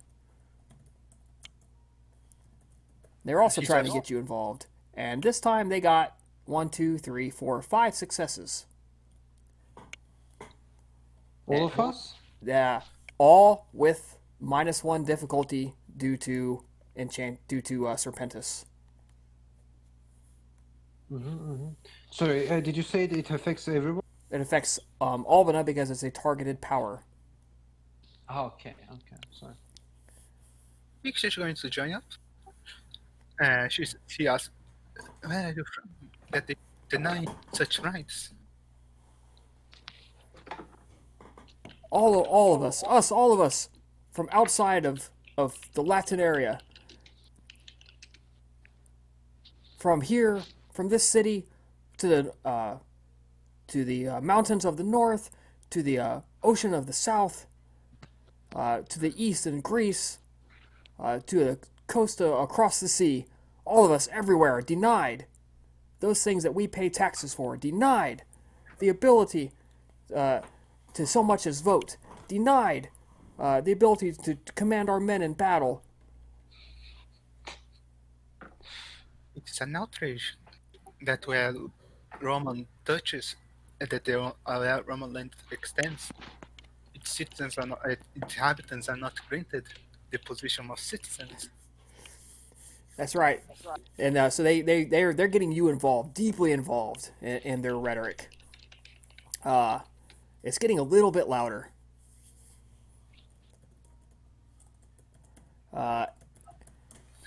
They're also She's trying to get you involved, and this time they got one, two, three, four, five successes. All of us? Yeah, all with minus one difficulty due to enchant due to uh, Serpentis. Mm-hmm, Sorry, uh, did you say it affects everyone? It affects um, Albina because it's a targeted power. Oh, okay, okay, sorry. think she's going to join us. Uh, she's, she asks, Where are you from? That they deny such rights. All of, all of us, us, all of us, from outside of of the Latin area, from here, from this city, to the uh, to the uh, mountains of the north, to the uh, ocean of the south. uh, to the east in Greece, uh, to the coast across the sea. All of us everywhere are denied those things that we pay taxes for, denied the ability uh, to so much as vote, denied the ability to command our men in battle. It's an outrage that where Roman uh, that the uh, Roman land extends, its citizens are not, uh, inhabitants are not granted the position of citizens. That's right. And uh, so they they they're they're getting you involved, deeply involved in, in their rhetoric. Uh, it's getting a little bit louder. Uh,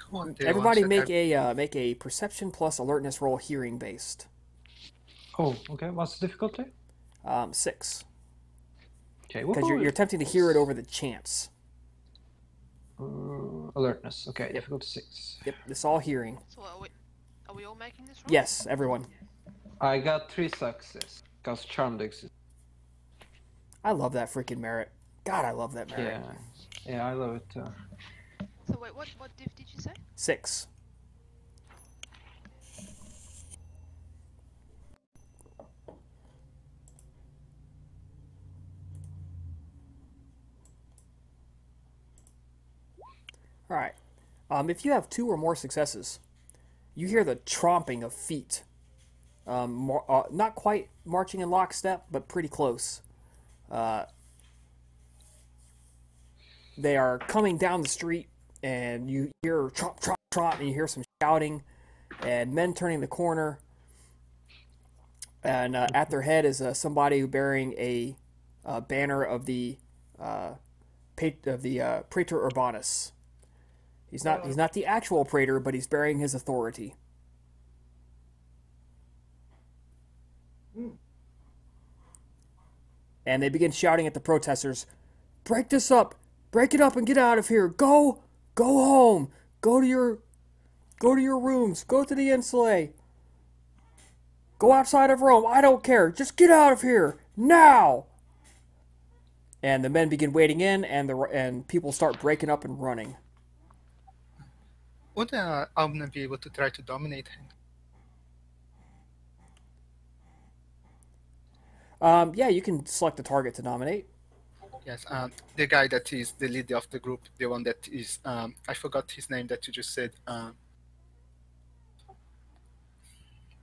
Who are the everybody make a uh, make a perception plus alertness roll, hearing based. Oh, okay. What's the difficulty? Um, six, Okay, because you're, woohoo. you're attempting to hear it over the chants. Uh, alertness. Okay, difficulty six. Yep, it's all hearing. So are we, are we all making this roll? Yes, everyone. I got three successes because charmed exists. I love that freaking merit. God, I love that merit. Yeah, yeah, I love it too. So wait, what what diff did you say? Six. All right. Um, if you have two or more successes, you hear the tromping of feet. Um, more, uh, not quite marching in lockstep, but pretty close. Uh, they are coming down the street, and you hear trot, trot, trot, and you hear some shouting, and men turning the corner. And uh, at their head is uh, somebody bearing a uh, banner of the uh, of the Praetor Urbanus. He's not he's not the actual praetor, but he's bearing his authority. And they begin shouting at the protesters, "Break this up! Break it up and get out of here! Go, go home! Go to your, go to your rooms! Go to the insulae! Go outside of Rome! I don't care! Just get out of here now!" And the men begin wading in, and the and people start breaking up and running. Would uh, Abner be able to try to dominate him? Um, yeah, you can select a target to nominate. Yes, um, the guy that is the leader of the group, the one that is, um, I forgot his name that you just said. Um,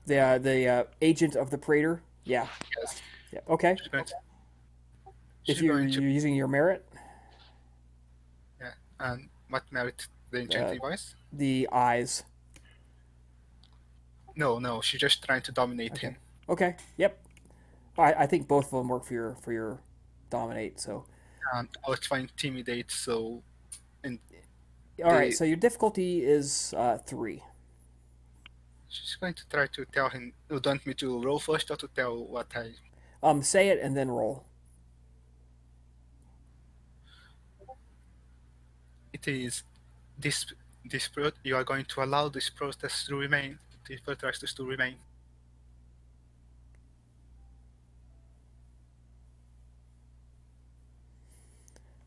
The uh, the uh, agent of the praetor. Yeah. yes, Yeah. Okay. to, If you're, to, you're using your merit, yeah, and what merit the Uh, device? the eyes. No, no, she's just trying to dominate him. Okay. Yep. I, I think both of them work for your for your dominate. So Um, I was trying to intimidate, so and all right. The- So your difficulty is uh, three. she's going to try to tell him. You don't want me to roll first or to tell what I? Um, say it and then roll. It is this this you are going to allow this protest to remain. The protesters to remain.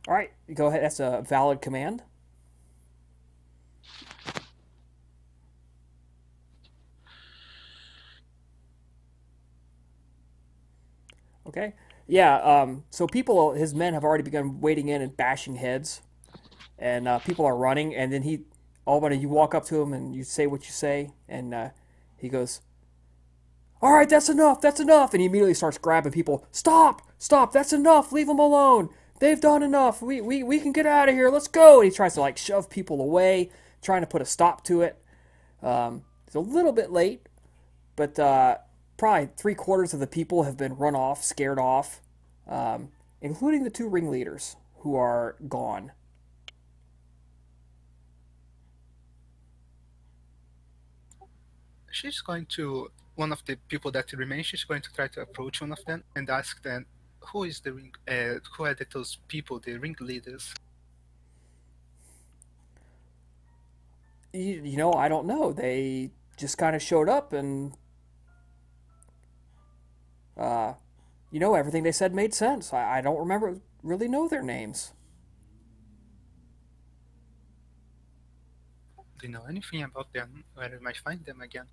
All right. Go ahead. That's a valid command. Okay. Yeah. Um, so people, his men have already begun wading in and bashing heads, and uh, people are running. And then he, all sudden, you walk up to him and you say what you say, and uh, he goes, "All right, that's enough. That's enough." And he immediately starts grabbing people. Stop! Stop! That's enough. Leave them alone. They've done enough. We we we can get out of here. Let's go. And he tries to like shove people away, trying to put a stop to it. Um, it's a little bit late, but uh, probably three quarters of the people have been run off, scared off, um, including the two ringleaders who are gone. she's going to one of the people that remain. She's going to try to approach one of them and ask them who is the ring, uh, who are those people, the ring leaders. You, you know, I don't know. They just kind of showed up and. Uh, you know, everything they said made sense. I, I don't remember, really know their names. Do you know anything about them? Where I might find them again?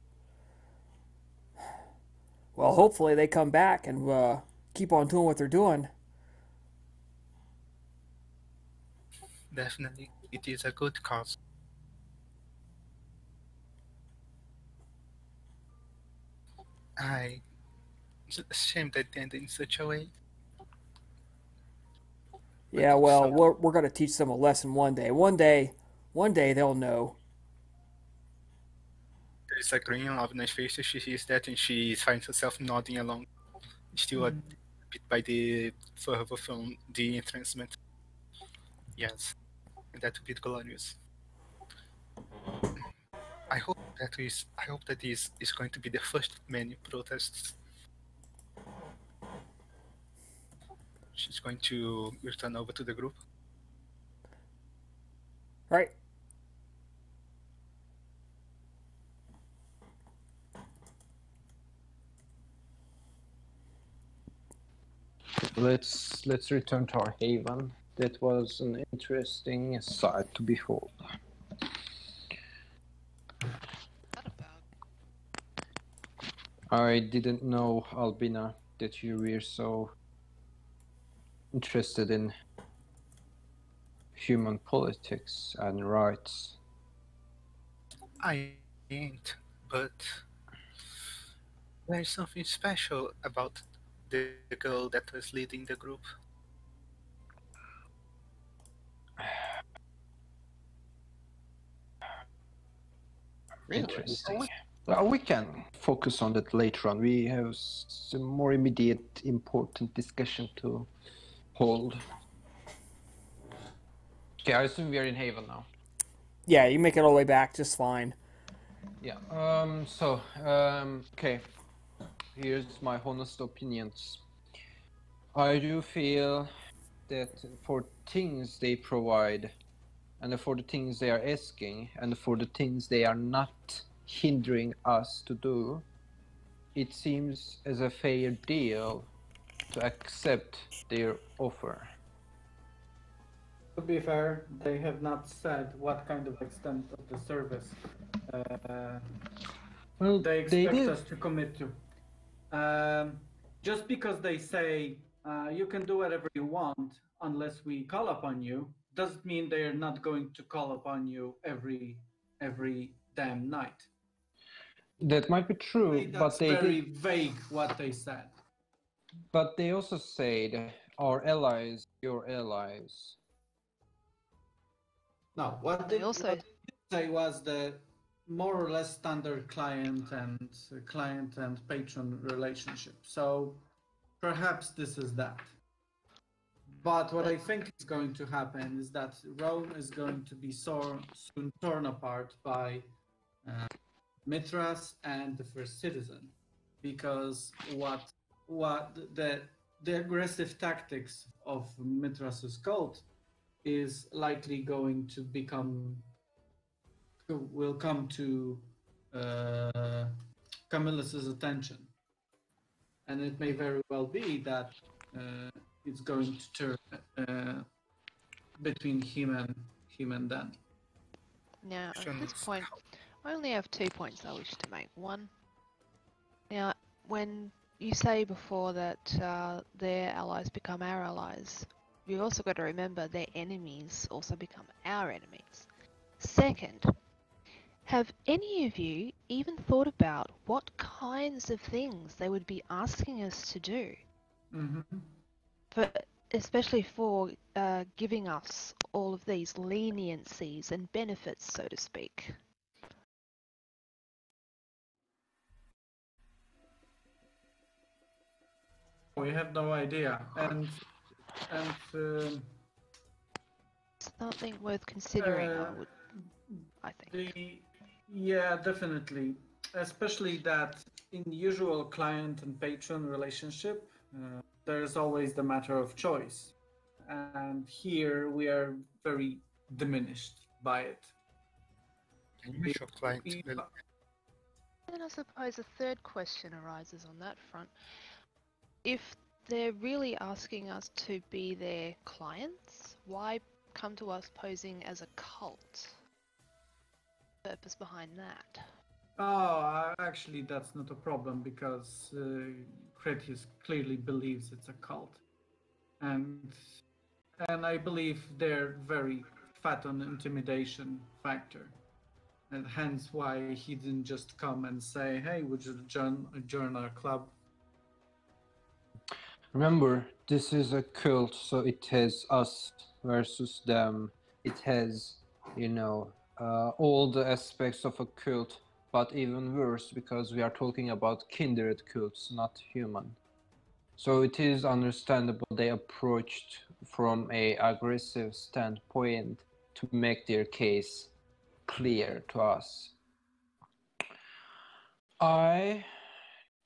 Well, hopefully they come back and uh, keep on doing what they're doing. Definitely, it is a good cause. I. It's a shame that they ended in such a way. Yeah, well, we're, we're going to teach them a lesson one day. One day, one day they'll know. Grin on Avina's face she sees that, and she finds herself nodding along, still a mm. bit by the fervor from the entrancement. Yes, and that would be glorious. I hope that is. I hope that this is going to be the first many protests. She's going to return over to the group. Right? Let's let's return to our haven. That was an interesting sight to behold. I didn't know, Albina, that you were so interested in human politics and rights. I ain't, but there's something special about the girl that was leading the group. Really? Interesting. Well, we can focus on that later on. We have some more immediate, important discussion to hold. Okay, I assume we are in Haven now. Yeah, you make it all the way back just fine. Yeah. Um. So. Um. Okay. Here's my honest opinions. I do feel that for things they provide, and for the things they are asking, and for the things they are not hindering us to do, it seems as a fair deal to accept their offer. To be fair, they have not said what kind of extent of the service uh, Well, they expect did. us to commit to. Um, just because they say uh, you can do whatever you want unless we call upon you, doesn't mean they are not going to call upon you every every damn night. That might be true, That's but they very did, vague what they said. but they also said our allies, your allies. No, what They they also- what they did say was the more or less standard client and uh, client and patron relationship. So perhaps this is that. But what I think is going to happen is that Rome is going to be so, soon torn apart by uh, Mithras and the First Citizen, because what what the the aggressive tactics of Mithras's cult is likely going to become will come to uh, Camillus's attention, and it may very well be that uh, it's going to turn uh, between him and him and Dan. Now, at this point, I only have two points I wish to make. One, now, when you say before that uh, their allies become our allies, we've also got to remember their enemies also become our enemies. Second, have any of you even thought about what kinds of things they would be asking us to do? Mm-hmm. for especially for uh, giving us all of these leniencies and benefits, so to speak. We have no idea, and and um, Something worth considering, I Uh, would, I think. The yeah, definitely. Especially that in usual client and patron relationship, uh, there is always the matter of choice, and here we are very diminished by it. Initial client We- will- Then I suppose a third question arises on that front. If they're really asking us to be their clients, why come to us posing as a cult? Purpose behind that? Oh, actually, that's not a problem because uh, Crethius clearly believes it's a cult, and and I believe they're very fat on intimidation factor, and hence why he didn't just come and say, "Hey, would you join join our club?" Remember, this is a cult, so it has us versus them. It has, you know, uh, all the aspects of a cult, but even worse because we are talking about kindred cults, not human. So it is understandable they approached from a aggressive standpoint to make their case clear to us. I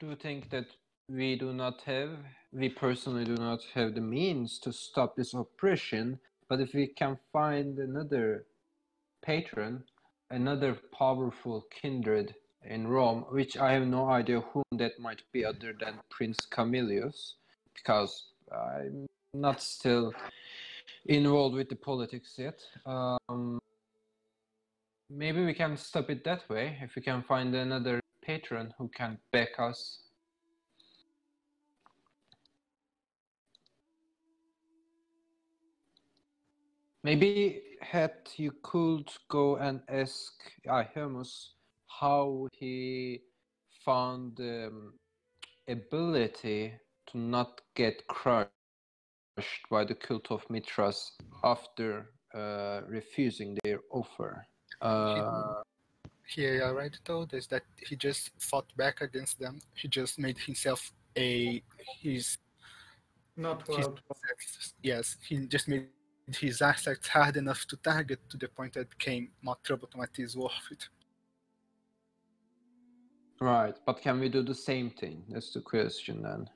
do think that we do not have, we personally do not have the means to stop this oppression, but if we can find another patron, another powerful kindred in Rome, which I have no idea whom that might be other than Prince Camillus, because I'm not still involved with the politics yet. Um, maybe we can stop it that way if we can find another patron who can back us. Maybe had you could go and ask Ihamus how he found the um, ability to not get crushed by the cult of Mithras after uh, refusing their offer. Uh, Here I read though is that he just fought back against them. He just made himself a his Not He's- well. yes, he just made his assets hard enough to target to the point that it became more trouble to Matisse worth it. right, but can we do the same thing? That's the question then.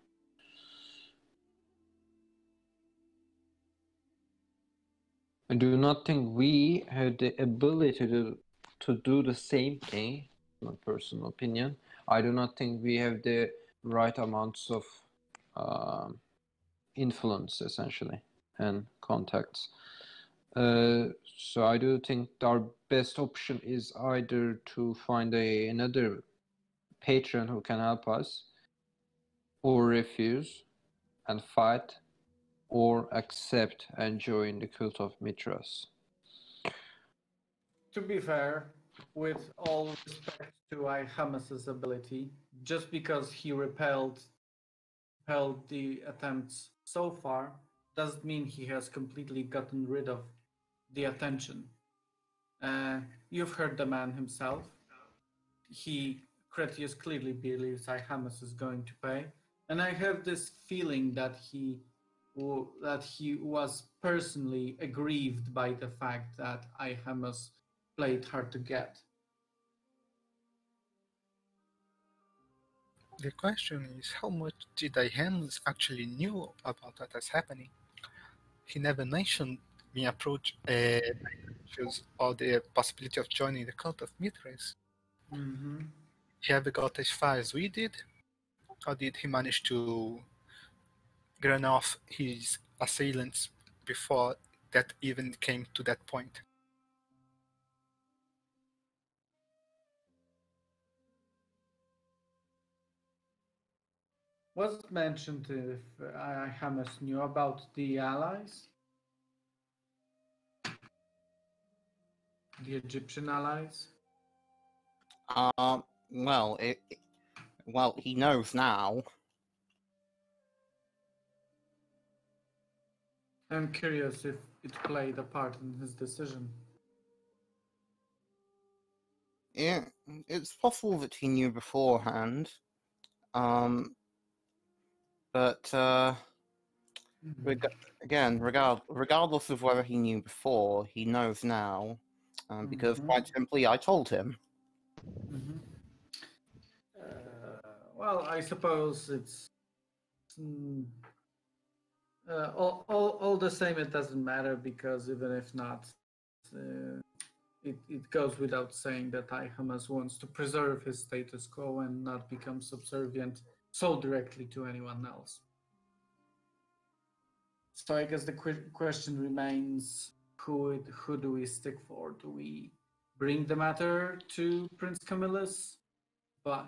I do not think we have the ability to, to do the same thing, my personal opinion. I do not think we have the right amounts of um, influence, essentially, and contacts. Uh, so I do think our best option is either to find a, another patron who can help us, or refuse and fight, or accept and join the cult of Mithras. To be fair, with all respect to Ihamus's ability, just because he repelled, repelled the attempts so far, doesn't mean he has completely gotten rid of the attention. Uh, you've heard the man himself. He, Crethius, clearly believes Ihamus is going to pay, and I have this feeling that he that he was personally aggrieved by the fact that Ihamus played hard to get. The question is how much did Ihamus actually knew about what was happening? He never mentioned being approach uh, or the possibility of joining the cult of Mithras. Mm-hmm. He ever got as far as we did? Or did he manage to run off his assailants before that even came to that point? Was it mentioned if uh, Ihamus knew about the allies? The Egyptian allies? Um, well, it- well, he knows now. I'm curious if it played a part in his decision. Yeah, it's possible that he knew beforehand. Um, but uh, reg- again, regard regardless of whether he knew before, he knows now, um, because Mhm. quite simply, I told him. Mhm. Uh, well, I suppose it's mm, uh, all, all, all the same. It doesn't matter because even if not, uh, it, it goes without saying that Ihamus wants to preserve his status quo and not become subservient so directly to anyone else. So I guess the que- question remains: who it- who do we stick for? Do we bring the matter to Prince Camillus, but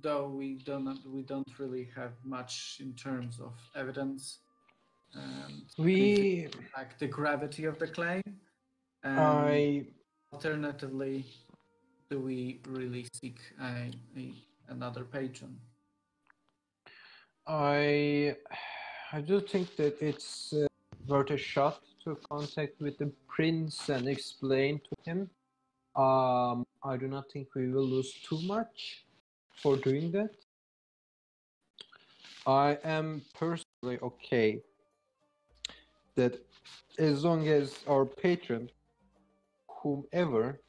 though we don't we don't really have much in terms of evidence. And We, like the gravity of the claim. And I, alternatively, do we really seek a, a another patron? I, <sighs> I do think that it's uh, worth a shot to contact with the prince and explain to him. Um, I do not think we will lose too much for doing that. I am personally okay that as long as our patron, whomever,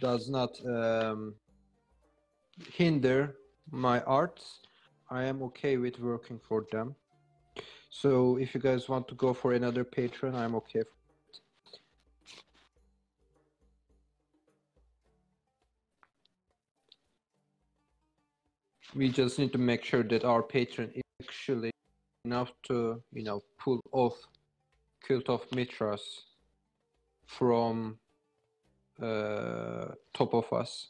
does not um, hinder my arts, I am okay with working for them. So if you guys want to go for another patron, I'm okay. We just need to make sure that our patron is actually enough to, you know, pull off Cult of Mithras from uh, top of us.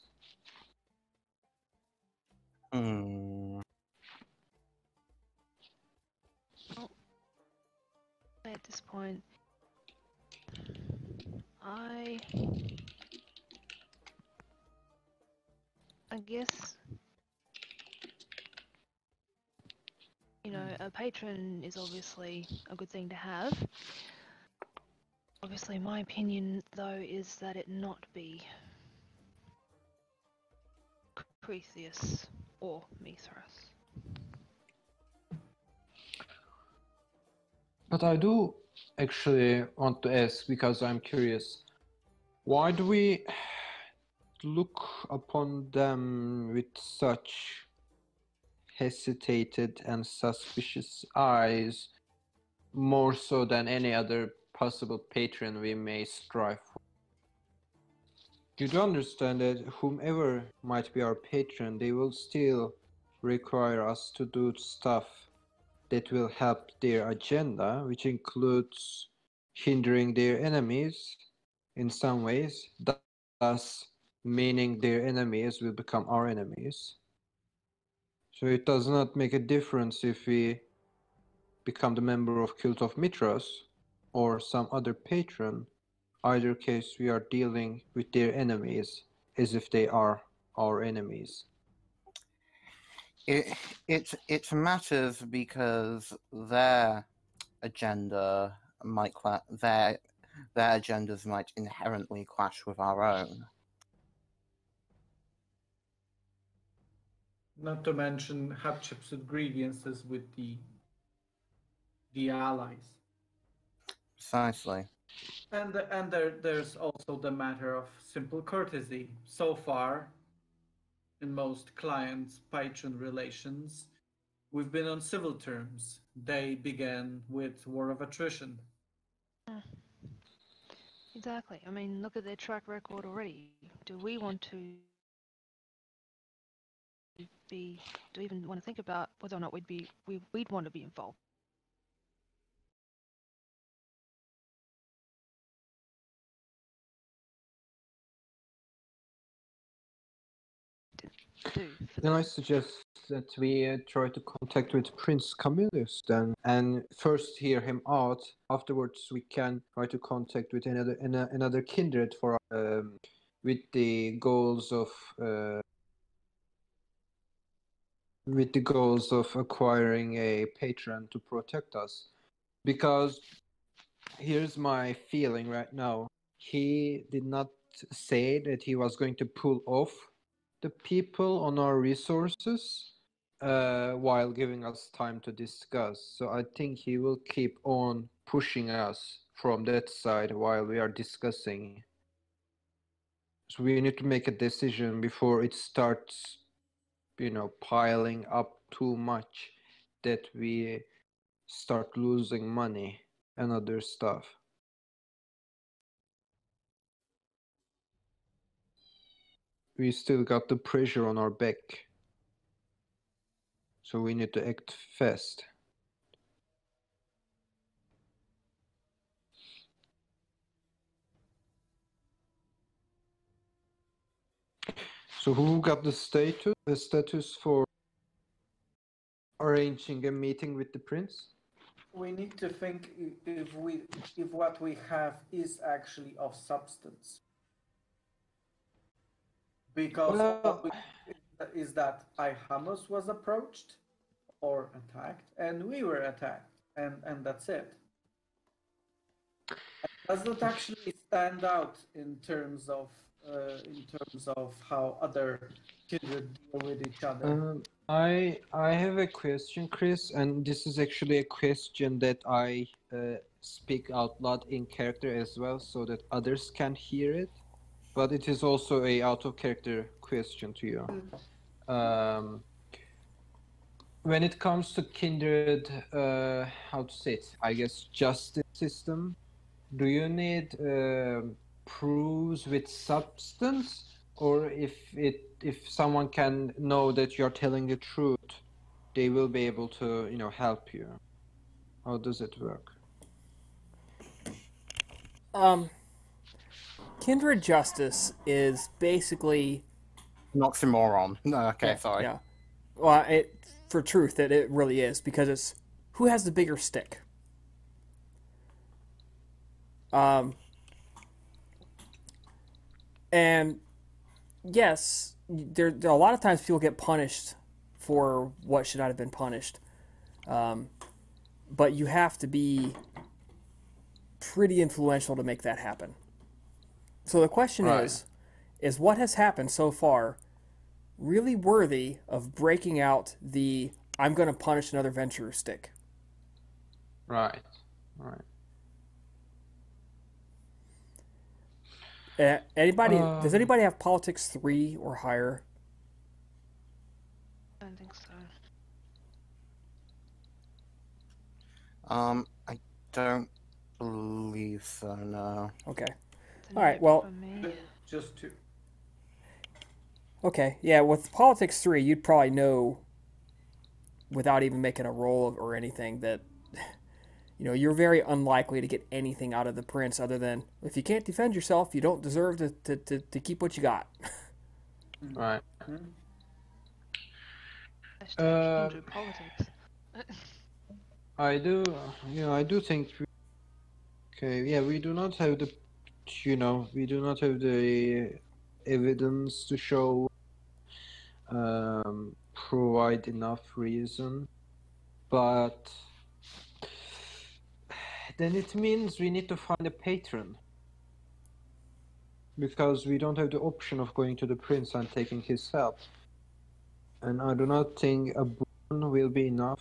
Hmm. At this point, I. I guess. You know, a patron is obviously a good thing to have. Obviously, my opinion, though, is that it not be Crethius or Mithras. But I do actually want to ask because I'm curious. Why do we look upon them with such hesitated and suspicious eyes more so than any other possible patron we may strive for? You do understand that whomever might be our patron, they will still require us to do stuff that will help their agenda, which includes hindering their enemies in some ways, thus meaning their enemies will become our enemies. So it does not make a difference if we become the member of Cult of Mithras or some other patron. Either case, we are dealing with their enemies as if they are our enemies. It it it matters because their agenda might cla- their their agendas might inherently clash with our own. Not to mention Hatshep's grievances with the the allies. Precisely. And and there there's also the matter of simple courtesy. So far, in most clients patron relations, we've been on civil terms. They began with war of attrition. Ah, exactly. I mean, look at their track record already. Do we want to be? Do we even want to think about whether or not we'd be? We, we'd want to be involved? Do Then I suggest that we uh, try to contact with Prince Camillus then, and first hear him out. Afterwards, we can try to contact with another ano- another kindred for um, with the goals of uh, with the goals of acquiring a patron to protect us. Because here's my feeling right now: he did not say that he was going to pull off the people on our resources uh, while giving us time to discuss. So I think he will keep on pushing us from that side while we are discussing. So we need to make a decision before it starts, you know, piling up too much that we start losing money and other stuff. We still got the pressure on our back. So we need to act fast. So who got the status? The status for arranging a meeting with the prince? We need to think if we if what we have is actually of substance. Because Well- we, is that Ihamus was approached or attacked, and we were attacked, and and that's it. It doesn't actually stand out in terms of uh, in terms of how other kindred deal with each other. Um, I I have a question, Chris, and this is actually a question that I uh, speak out loud in character as well, so that others can hear it. But it is also a out of character question to you. Um, when it comes to kindred, uh, how to say it? I guess justice system. Do you need um proofs with substance, or if it if someone can know that you're telling the truth, they will be able to you know help you. How does it work? Um, kindred justice is basically An oxymoron. No, okay, Yeah, sorry. Yeah. Well, it for truth that it really is because it's who has the bigger stick. Um. And yes, there, there a lot of times people get punished for what should not have been punished. Um, but you have to be pretty influential to make that happen. So the question Right. is, is what has happened so far really worthy of breaking out the I'm going to punish another venturer stick? Right. Right. Uh, anybody? does Um, anybody have politics three or higher? I don't think so. Um, I don't believe so. No. Okay. It's a All right, well- Just two. Okay. Yeah. With politics three, you'd probably know without even making a roll or anything that you know you're very unlikely to get anything out of the prince other than if you can't defend yourself, you don't deserve to, to, to, to keep what you got. Right. Hashtag Uh, kindred politics. I do, you know, I do think. we- Okay, yeah, we do not have the, you know, we do not have the evidence to show, um, provide enough reason, but then it means we need to find a patron. Because we don't have the option of going to the prince and taking his help. And I do not think a boon will be enough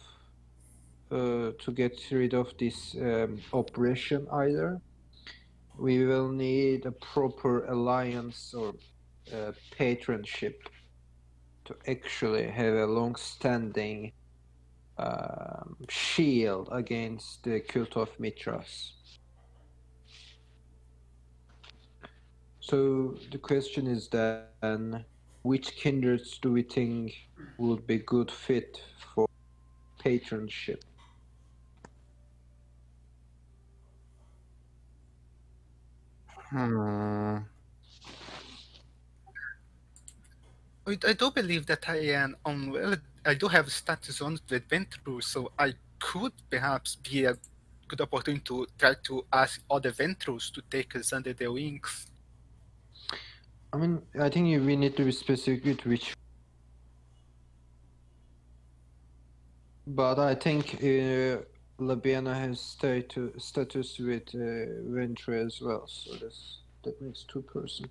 uh, to get rid of this um, oppression either. We will need a proper alliance or uh, patronship to actually have a long-standing um, shield against the cult of Mithras. So the question is then, which kindreds do we think would be good fit for patronship? Hmm. I, do believe that I am on well I do have status on the Ventrue, so I could perhaps be a good opportunity to try to ask other Ventrus to take us under their wings. I mean, I think we need to be specific with which. But I think uh, Labiana has statu- status with uh, as well, so that's, that makes two person.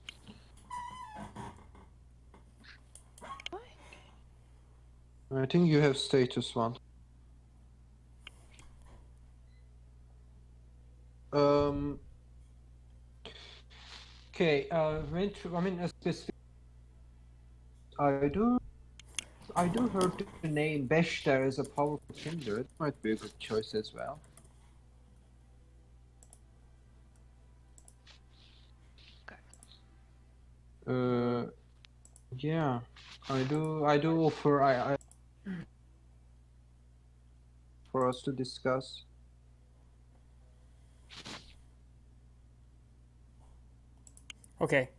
I think you have status one. Um. Okay, uh, Ventrue. I mean, a specific. I do. I do heard the name Beshter as a powerful kindred. Might be a good choice as well. Uh, yeah, I do. I do offer. I. I for us to discuss. Okay.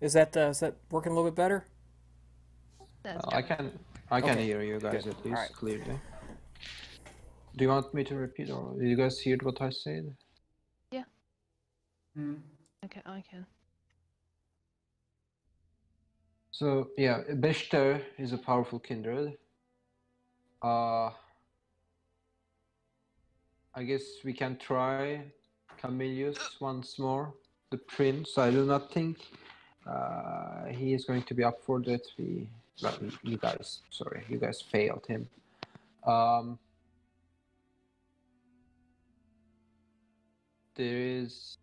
Is that uh, is that working a little bit better? That's Uh, I can I can Okay, hear you guys good. at least Alright. clearly. Do you want me to repeat or did you guys hear what I said? Yeah. Hmm. Okay, I can. So yeah, Beshter is a powerful kindred. Uh I guess we can try Camillus once more, the prince. I do not think uh, he is going to be up for that. We, you- guys, sorry, you guys failed him. Um, there is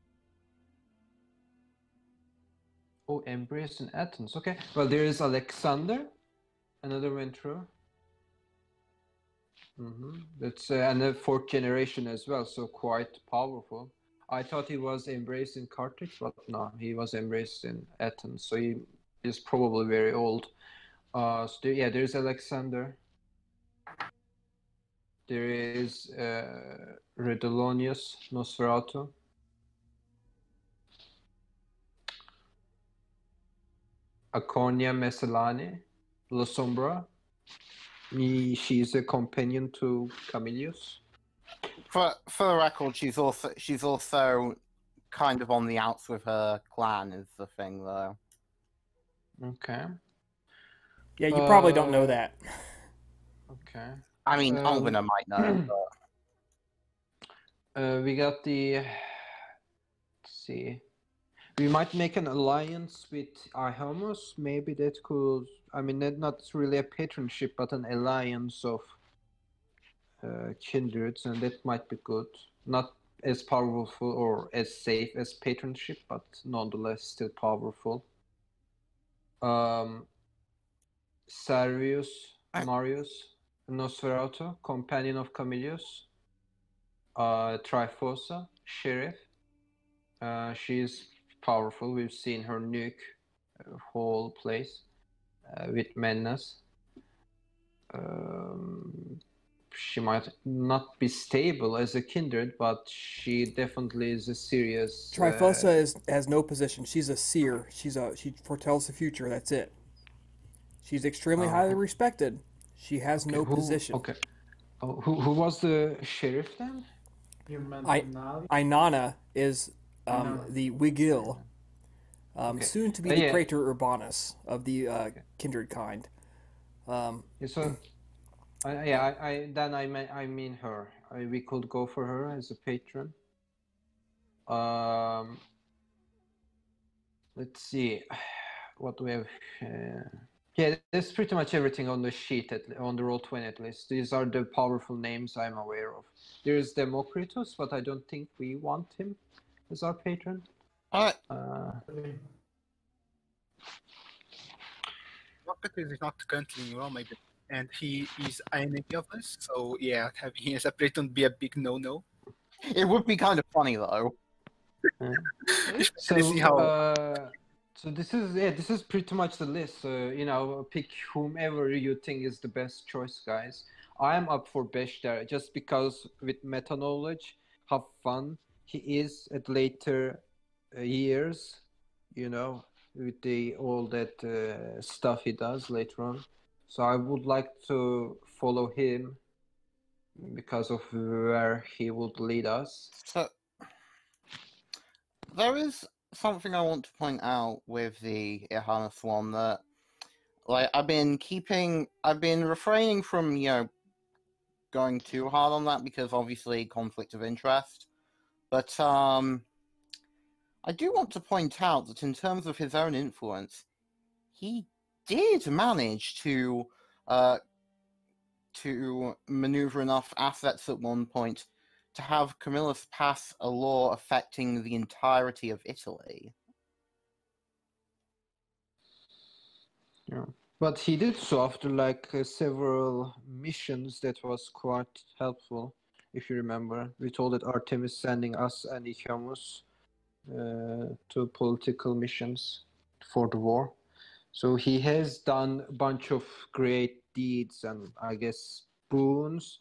Oh, Embrace in Athens. Okay. Well, there is Alexander, another venturer. hmm That's uh, and a fourth generation as well, so quite powerful. I thought he was embraced in Carthage, but no, he was embraced in Athens, so he is probably very old. Uh, so there, yeah, there's Alexander. There is uh, Redolonius Nosferatu. Aconia Messalani, Lasombra. He, she's a companion to Camillus. For for the record, she's also she's also kind of on the outs with her clan is the thing though. Okay. Yeah, you probably don't know Uh, that. Okay. I mean, Um, Alvina might know, <clears throat> but Uh, we got the. Let's see. We might make an alliance with Ihamus. Maybe that could. I mean, not, not really a patronship, but an alliance of uh, kindreds, and that might be good. Not as powerful or as safe as patronship, but nonetheless still powerful. Um, Servius, I- Marius, Nosferatu, companion of Camillus uh, Trifosa, Sheriff. Uh, she's powerful. We've seen her nuke uh, whole place uh, with Menace. Um, she might not be stable as a kindred, but she definitely is a serious. uh, Trifosa is has no position. She's a seer. She's a she foretells the future. That's it. She's extremely Oh, highly okay. respected. She has no who- position. Okay. Oh, who, who was the sheriff then? You meant I-? Inanna is um, Inanna. the Wigil, um, Okay. soon to be Uh, the yeah. Praetor Urbanus of the uh, kindred kind. Um, Yeah, so, I, yeah, I, I then I mean I mean her. I, we could go for her as a patron. Um, let's see, <sighs> what do we have? Uh, yeah, that's pretty much everything on the sheet at on the roll twenty at least. These are the powerful names I'm aware of. There's Democritus, but I don't think we want him as our patron. Alright, Uh, Rocket is not currently in Rome, maybe, and he is enemy of us. So yeah, having him as a patron would be a big no-no. it would be kind of funny though. <laughs> So, Let's see how- uh, so this is yeah, this is pretty much the list. So you know, pick whomever you think is the best choice, guys. I am up for Beshter just because with meta knowledge, have fun. He is at later uh, years, you know, with the all that uh, stuff he does later on. So I would like to follow him because of where he would lead us. So there is something I want to point out with the Ihamus one that like I've been keeping I've been refraining from, you know, going too hard on that because obviously conflict of interest. But um I do want to point out that in terms of his own influence, he did manage to uh to maneuver enough assets at one point to have Camillus pass a law affecting the entirety of Italy. Yeah. But he did so after like uh, several missions that was quite helpful. If you remember, we told that Artemis sending us and Ihamus uh, to political missions for the war. So he has done a bunch of great deeds and I guess boons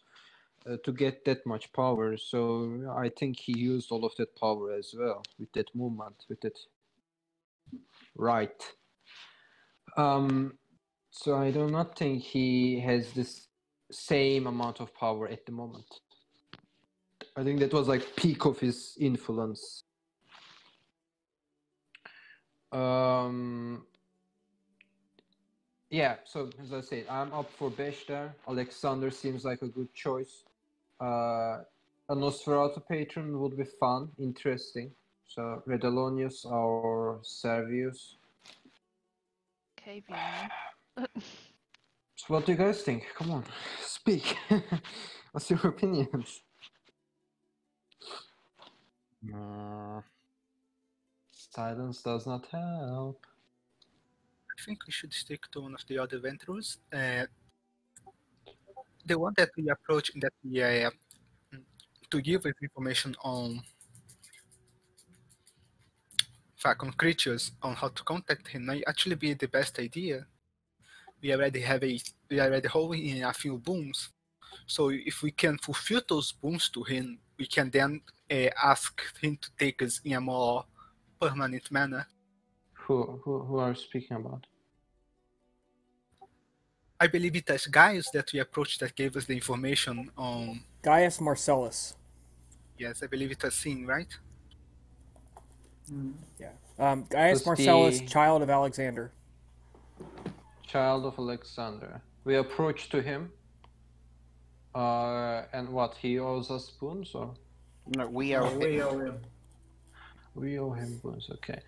uh, to get that much power. So I think he used all of that power as well with that movement, with that right. Um, So I do not think he has this same amount of power at the moment. I think that was like peak of his influence. Um, yeah, so as I said, I'm up for Beshter. Alexander seems like a good choice. Uh, a Nosferatu patron would be fun, interesting. So Redalonius or Servius. Caveman. So what do you guys think? Come on, <laughs> speak. <laughs> What's your opinions? Uh, Silence does not help. I think we should stick to one of the other Ventrues. Uh, the one that we approach that we uh, to give information on fact on creatures on how to contact him might actually be the best idea. We already have a we already holding a few boons. So if we can fulfill those boons to him, we can then uh, ask him to take us in a more permanent manner. Who who who are you speaking about? I believe it was Gaius that we approached that gave us the information on. Gaius Marcellus. Yes, I believe it was seen, right? Mm. Um, Gaius Was Marcellus, the- child of Alexander. Child of Alexander. We approached to him. Uh, and what he owes us boons or no, we are. Oh, we owe him. we owe him boons? Okay.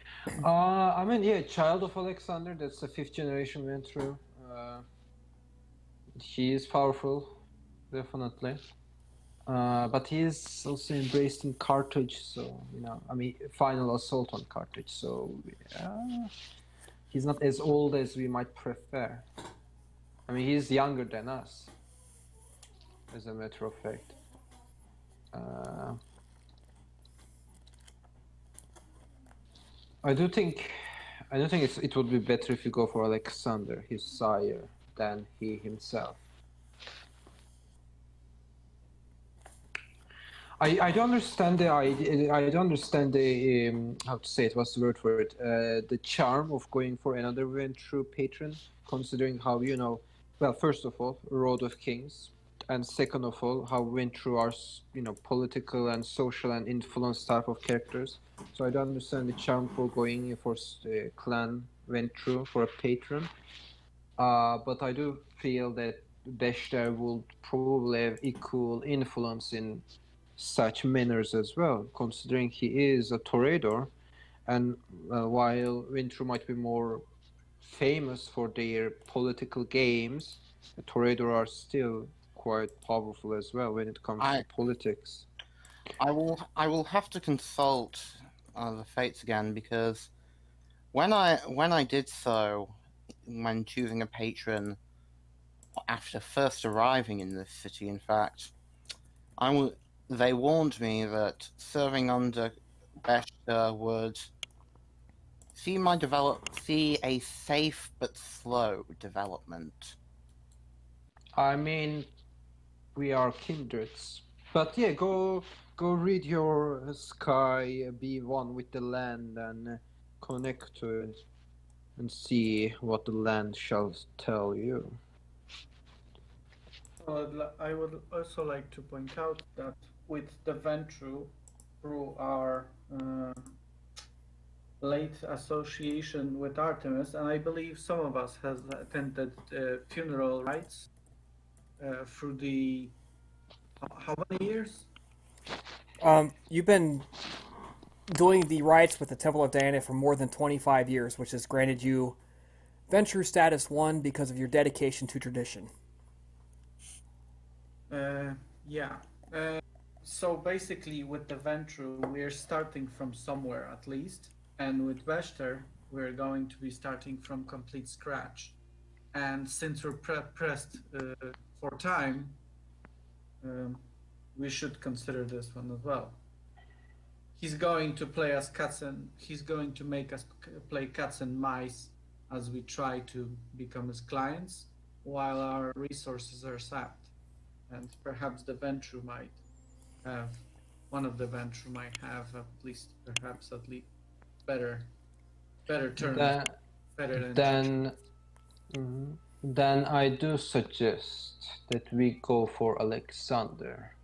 Uh, I mean, yeah, child of Alexander. That's the fifth generation went through. Uh, he is powerful, definitely. Uh, but he is also embraced in Carthage, so you know, I mean, final assault on Carthage. So he's not as old as we might prefer. I mean, he's younger than us, as a matter of fact. Uh, I do think, I do think it would be better if you go for Alexander, his sire, than he himself. I, I don't understand the idea. I don't understand the um, how to say it. What's the word for it? Uh, the charm of going for another Ventrue patron, considering how you know. Well, first of all, Road of Kings, and second of all, how Ventrue are you know political and social and influence type of characters. So I don't understand the charm for going for uh, clan Ventrue for a patron. Uh, but I do feel that Beshter would probably have equal influence in such manners as well, considering he is a Toreador, and uh, while Ventrue might be more famous for their political games, the Toreador are still quite powerful as well when it comes I- to politics. I will. I will have to consult uh, the fates again because when I when I did so, when choosing a patron after first arriving in this city, in fact, I w- they warned me that serving under Beshta would see my develop see a safe but slow development. I mean, we are kindreds. But yeah, go go read your sky, be one with the land, and connect to it, and see what the land shall tell you. I'd li- I would also like to point out that with the Ventrue, through our uh, late association with Artemis, and I believe some of us has attended uh, funeral rites uh, through the how- how many years? Um, you've been doing the rites with the Temple of Diana for more than 25 years, which has granted you Ventrue Status 1 because of your dedication to tradition. Uh, yeah. Uh, so basically, with the Ventrue, we're starting from somewhere at least, and with Vester, we're going to be starting from complete scratch. And since we're pre- pressed uh, for time, um, we should consider this one as well. He's going to play us cats and he's going to make us play cats and mice as we try to become his clients, while our resources are sapped and perhaps the Ventrue might have one of the Ventrue might have at least perhaps at least better better terms Then, better than then, Mhm. Then I do suggest that we go for Alexander.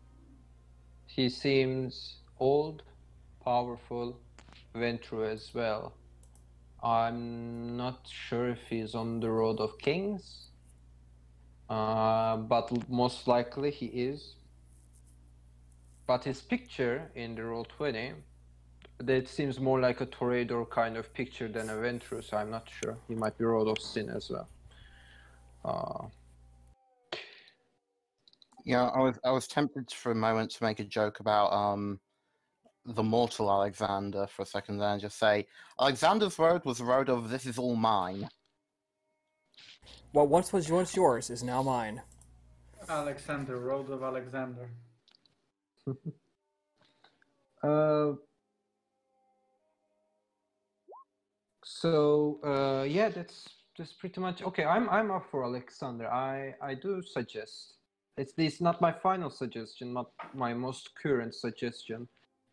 He seems old, powerful, Ventrue as well. I'm not sure if he's on the road of kings, uh, but most likely he is. But his picture in the roll 20, that seems more like a Toreador kind of picture than a Ventrue, so I'm not sure. He might be road of sin as well. Uh, Yeah, I was I was tempted for a moment to make a joke about um the mortal Alexander for a second there and just say Alexander's road was the road of this is all mine. What once was once yours is now mine. Alexander, Road of Alexander. <laughs> Uh, so uh, yeah, that's that's pretty much okay. I'm I'm up for Alexander. I I do suggest it's this not my final suggestion, not my most current suggestion,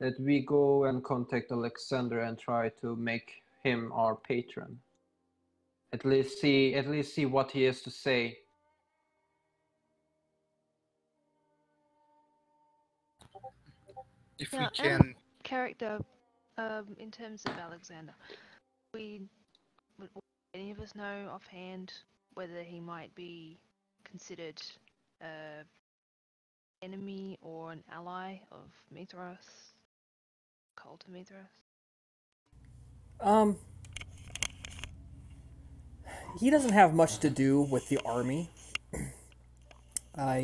that we go and contact Alexander and try to make him our patron. At least see at least see what he has to say. If Yeah, we can, Character, um, in terms of Alexander, we would would any of us know offhand whether he might be considered a enemy or an ally of Mithras, cult of Mithras? Um, he doesn't have much to do with the army. <clears throat> Uh,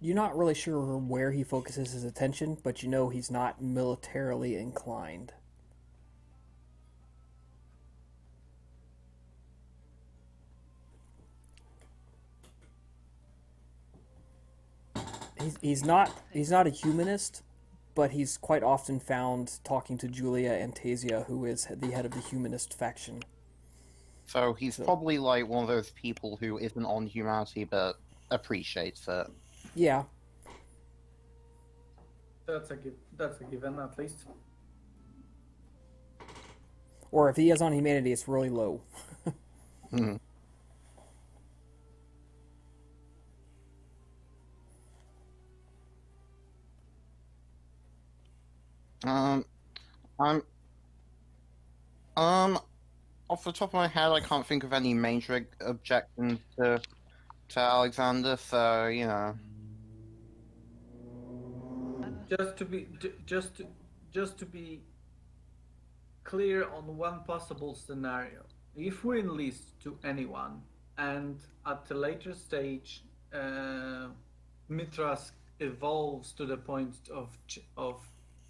you're not really sure where he focuses his attention, but you know he's not militarily inclined. He's, he's not he's not a humanist, but he's quite often found talking to Julia Antasia, who is the head of the humanist faction. So he's So- probably like one of those people who isn't on humanity but appreciates it. Yeah, That's a give. That's a given, at least. or if he is on humanity, it's really low. <laughs> Hmm. Um, I'm, um, off the top of my head, I can't think of any major objections to to Alexander. So you know, Just to be, just to, just to be clear on one possible scenario. If we enlist to anyone, and at a later stage, uh, Mithras evolves to the point of of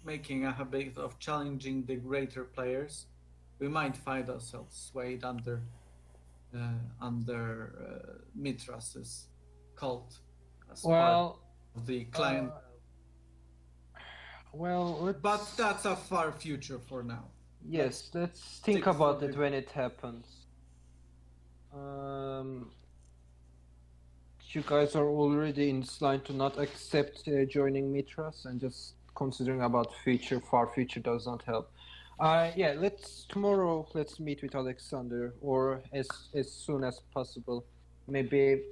making a habit of challenging the greater players, we might find ourselves swayed under uh, under uh, Mithras's cult as part Well, of the client. well, let's... But that's a far future for now. Yes, let's think about it the- when it happens. Um, you guys are already inclined to not accept uh, joining Mithras and just considering about future, far future does not help. Uh, yeah, let's tomorrow. Let's meet with Alexander, or as as soon as possible. Maybe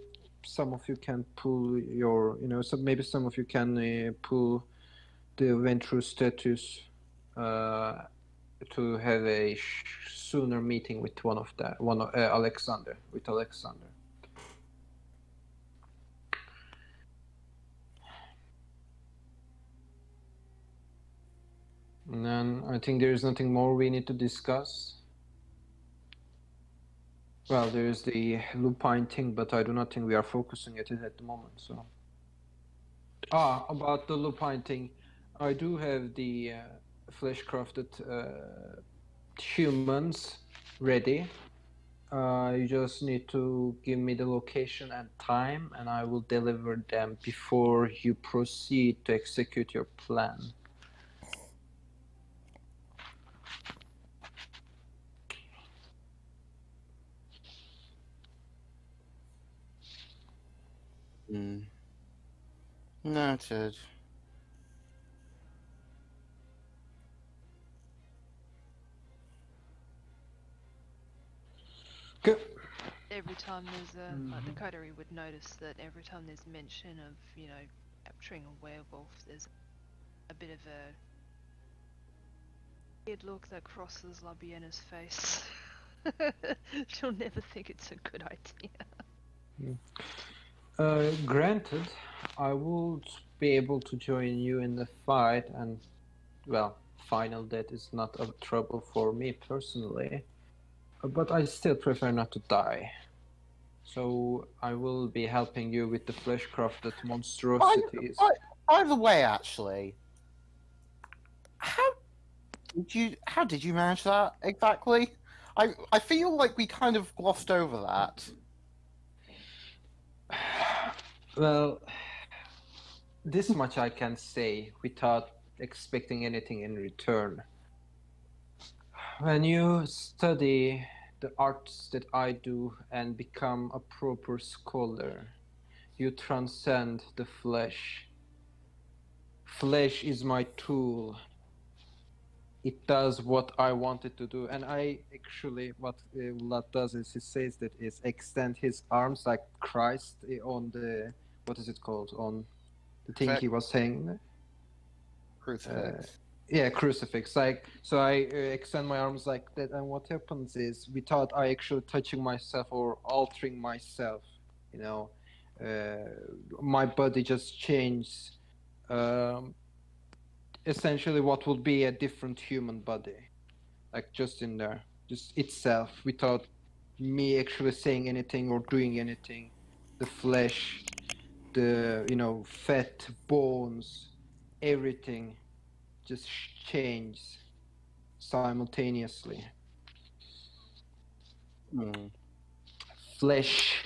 some of you can pull your, you know, so maybe some of you can uh, pull the Ventrue status. Uh, to have a sooner meeting with one of the one of uh, Alexander with Alexander. And then I think there is nothing more we need to discuss. Well, there is the lupine thing, but I do not think we are focusing at it at the moment. So, ah, about the lupine thing, I do have the uh, flesh crafted uh, humans ready. Uh, you just need to give me the location and time, and I will deliver them before you proceed to execute your plan. Mm. noted. Good. Every time there's a like the Mhm. coterie would notice that every time there's mention of you know capturing a werewolf, there's a bit of a weird look that crosses Labiena's face. <laughs> She'll never think it's a good idea. Uh, granted, I would be able to join you in the fight, and well, final death is not a trouble for me personally. Uh, But I still prefer not to die. So I will be helping you with the flesh-crafted monstrosities. by, by the way, actually, how did you how did you manage that exactly? I I feel like we kind of glossed over that. <sighs> <sighs> <sighs> Well, this much I can say without expecting anything in return. When you study the arts that I do and become a proper scholar, you transcend the flesh. Flesh is my tool. It does what I want it to do, and I actually what uh, Vlad does is he says that is extend his arms like Christ on the what is it called on the thing Crucifix. he was saying Crucifix. yeah crucifix like so i uh, extend my arms like that and what happens is without i actually touching myself or altering myself you know uh, my body just changes um, essentially what would be a different human body like just in there just itself without me actually saying anything or doing anything the flesh you know fat bones everything just changes simultaneously. Hmm. flesh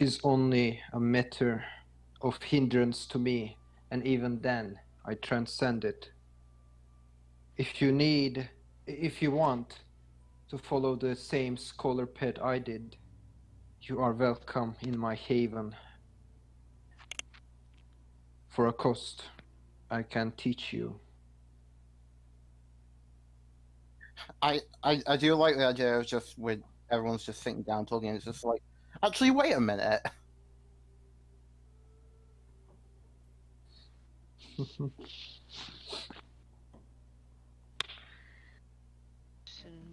is only a matter of hindrance to me and even then i transcend it. If you need if you want to follow the same scholar path i did you are welcome in my haven for a cost i can teach you I, I I do like the idea of just with everyone's just sitting down talking. It's just like, actually, wait a minute. <laughs>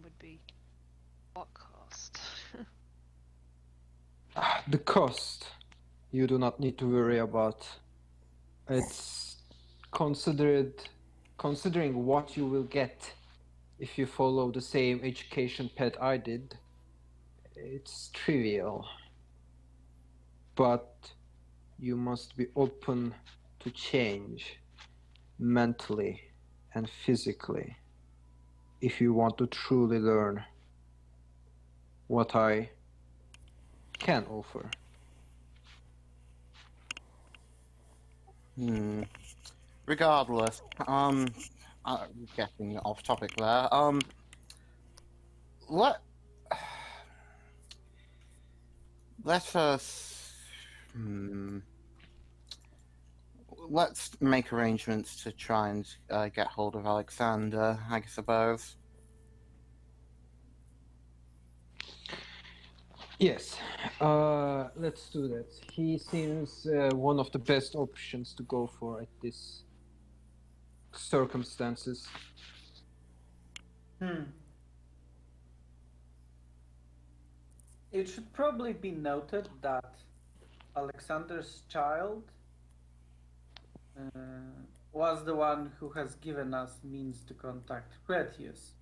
Would be what cost? Ah, <laughs> The cost you do not need to worry about. It's considered considering what you will get if you follow the same education path I did. It's trivial. But you must be open to change mentally and physically if you want to truly learn what I can offer. Hmm. Regardless, um, uh, getting off topic there. Um, let let us. Hmm. Let's make arrangements to try and uh, get hold of Alexander. I suppose. Yes, uh, let's do that. He seems uh, one of the best options to go for at this circumstances. Hmm. It should probably be noted that Alexander's child uh, was the one who has given us means to contact Crethius.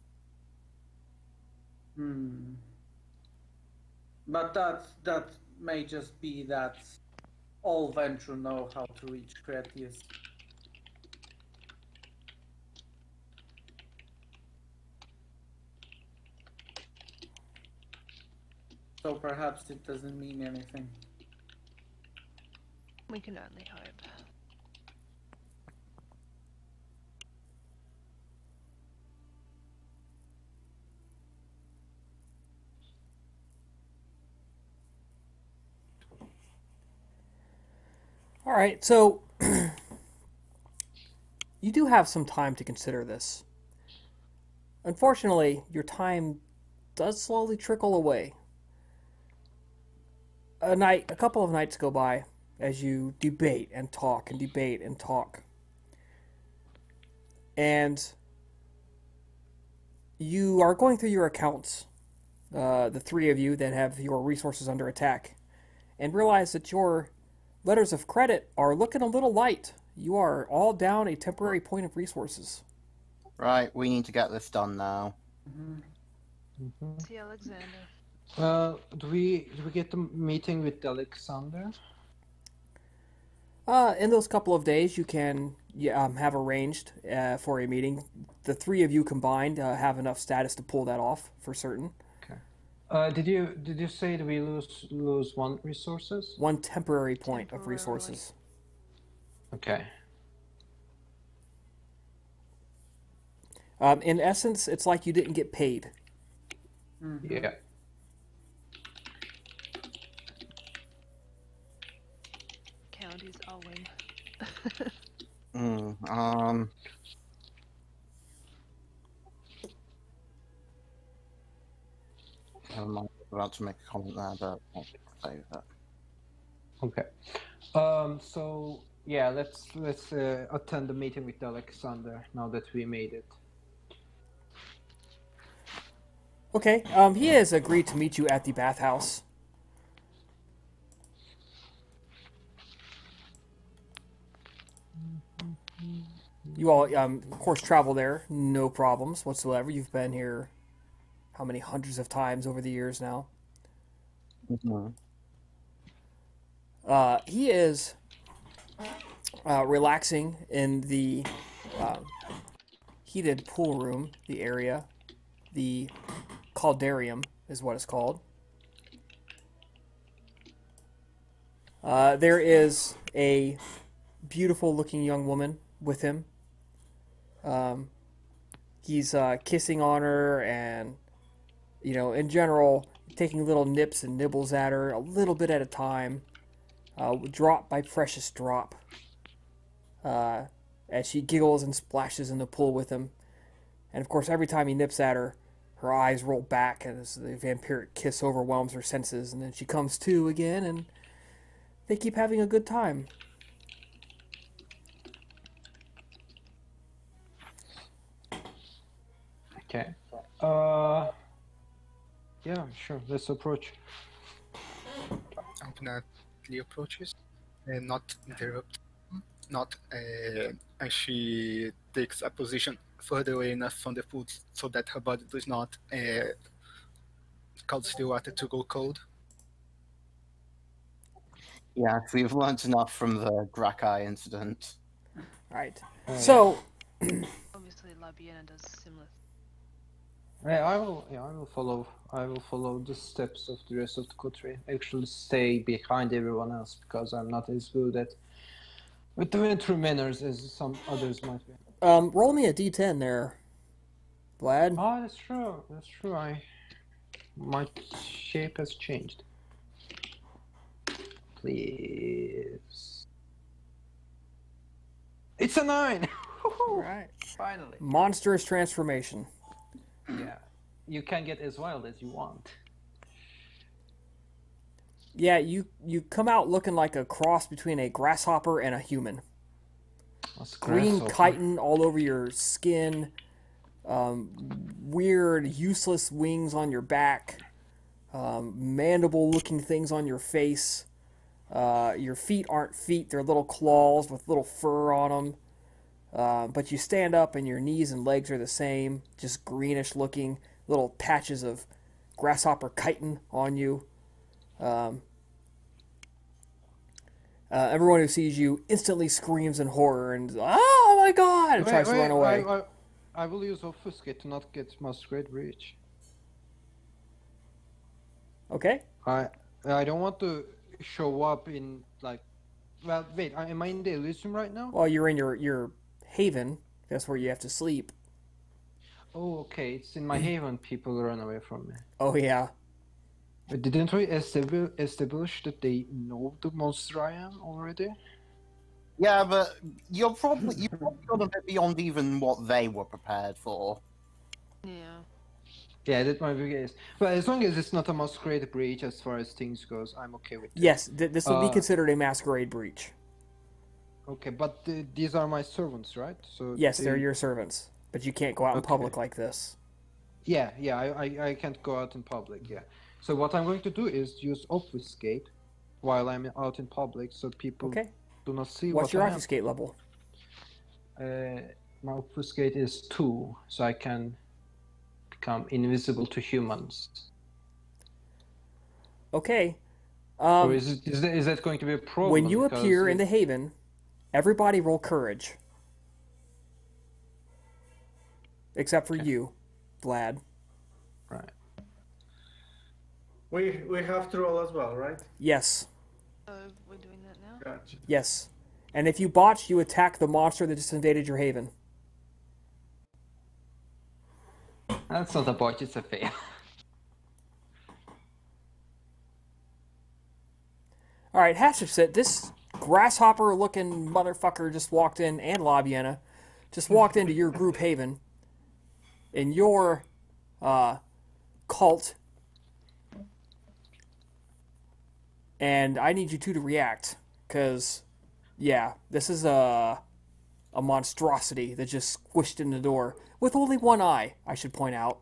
Hmm. But that that may just be that all Ventrue know how to reach Crethius. So perhaps it doesn't mean anything. we can only hope. All right, so <clears throat> you do have some time to consider this. Unfortunately, your time does slowly trickle away. a night, a couple of nights go by as you debate and talk and debate and talk. And you are going through your accounts, uh, the three of you that have your resources under attack, and realize that your letters of credit are looking a little light. You are all down a temporary point of resources. Right, we need to get this done now. Mhm. See Alexander. Uh, do we do we get the meeting with Alexander? Uh, in those couple of days, you can yeah, um, have arranged uh, for a meeting. The three of you combined uh, have enough status to pull that off for certain. Uh, did you did you say that we lose lose one resources? One temporary point of resources. Okay. Um, in essence, it's like you didn't get paid. Mhm. Yeah. County's owing. <laughs> Hmm, um. Never mind, I was about to make a comment there, but I'll save it. Okay. Um. So yeah, let's let's uh, attend the meeting with Alexander now that we made it. Okay. Um, he has agreed to meet you at the bathhouse. You all, um, of course, travel there, no problems whatsoever. You've been here how many hundreds of times over the years now? Mhm. Uh, he is uh, relaxing in the um, heated pool room, the area. The caldarium is what it's called. Uh, there is a beautiful looking young woman with him. Um, he's uh, kissing on her and, you know, in general, taking little nips and nibbles at her a little bit at a time uh, drop by precious drop uh, as she giggles and splashes in the pool with him. And of course, every time he nips at her, her eyes roll back as the vampiric kiss overwhelms her senses, and then she comes to again, and they keep having a good time. Okay. Uh. Yeah, sure. Let's approach. I'm gonna Confidently approaches and not interrupt, not uh, and she takes a position further away enough from the food so that her body does not uh, cause the water to go cold. Yeah, we've learnt enough from the Grakai incident. Right. Uh, So, Obviously, Labiena does similar. Yeah, I will. Yeah, I will follow. I will follow the steps of the rest of the country. Actually, stay behind everyone else because I'm not as good at with the military manners as some others might be. um, roll me a d10 there, Vlad. Oh, that's true. That's true. I my shape has changed. Please. It's a nine. <laughs> Right. Finally. Monstrous transformation. Yeah. You can get as wild as you want. Yeah, you you come out looking like a cross between a grasshopper and a human. Green chitin all over your skin, um, weird, useless wings on your back, um, mandible looking things on your face. Uh, your feet aren't feet, they're little claws with little fur on them. Uh, but you stand up and your knees and legs are the same, just greenish looking, little patches of grasshopper chitin on you. Um, uh, everyone who sees you instantly screams in horror and oh my god and Wait, tries to run away. I, I, I will use obfuscate to not get masquerade reach. Okay. I I don't want to show up in like. Well, wait. Am I in the Elysium right now? Well, you're in your your haven. That's where you have to sleep. Oh, okay. It's in my haven. People run away from me. Oh yeah. But didn't we establish, establish that they know the monster I am already? Yeah, but you're probably you're probably gone a bit beyond even what they were prepared for. Yeah. Yeah, that might be the case. But as long as it's not a masquerade breach, as far as things goes, I'm okay with it. Yes, th- this would be Uh, considered a masquerade breach. Okay, but th- these are my servants, right? So Yes, they're your servants, but you can't go out in public like this. Yeah, yeah, I, I, I can't go out in public, yeah. So what I'm going to do is use obfuscate while I'm out in public so people Okay. do not see What's what your I am. obfuscate level? Uh, my obfuscate is 2, so I can become invisible to humans. Okay. Um, is, it, is, that, is that going to be a problem? when you appear in the haven, everybody roll courage. Except for you, Vlad. Right. We we have to roll as well, right? Yes, So we're doing that now. Gotcha. yes. And if you botch, you attack the monster that just invaded your haven. That's not a botch, it's a fail. All right, Hatshepsut, this grasshopper-looking motherfucker just walked in, and Labiena, just walked into your group haven, in your uh, cult, and I need you two to react, cause, yeah, this is a a monstrosity that just squished in the door with only one eye. I should point out.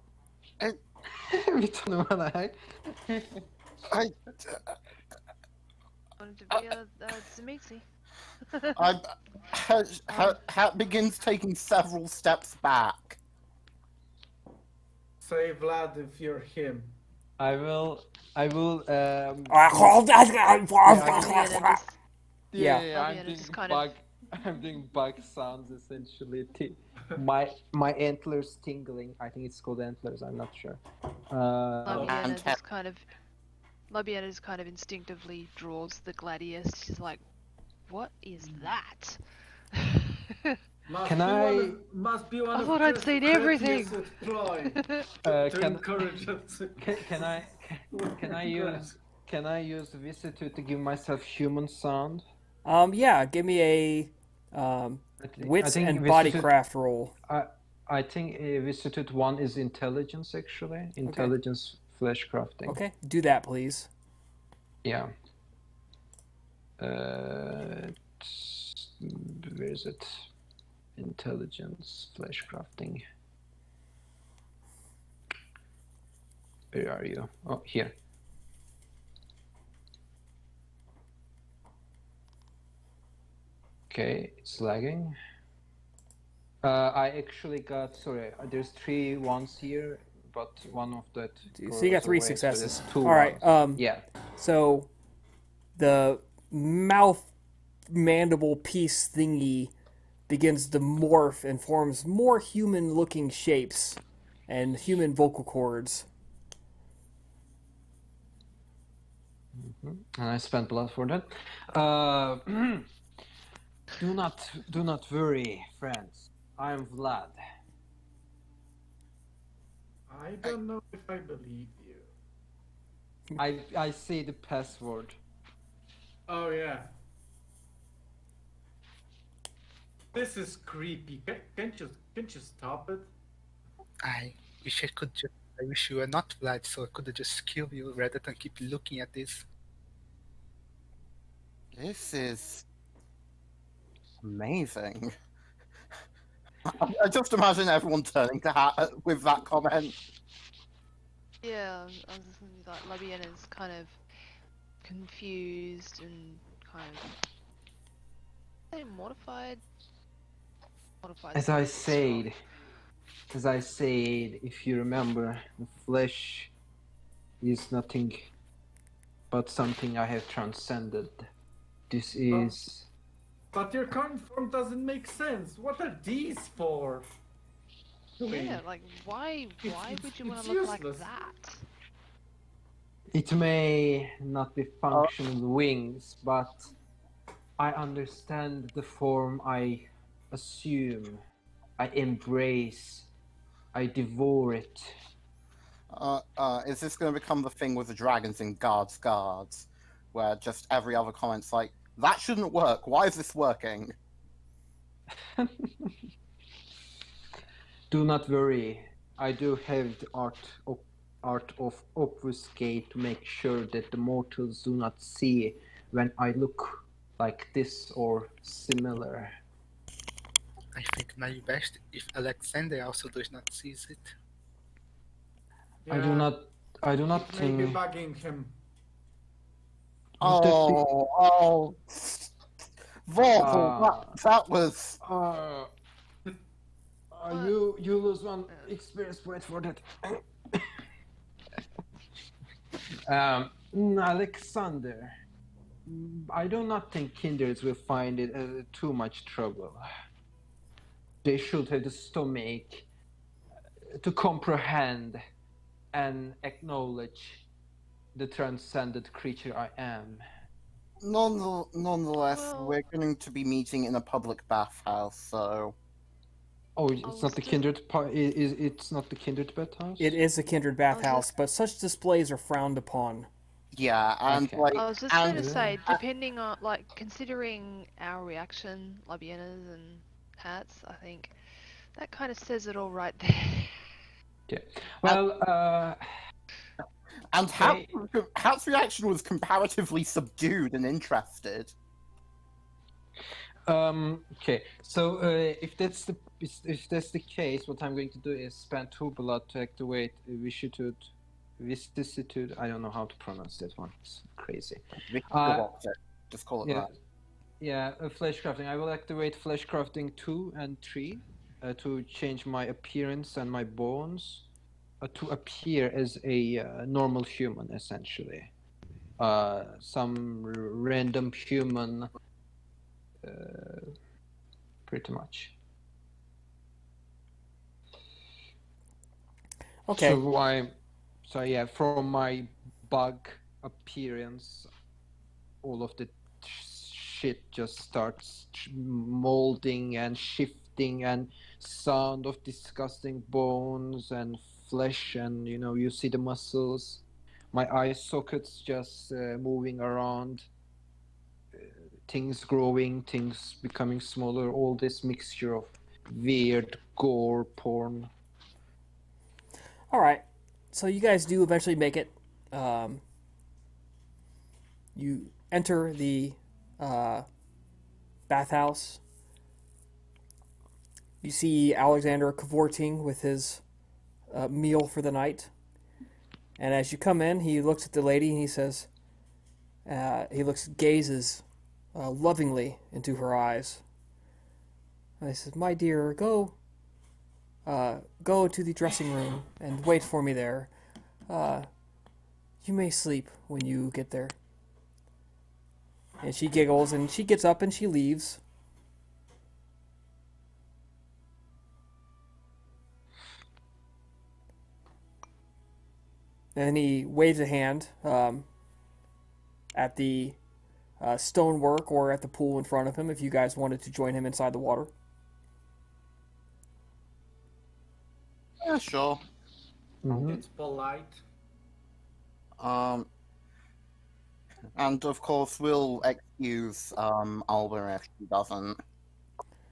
<laughs> I, Wanted to be a, a Tzimisce. I, <laughs> Hat, Hat, Hat begins taking several steps back. Say Vlad if you're him. I will. I will. Um, <laughs> Labiena just, Yeah. yeah, I'm Labiena doing just kind of- bug. <laughs> I'm doing bug sounds essentially. My my antlers tingling. I think it's called antlers. I'm not sure. Uh, Labiena and just kind of. Labiena just kind of instinctively draws the gladius. She's like, "What is that?" Must Can be I- One of, must be one I of thought I'd seen everything. <laughs> uh, ploy to can, encourage <laughs> can can I can, can I <laughs> use can I use Vicissitude to give myself human sound? Um, yeah, give me a um, I I wits think and Vicissitude- bodycraft roll. I I think uh, Visited one is intelligence actually. Intelligence flesh crafting. Okay, do that, please. Yeah. Uh, where is it? Intelligence flesh crafting. Where are you? Oh, here. Okay, it's lagging. Uh, I actually got sorry. uh, There's three ones here, but one of that. So you got three away, so successes. two All right. Um, yeah. So the mouth mandible piece thingy begins to morph and forms more human-looking shapes and human vocal cords. and I spent blood for that. Uh, <clears throat> do not, do not worry, friends. I am Vlad. I don't know if I believe you. I, I say the password. Oh yeah. This is creepy. Can, can't you can't you stop it? I wish I could just. I wish you were not Vlad, so I could just kill you rather than keep looking at this. This is amazing. I, <laughs> I just imagine everyone turning to Hat with that comment. Yeah, I was just thinking like Labiena's kind of confused and kind of say mortified. Mortified. As I really strong. said, as I said, if you remember, the flesh is nothing but something I have transcended. This is. But your current form doesn't make sense. What are these for? Yeah, like why? Why it's- would you want to look like that? It may not be functional wings, but I understand the form I assume, I embrace, I devour it. Uh, uh, is this going to become the thing with the dragons in Guards Guards, where just every other comment's like, that shouldn't work. Why is this working? <laughs> Do not worry. I do have the art of art of obfuscate to make sure that the mortals do not see when I look like this or similar. I think my best if Alexander also does not sees it. I do not. I do not it may be think. bugging him. Oh, oh. Vorpal, Ah. that, that was. Uh, uh, you you lose one experience point for that. <coughs> um, Alexander, I do not think kindreds will find it uh, too much trouble. They should have the stomach uh, to comprehend and acknowledge the transcendent creature I am. None, nonetheless, Well- we're going to be meeting in a public bathhouse, so. Oh, it's not the ju- kindred part. Is it's not the kindred bathhouse? It is a kindred bathhouse, just- but such displays are frowned upon. Yeah, and Okay. like. I was just and- going to say, depending on, like, considering our reaction, Labiena's and Hat's, I think that kind of says it all right there. Yeah. <laughs> Well, uh, And Hat's, Okay. Hat's reaction was comparatively subdued and interested. um, okay. So uh, if that's the if- that's the case, what I'm going to do is spend two blood to activate vicissitude, vicissitude. I don't know how to pronounce that one. It's crazy. Uh. Just call it Yeah. that. Yeah, uh, flesh crafting. I will activate flesh crafting two and three uh, to change my appearance and my bones uh, to appear as a uh, normal human, essentially. Uh, some r- random human, uh, pretty much. Okay. So I, so yeah, from my bug appearance, all of the shit just starts molding and shifting, and sound of disgusting bones and flesh, and you know you see the muscles. My eye sockets just uh, moving around. uh, Things growing, things becoming smaller. All this mixture of weird gore porn. All right. So you guys do eventually make it. Um, you enter the uh, bathhouse. You see Alexander cavorting with his uh, meal for the night. And as you come in, he looks at the lady and he says, uh, he looks, gazes uh, lovingly into her eyes. And he says, My dear, go uh, go to the dressing room and wait for me there. Uh, you may sleep when you get there. And she giggles and she gets up and she leaves. And he waves a hand um, at the uh, stonework or at the pool in front of him if you guys wanted to join him inside the water. Yeah, sure. Mhm. It's polite. Um, and of course, we'll excuse um, Alba if she doesn't.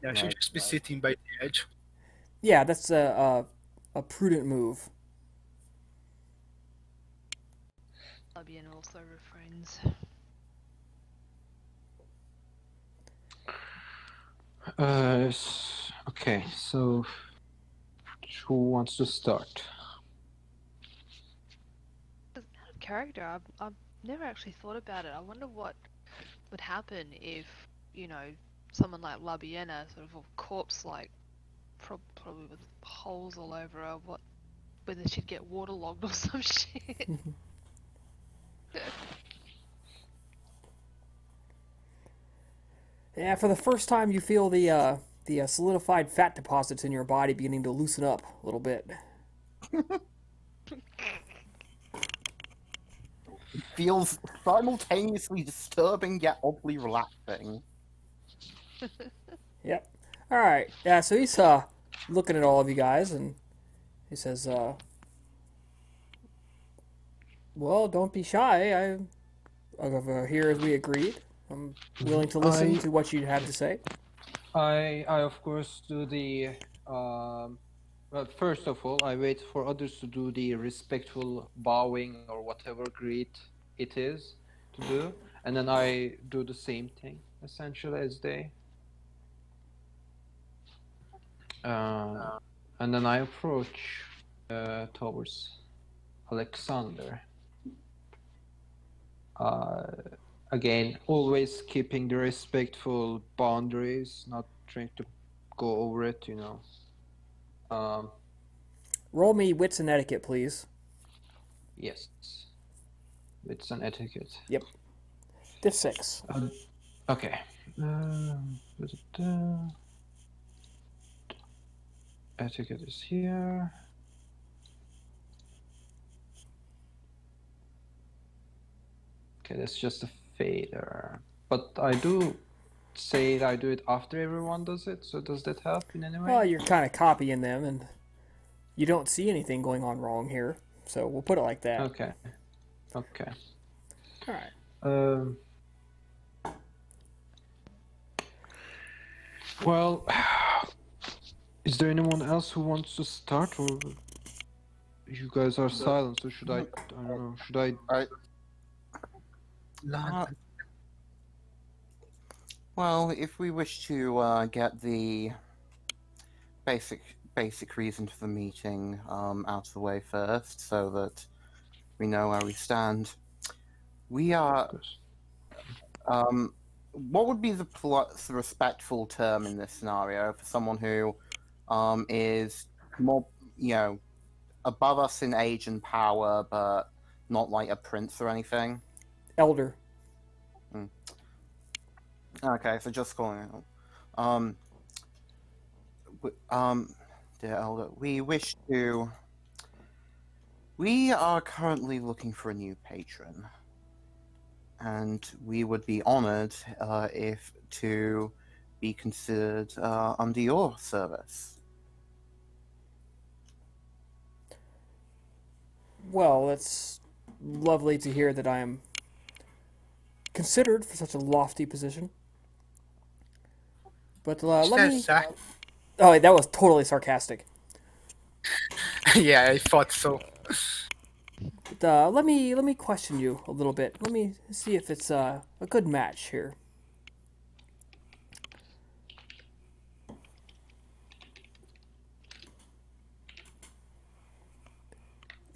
Yeah, she'll just be sitting by the edge. Yeah, that's a, a, a prudent move. Labiena also refrains. Uh, s- okay, so who wants to start? Out of character, I've, I've never actually thought about it. I wonder what would happen if, you know, someone like Labiena, sort of a corpse like, prob- probably with holes all over her, what, whether she'd get waterlogged or <laughs> some shit. <laughs> <laughs> Yeah, for the first time, you feel the uh, the uh, solidified fat deposits in your body beginning to loosen up a little bit. Feels simultaneously disturbing yet oddly relaxing. <laughs> Yep. All right. Yeah. So he's uh looking at all of you guys, and he says, uh, "Well, don't be shy. I, over here as we agreed. I'm willing to listen I- to what you have to say." I, I of course do the um, Well, first of all, I wait for others to do the respectful bowing or whatever greet it is to do, and then I do the same thing essentially as they. Uh, and then I approach uh, towards Alexander. Uh, again, always keeping the respectful boundaries, not trying to go over it, you know. Um, Roll me wits and etiquette, please. yes. It's an etiquette. Yep. Diff six. Okay. Um, da-da-da. Etiquette is here. Okay, that's just a fader. But I do say that I do it after everyone does it, so does that help in any way? Well, you're kind of copying them, and you don't see anything going on wrong here. So we'll put it like that. Okay. Okay. All right. Um, well, <sighs> is there anyone else who wants to start, or you guys are silent? So should I? I don't know. Should I? I? Uh, well, if we wish to uh, get the basic basic reason for the meeting um, out of the way first, so that we know where we stand. We are. Um, what would be the, the respectful term in this scenario for someone who um, is more, you know, above us in age and power, but not like a prince or anything? Elder. Okay, so just calling it. Um, w- um, dear Elder, we wish to. We are currently looking for a new patron, and we would be honored uh, if to be considered uh, under your service. Well, it's lovely to hear that I am considered for such a lofty position. But uh, let me. Sarc- Oh, that was totally sarcastic. <laughs> yeah, I thought so. But, uh, let me let me question you a little bit. Let me see if it's uh, a good match here.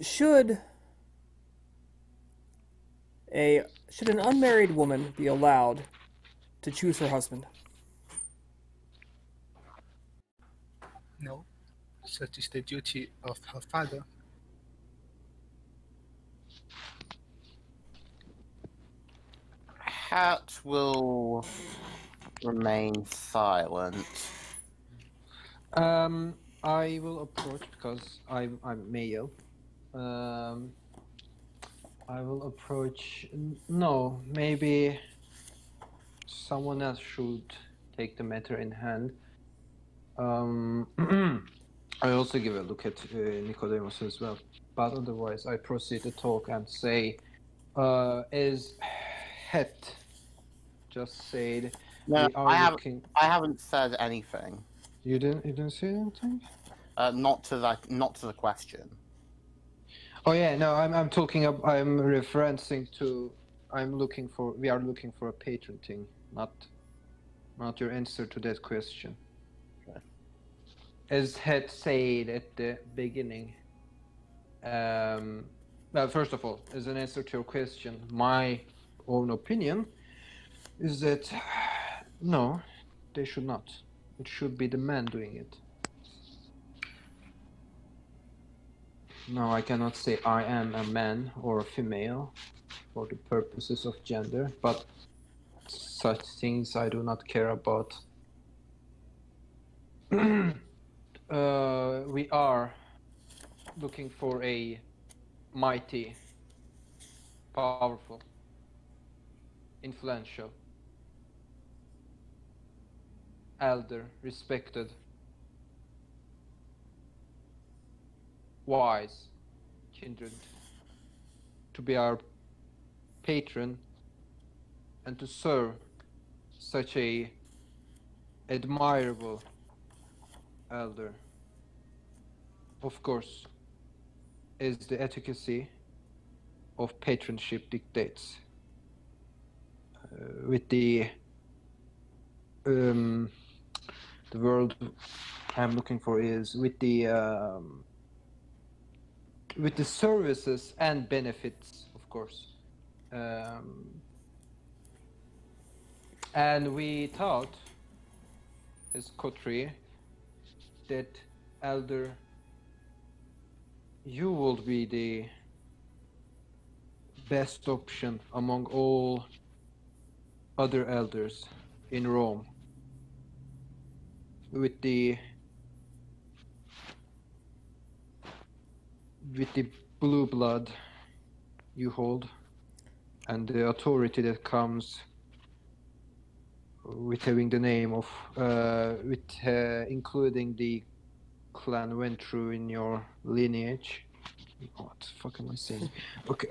Should a should an unmarried woman be allowed to choose her husband? No, such is the duty of her father. Hat will remain silent. Um, I will approach because I'm I'm male. Um, I will approach. No, maybe someone else should take the matter in hand. Um, <clears throat> I also give a look at uh, Nicodemus as well, but otherwise I proceed to talk and say, uh, as Het just said, No, we are I have. looking. I haven't said anything. You didn't. You didn't say anything. Uh, not to that. Not to the question. Oh yeah, no, I'm I'm talking ab I'm referencing to I'm looking for we are looking for a patron thing, not not your answer to that question. Okay. As had said at the beginning, um, well, first of all, as an answer to your question, my own opinion is that <sighs> no, they should not. It should be the man doing it. No, I cannot say I am a man or a female for the purposes of gender, but such things I do not care about. <clears throat> uh, we are looking for a mighty, powerful, influential, elder, respected, wise kindred to be our patron and to serve such a admirable elder of course, is the efficacy of patronship dictates. Uh, with the um, the world I'm looking for is with the um, with the services and benefits, of course. Um, and we thought, as coterie, that Elder, you would be the best option among all other elders in Rome. With the with the blue blood you hold and the authority that comes with having the name of uh, with uh, including the clan Ventrue in your lineage. What the fuck am i saying? <laughs> Okay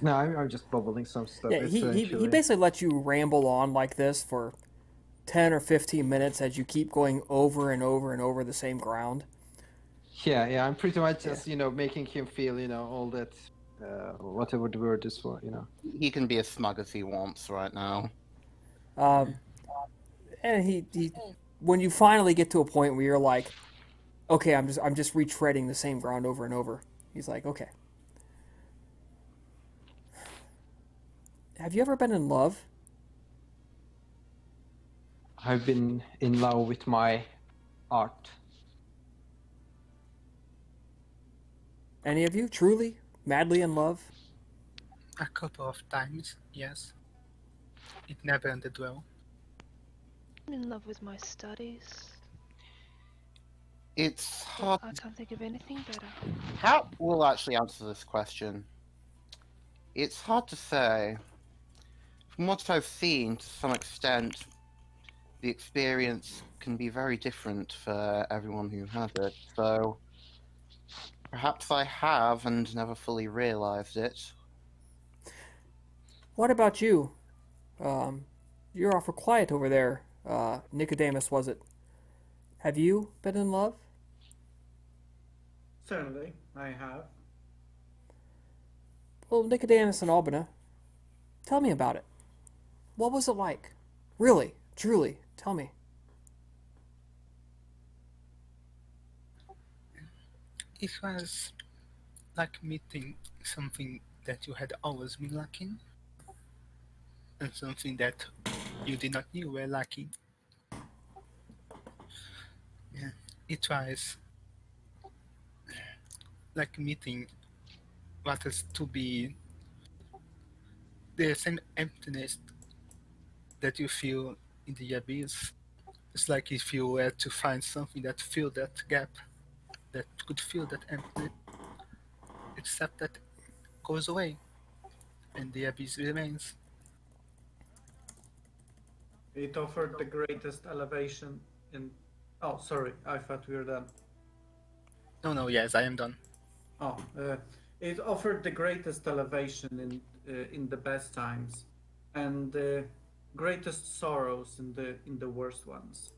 no I'm, I'm just bubbling some stuff Yeah, he, he, he basically lets you ramble on like this for 10 or 15 minutes as you keep going over and over and over the same ground. Yeah yeah i'm pretty much just you know making him feel you know all that uh, whatever the word is for you know He can be as smug as he wants right now. Um, and he, he, when you finally get to a point where you're like, okay, I'm just, I'm just retreading the same ground over and over. He's like, okay. Have you ever been in love? i've been in love with my art Any of you truly, madly in love? A couple of times, yes. It never ended well. I'm in love with my studies. It's hard. I can't think of anything better. How will actually answer this question? It's hard to say. From what I've seen, to some extent, the experience can be very different for everyone who has it. So perhaps I have and never fully realized it. What about you? Um, you're awful quiet over there. Uh, Nicodemus, was it? Have you been in love? Certainly, I have. Well, Nicodemus and Albina, tell me about it. What was it like? Really, truly, tell me. It was like meeting something that you had always been lacking, and something that you did not knew were lacking. Yeah, it was like meeting what is to be the same emptiness that you feel in the abyss. It's like if you were to find something that filled that gap, that could fill that empty, except that goes away, and the abyss remains. It offered the greatest elevation in. Oh, sorry, I thought we were done. No, no, yes, I am done. Oh, uh, it offered the greatest elevation in uh, in the best times, and the greatest sorrows in the in the worst ones.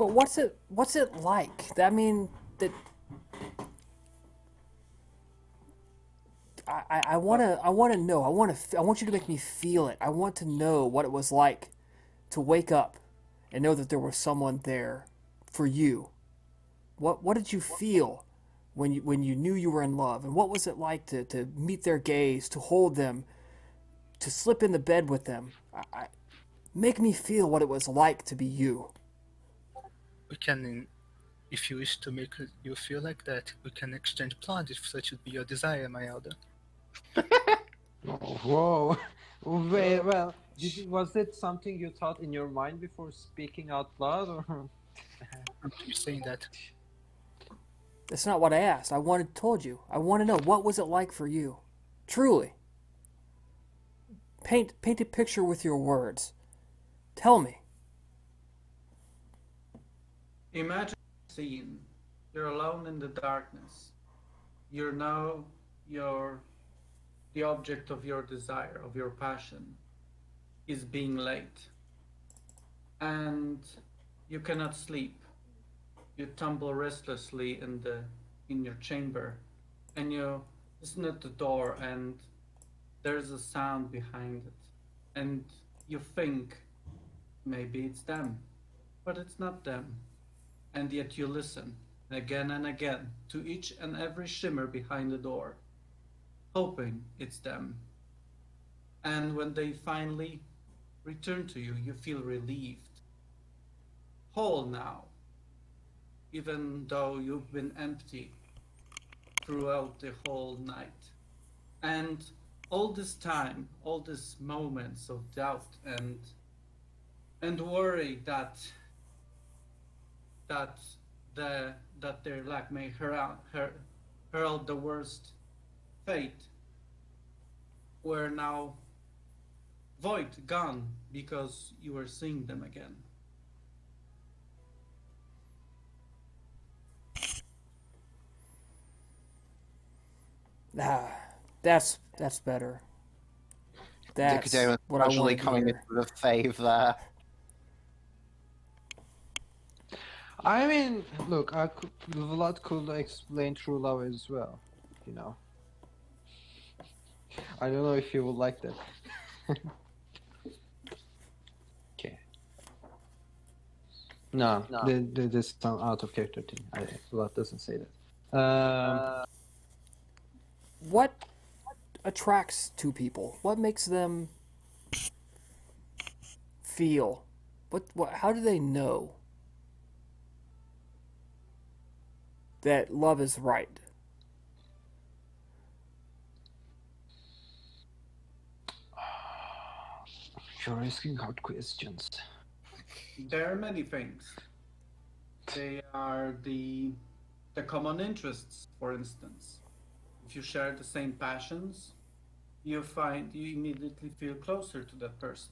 But what's it what's it like? I mean that I, I, I wanna I wanna know. I wanna f- I want you to make me feel it. I want to know what it was like to wake up and know that there was someone there for you. What what did you feel when you when you knew you were in love? And what was it like to, to meet their gaze, to hold them, to slip in the bed with them? I, I, make me feel what it was like to be you. We can, if you wish to make you feel like that, we can exchange plans if such would be your desire, my elder. <laughs> Oh, whoa. <laughs> Well, well did was it something you thought in your mind before speaking out loud, or You're saying that That's not what I asked. I wanted told you. I want to know what was it like for you? Truly. Paint paint a picture with your words. Tell me. Imagine a scene. You're alone in the darkness. You're now your the object of your desire, of your passion, is being late. and you cannot sleep. You tumble restlessly in the in your chamber, and you listen at the door, and there's a sound behind it, and you think maybe it's them, but it's not them, and yet you listen again and again to each and every shimmer behind the door, hoping it's them. And when they finally return to you, you feel relieved. Whole now, even though you've been empty throughout the whole night. And all this time, all these moments of doubt and and worry that that the that their lack may herald, her, herald the worst fate were now void, gone, because you were seeing them again. Ah, that's that's better. That's Nicodemus what I gradually wanted to coming into the save there. I mean, look, I could, Vlad could explain true love as well, you know. I don't know if you would like that. <laughs> okay. No, No. The, the, this is some out of character thing. I, Vlad doesn't say that. Um, What attracts two people? What makes them feel? What, what how do they know that love is right? you're asking hard questions. There are many things. They are the the common interests, for instance. If you share the same passions, you find you immediately feel closer to that person.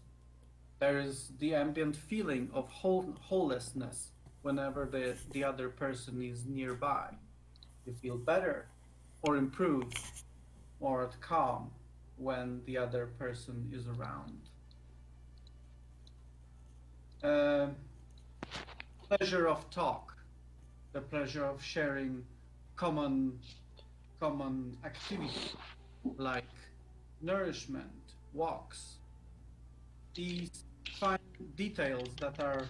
There is the ambient feeling of whole, wholelessness whenever the, the other person is nearby. You feel better or improved or at calm when the other person is around. Um pleasure of talk, the pleasure of sharing common common activity like nourishment, walks. These fine details that are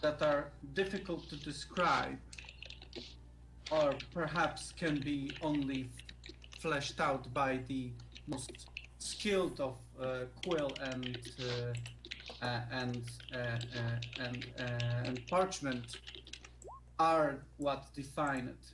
that are difficult to describe or perhaps can be only fleshed out by the most skilled of uh, quill and uh, uh, and uh, uh, and uh, and parchment are what define it.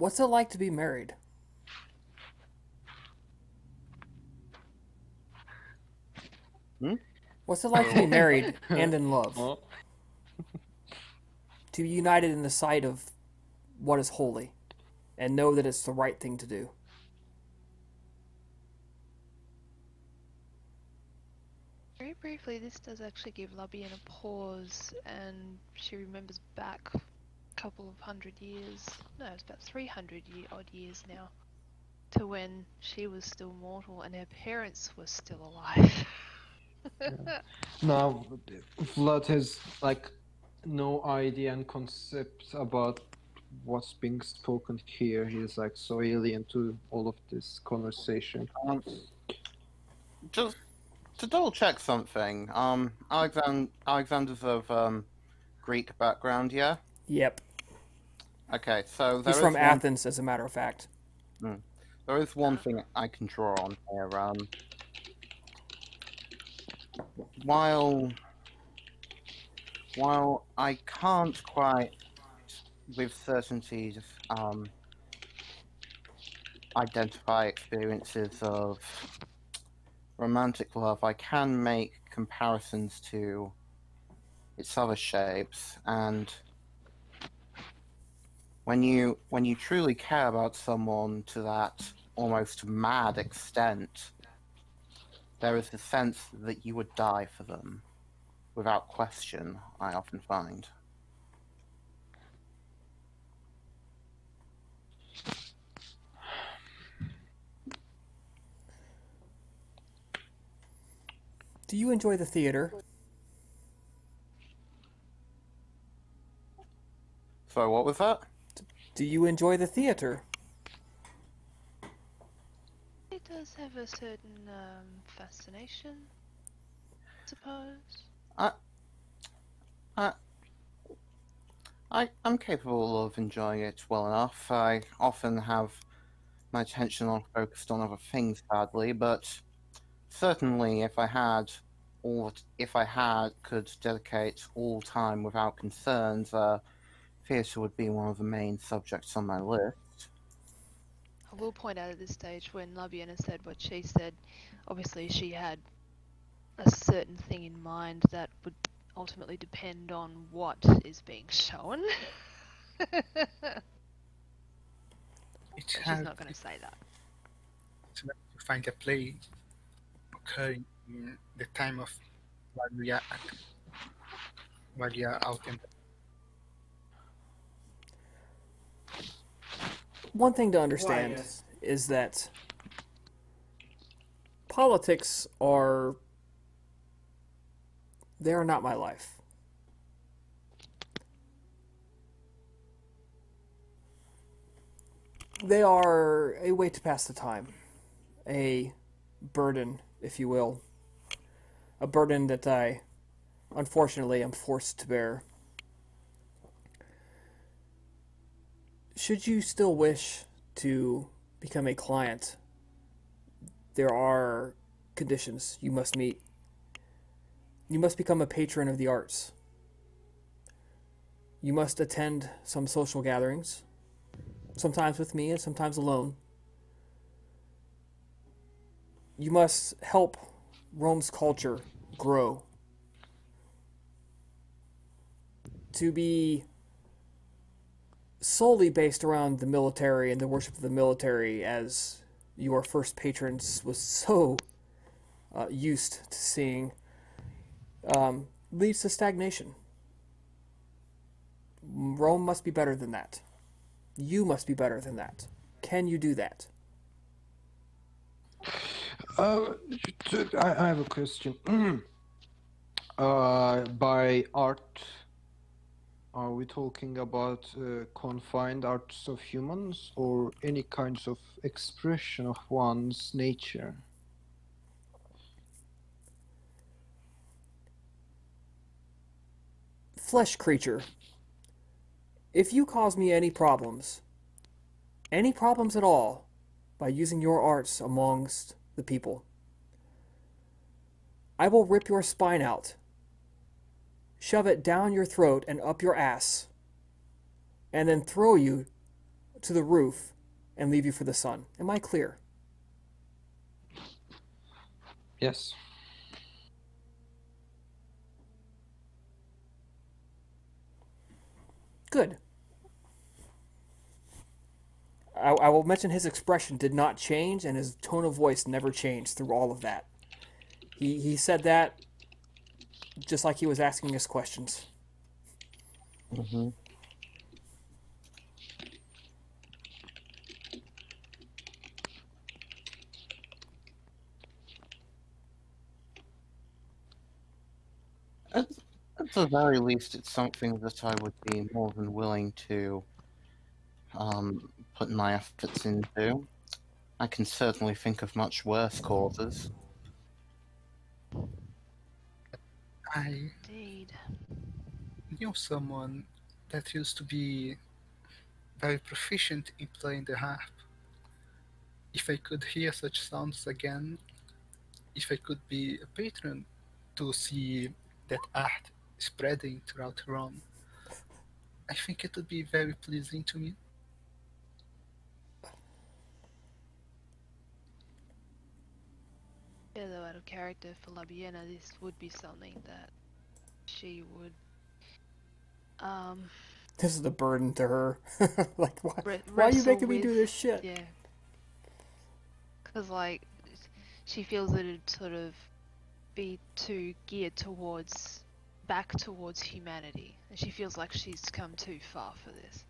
What's it like to be married? Hmm? What's it like to be <laughs> married and in love? To be united in the sight of what is holy and know that it's the right thing to do. Very briefly, this does actually give Lubian a pause, and she remembers back a couple of hundred years, no, it's about 300 year, odd years now, to when she was still mortal and her parents were still alive. <laughs> Now, Vlad has like no idea and concept about what's being spoken here. He's like so alien to all of this conversation. Um, just to double check something, um, Alexand- Alexander's of um, Greek background, yeah? Yep. Okay, so there He's is from one, Athens, as a matter of fact. there is one thing I can draw on here. Um, while while I can't quite with certainty um, identify experiences of romantic love, I can make comparisons to its other shapes, and when you when you truly care about someone to that almost mad extent, there is a sense that you would die for them. without question, I often find. Do you enjoy the theater? So what was that? Do you enjoy the theater? It does have a certain um, fascination, I suppose. I, I, I, I'm capable of enjoying it well enough. I often have my attention on focused on other things, sadly, but certainly if I had all, if I had could dedicate all time without concerns, uh, theatre would be one of the main subjects on my list. I will point out at this stage when Labiena said what she said, obviously she had a certain thing in mind that would ultimately depend on what is being shown. It's She's hard not going to say that. to find a play occurring in the time of while we are at, while we are out in One thing to understand yes. is that politics are they are not my life. They are a way to pass the time, a burden, if you will, a burden that I unfortunately am forced to bear. Should you still wish to become a client, there are conditions you must meet. You must become a patron of the arts. You must attend some social gatherings, sometimes with me and sometimes alone. You must help Rome's culture grow. To be solely based around the military and the worship of the military as your first patrons was so uh, used to seeing um, leads to stagnation. Rome must be better than that. You must be better than that. Can you do that? Uh, I have a question. <clears throat> uh, by art, are we talking about uh, confined arts of humans or any kinds of expression of one's nature? Flesh creature, if you cause me any problems, any problems at all, by using your arts amongst the people, I will rip your spine out, shove it down your throat and up your ass, and then throw you to the roof and leave you for the sun. Am I clear? Yes. Good. I, I will mention his expression did not change and his tone of voice never changed through all of that. He, he said that just like he was asking us questions. Mm-hmm. At, at the very least, it's something that I would be more than willing to um, put my efforts into. I can certainly think of much worse causes. I Indeed. knew someone that used to be very proficient in playing the harp. If I could hear such sounds again, if I could be a patron to see that art spreading throughout Rome, I think it would be very pleasing to me. Yeah, though out of character for Labiena, this would be something that she would um This is a burden to her. <laughs> like, why, Re- why are you making me do this shit? yeah. Cause like she feels that it'd sort of be too geared towards back towards humanity, and she feels like she's come too far for this.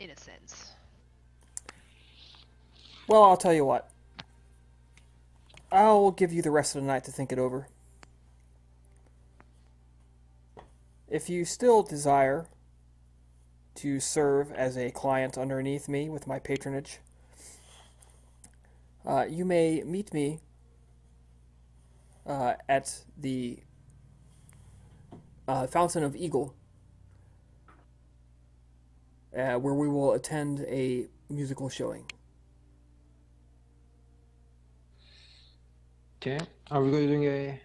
In a sense. Well, I'll tell you what. I'll give you the rest of the night to think it over. If you still desire to serve as a client underneath me with my patronage, uh, you may meet me uh, at the uh, Fountain of Eagle, uh, where we will attend a musical showing. Okay. Are we going to doing a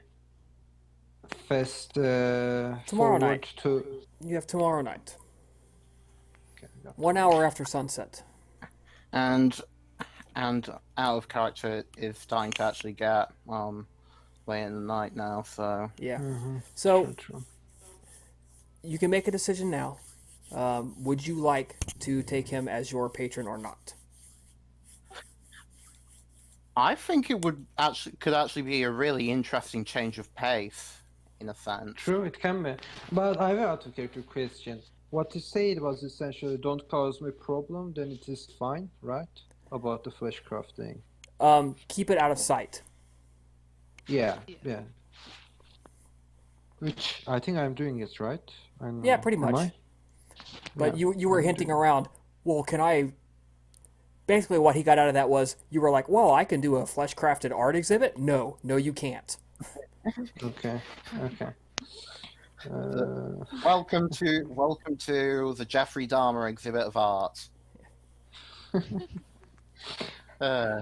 fest uh, Tomorrow forward night. to? You have tomorrow night, Okay, one hour after sunset. And and out of character is starting to actually get um late in the night now, so Yeah. Mhm, So true, true. you can make a decision now. Um, would you like to take him as your patron or not? I think it would actually could actually be a really interesting change of pace, in a sense. True, it can be. But I have out of character question. What you said was essentially don't cause me problem, then it is fine, right? About the flesh crafting. Um, keep it out of sight. Yeah, Yeah. yeah. Which I think I'm doing it right. I'm, Yeah, pretty much. I? But Yeah, you you were I'm hinting doing- around. Well, can I? Basically, what he got out of that was you were like, "Well, I can do a flesh crafted art exhibit." No, no, you can't. Okay, okay. Uh, Welcome to welcome to the Jeffrey Dahmer exhibit of art. <laughs> uh,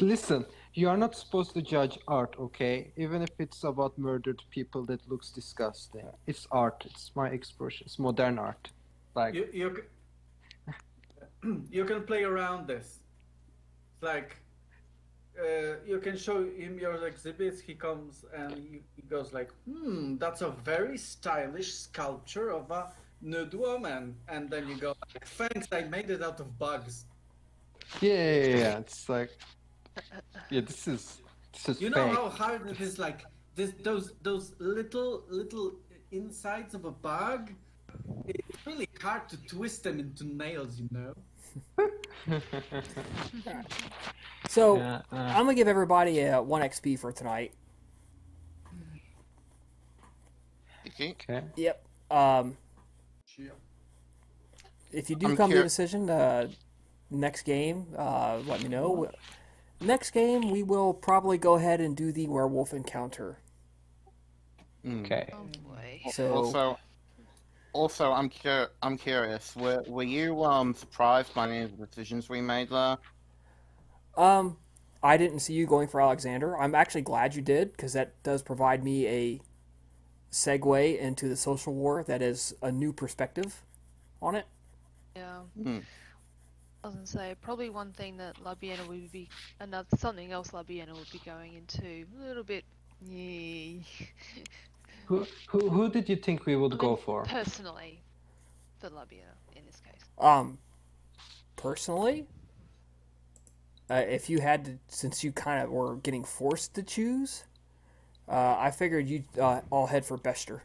listen, you are not supposed to judge art, okay? Even if it's about murdered people that looks disgusting. It's art. It's my expression. It's modern art. Like, You you can, <clears throat> you can play around this. It's like uh, you can show him your exhibits. He comes and he, goes like, "Hmm, that's a very stylish sculpture of a nude woman." And then you go, like, "Thanks, I made it out of bugs." yeah, yeah, yeah, yeah. It's like, yeah, this is this is You know fake. how hard it is, like this, those those little little insides of a bug. It's really hard to twist them into nails, you know. So Yeah, uh, I'm gonna give everybody a one XP for tonight. okay. okay. Yep. Um, if you do I'm come to a decision, uh, next game, uh, let me know. Next game, we will probably go ahead and do the werewolf encounter. Mm. Okay. Oh boy. So Also, also, I'm cur- I'm curious. Were were you um surprised by any of the decisions we made there? Um, I didn't see you going for Alexander. I'm actually glad you did because that does provide me a segue into the social war that is a new perspective on it. Yeah. Hmm. I was gonna say probably one thing that Labiena would be another something else Labiena would be going into a little bit. Yeah. <laughs> Who, who who did you think we would I go mean, for? Personally, for Labiena in this case. Um, personally, uh, if you had to, since you kind of were getting forced to choose, uh, I figured you'd uh, all head for Beshter.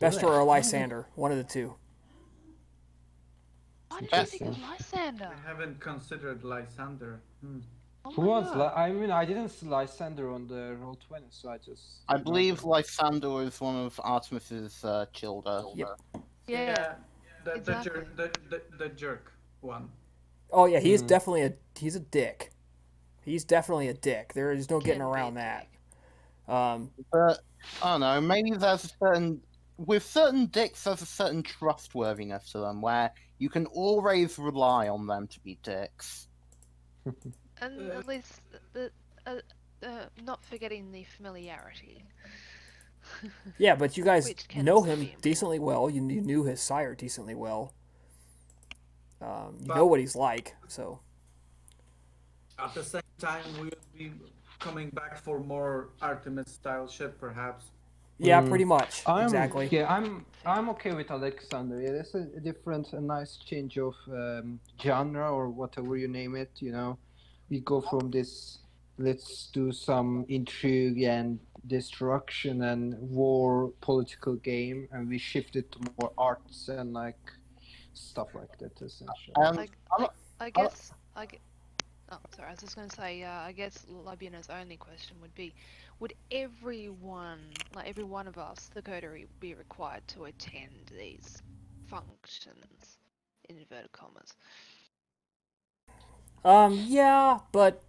Beshter or Lysander, one of the two. Why did you think of Lysander? I haven't considered Lysander. Hmm. Oh Who my was? God. Li- I mean, I didn't see Lysander on the roll twenty, so I just. I believe Lysander is one of Artemis's uh, children. Yep. Yeah. the, the, exactly. jerk, the, the, the jerk one. Oh yeah, he's is Mhm. definitely a he's a dick. He's definitely a dick. There is no getting around that. Um, But I don't know. Maybe there's a certain with certain dicks, there's a certain trustworthiness to them where you can always rely on them to be dicks. <laughs> And Uh, at least the, uh, uh, not forgetting the familiarity. <laughs> yeah, but you guys know also him be decently well. You, you knew his sire decently well. Um, you But- know what he's like, so At the same time, we'll be coming back for more Artemis style shit, perhaps. yeah, Mm. pretty much I'm, exactly. Yeah, I'm I'm okay with Alexander. Yeah, that's a, a different, a nice change of um, genre or whatever you name it. You know, we go from this let's do some intrigue and destruction and war political game, and we shift it to more arts and like stuff like that essentially. Um, Like, I'm like, I guess I get. Oh, sorry. I was just going to say. Uh, I guess Labiena's only question would be: Would everyone, like every one of us, the coterie, be required to attend these functions? In inverted commas. Um, yeah, but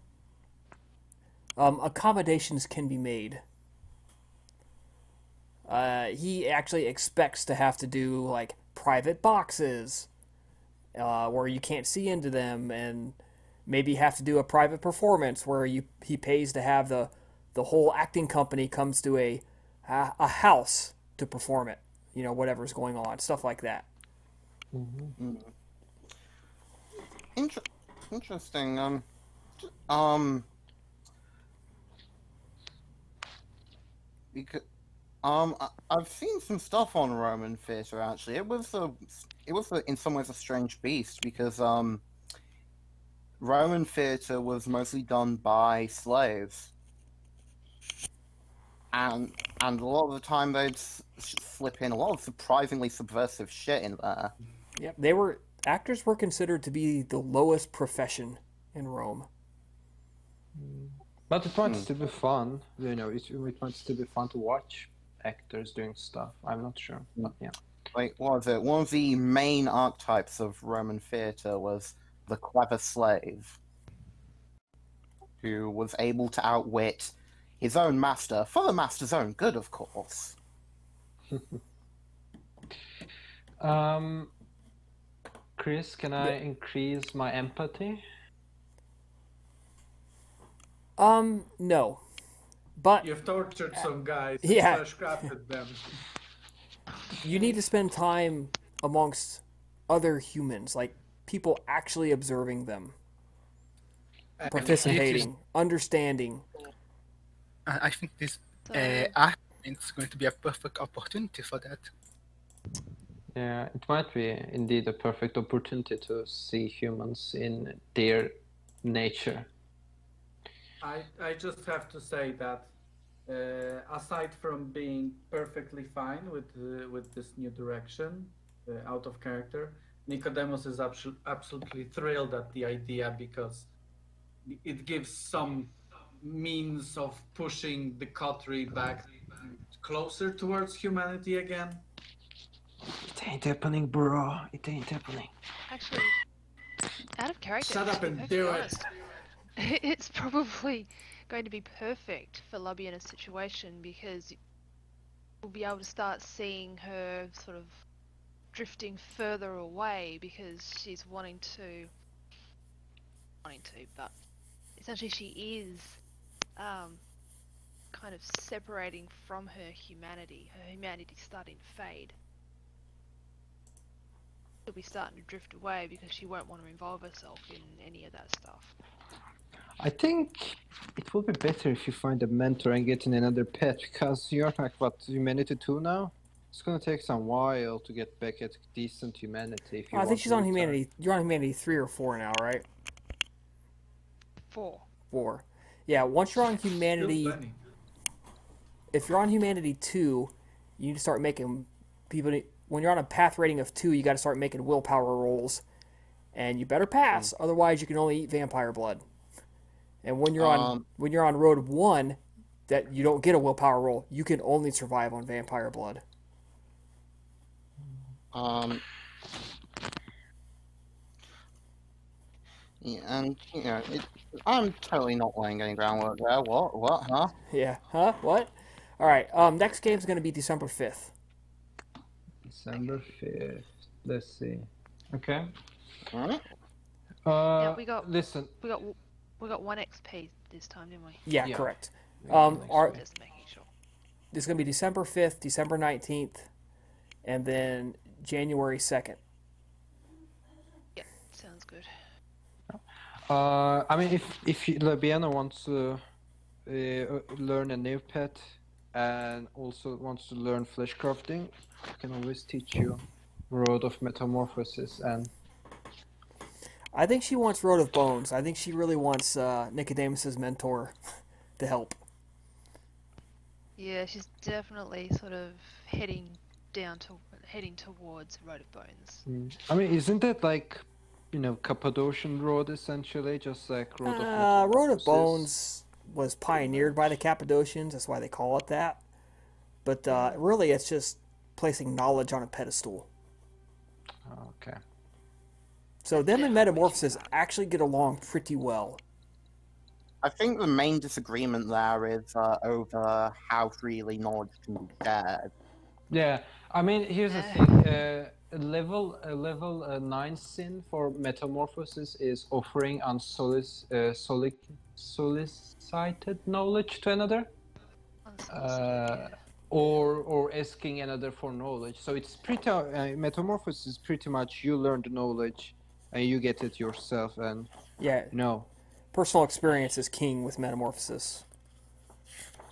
um, accommodations can be made. Uh, he actually expects to have to do like private boxes, uh, where you can't see into them, and maybe have to do a private performance where you he pays to have the the whole acting company comes to a a, a house to perform it. You know, whatever's going on, stuff like that. Inter- interesting. Um, um, because um, I- I've seen some stuff on Roman theater. Actually, it was a, it was a, in some ways a strange beast because um, Roman theater was mostly done by slaves, and and a lot of the time they'd slip in a lot of surprisingly subversive shit in there. Yep, they were actors were considered to be the lowest profession in Rome. But it might Hmm. still be fun, you know. It, it might still be fun to watch actors doing stuff. I'm not sure, but yeah. like what was it? One of the main archetypes of Roman theatre was the clever slave, who was able to outwit his own master for the master's own good, of course. <laughs> Um, Chris, can I Yeah. increase my empathy? Um, no, but You've tortured some guys. Yeah. Flesh crafted them. you need to spend time amongst other humans, like people actually observing them, Uh, participating, understanding. I I think this So, uh, art is going to be a perfect opportunity for that. Yeah, it might be indeed a perfect opportunity to see humans in their nature. I, I just have to say that uh, aside from being perfectly fine with uh, with this new direction, uh, out of character, Nicodemus is abso- absolutely thrilled at the idea because it gives some means of pushing the coterie back closer towards humanity again. It ain't happening, bro. It ain't happening. actually, out of character. Shut up and perfectly do it. <laughs> It's probably going to be perfect for Lubby in a situation because we'll be able to start seeing her sort of drifting further away because she's wanting to, wanting to, but essentially she is um, kind of separating from her humanity. Her humanity starting to fade. She'll be starting to drift away because she won't want to involve herself in any of that stuff. I think it will be better if you find a mentor and get in another pet because you're like what humanity two now. It's gonna take some while to get back at decent humanity. If you I want think she's to on return. humanity. You're on humanity three or four now, right? Four. Four. Yeah. Once you're on humanity, if you're on humanity two, you need to start making people. When you're on a path rating of two, you got to start making willpower rolls, and you better pass. Otherwise, you can only eat vampire blood. And when you're on Um, when you're on road one, that you don't get a willpower roll, you can only survive on vampire blood. Um, yeah, and you know, it, I'm totally not laying any groundwork there. What? What? Huh? <laughs> Yeah. Huh? What? All right. Um. Next game's gonna be December fifth. December fifth. Let's see. Okay. Alright. Uh, we got- Listen. We got we got one XP this time, didn't we? Yeah, Yeah. Correct. Um. Our, Just making sure. This is gonna be December fifth, December nineteenth, and then January second. Yeah, Sounds good. Uh, I mean, if if Labiena wants to uh, learn a new pet and also wants to learn flesh crafting, I can always teach you Road of Metamorphosis and I think she wants Road of Bones. I think she really wants uh, Nicodemus's mentor <laughs> to help. Yeah, she's definitely sort of heading down to heading towards Road of Bones. Mm. I mean, isn't it like, you know, Cappadocian Road essentially, just like Road of Uh, Road of Bones was pioneered by the Cappadocians. That's why they call it that. But uh, really, it's just placing knowledge on a pedestal. Okay. So them and Metamorphosis actually get along pretty well. I think the main disagreement there is uh, over how freely knowledge can be shared. Yeah, I mean, here's the thing. Uh, level a level uh, nine sin for metamorphosis is offering unsolic uh, solic, solicited knowledge to another, uh, or or asking another for knowledge. So it's pretty uh, metamorphosis is pretty much you learn the knowledge, and you get it yourself. And Yeah, you know, personal experience is king with Metamorphosis.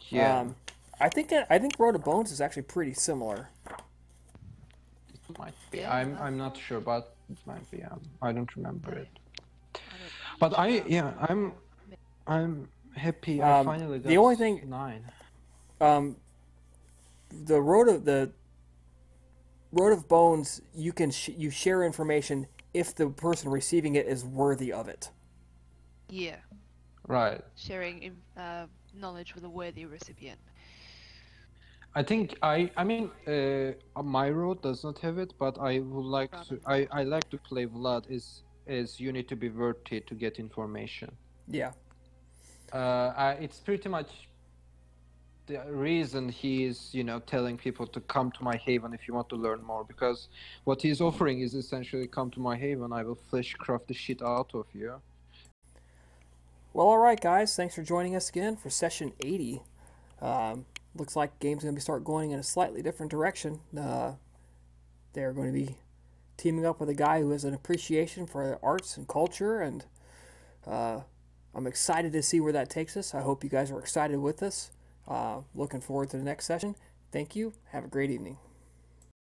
yeah, Um, I think that I think Road of Bones is actually pretty similar. it might be. Yeah, I'm I'm not sure, but it might be. Um, I don't remember it. But I yeah I'm I'm happy I Um, finally got the only thing- nine. Um, the road of the road of bones, you can sh- you share information if the person receiving it is worthy of it. Yeah, Right. sharing uh, knowledge with a worthy recipient. I think I I mean uh, my road does not have it, but I would like to I, I like to play Vlad is is you need to be worthy to get information. Yeah, Uh, I, it's pretty much the reason he is you know telling people to come to my haven if you want to learn more because what he's offering is essentially come to my haven I will fleshcraft the shit out of you. Well, all right, guys. Thanks for joining us again for session 80. Um, looks like game's going to start going in a slightly different direction. Uh, they're going to be teaming up with a guy who has an appreciation for arts and culture, and uh, I'm excited to see where that takes us. I hope you guys are excited with us. Uh, looking forward to the next session. Thank you. Have a great evening.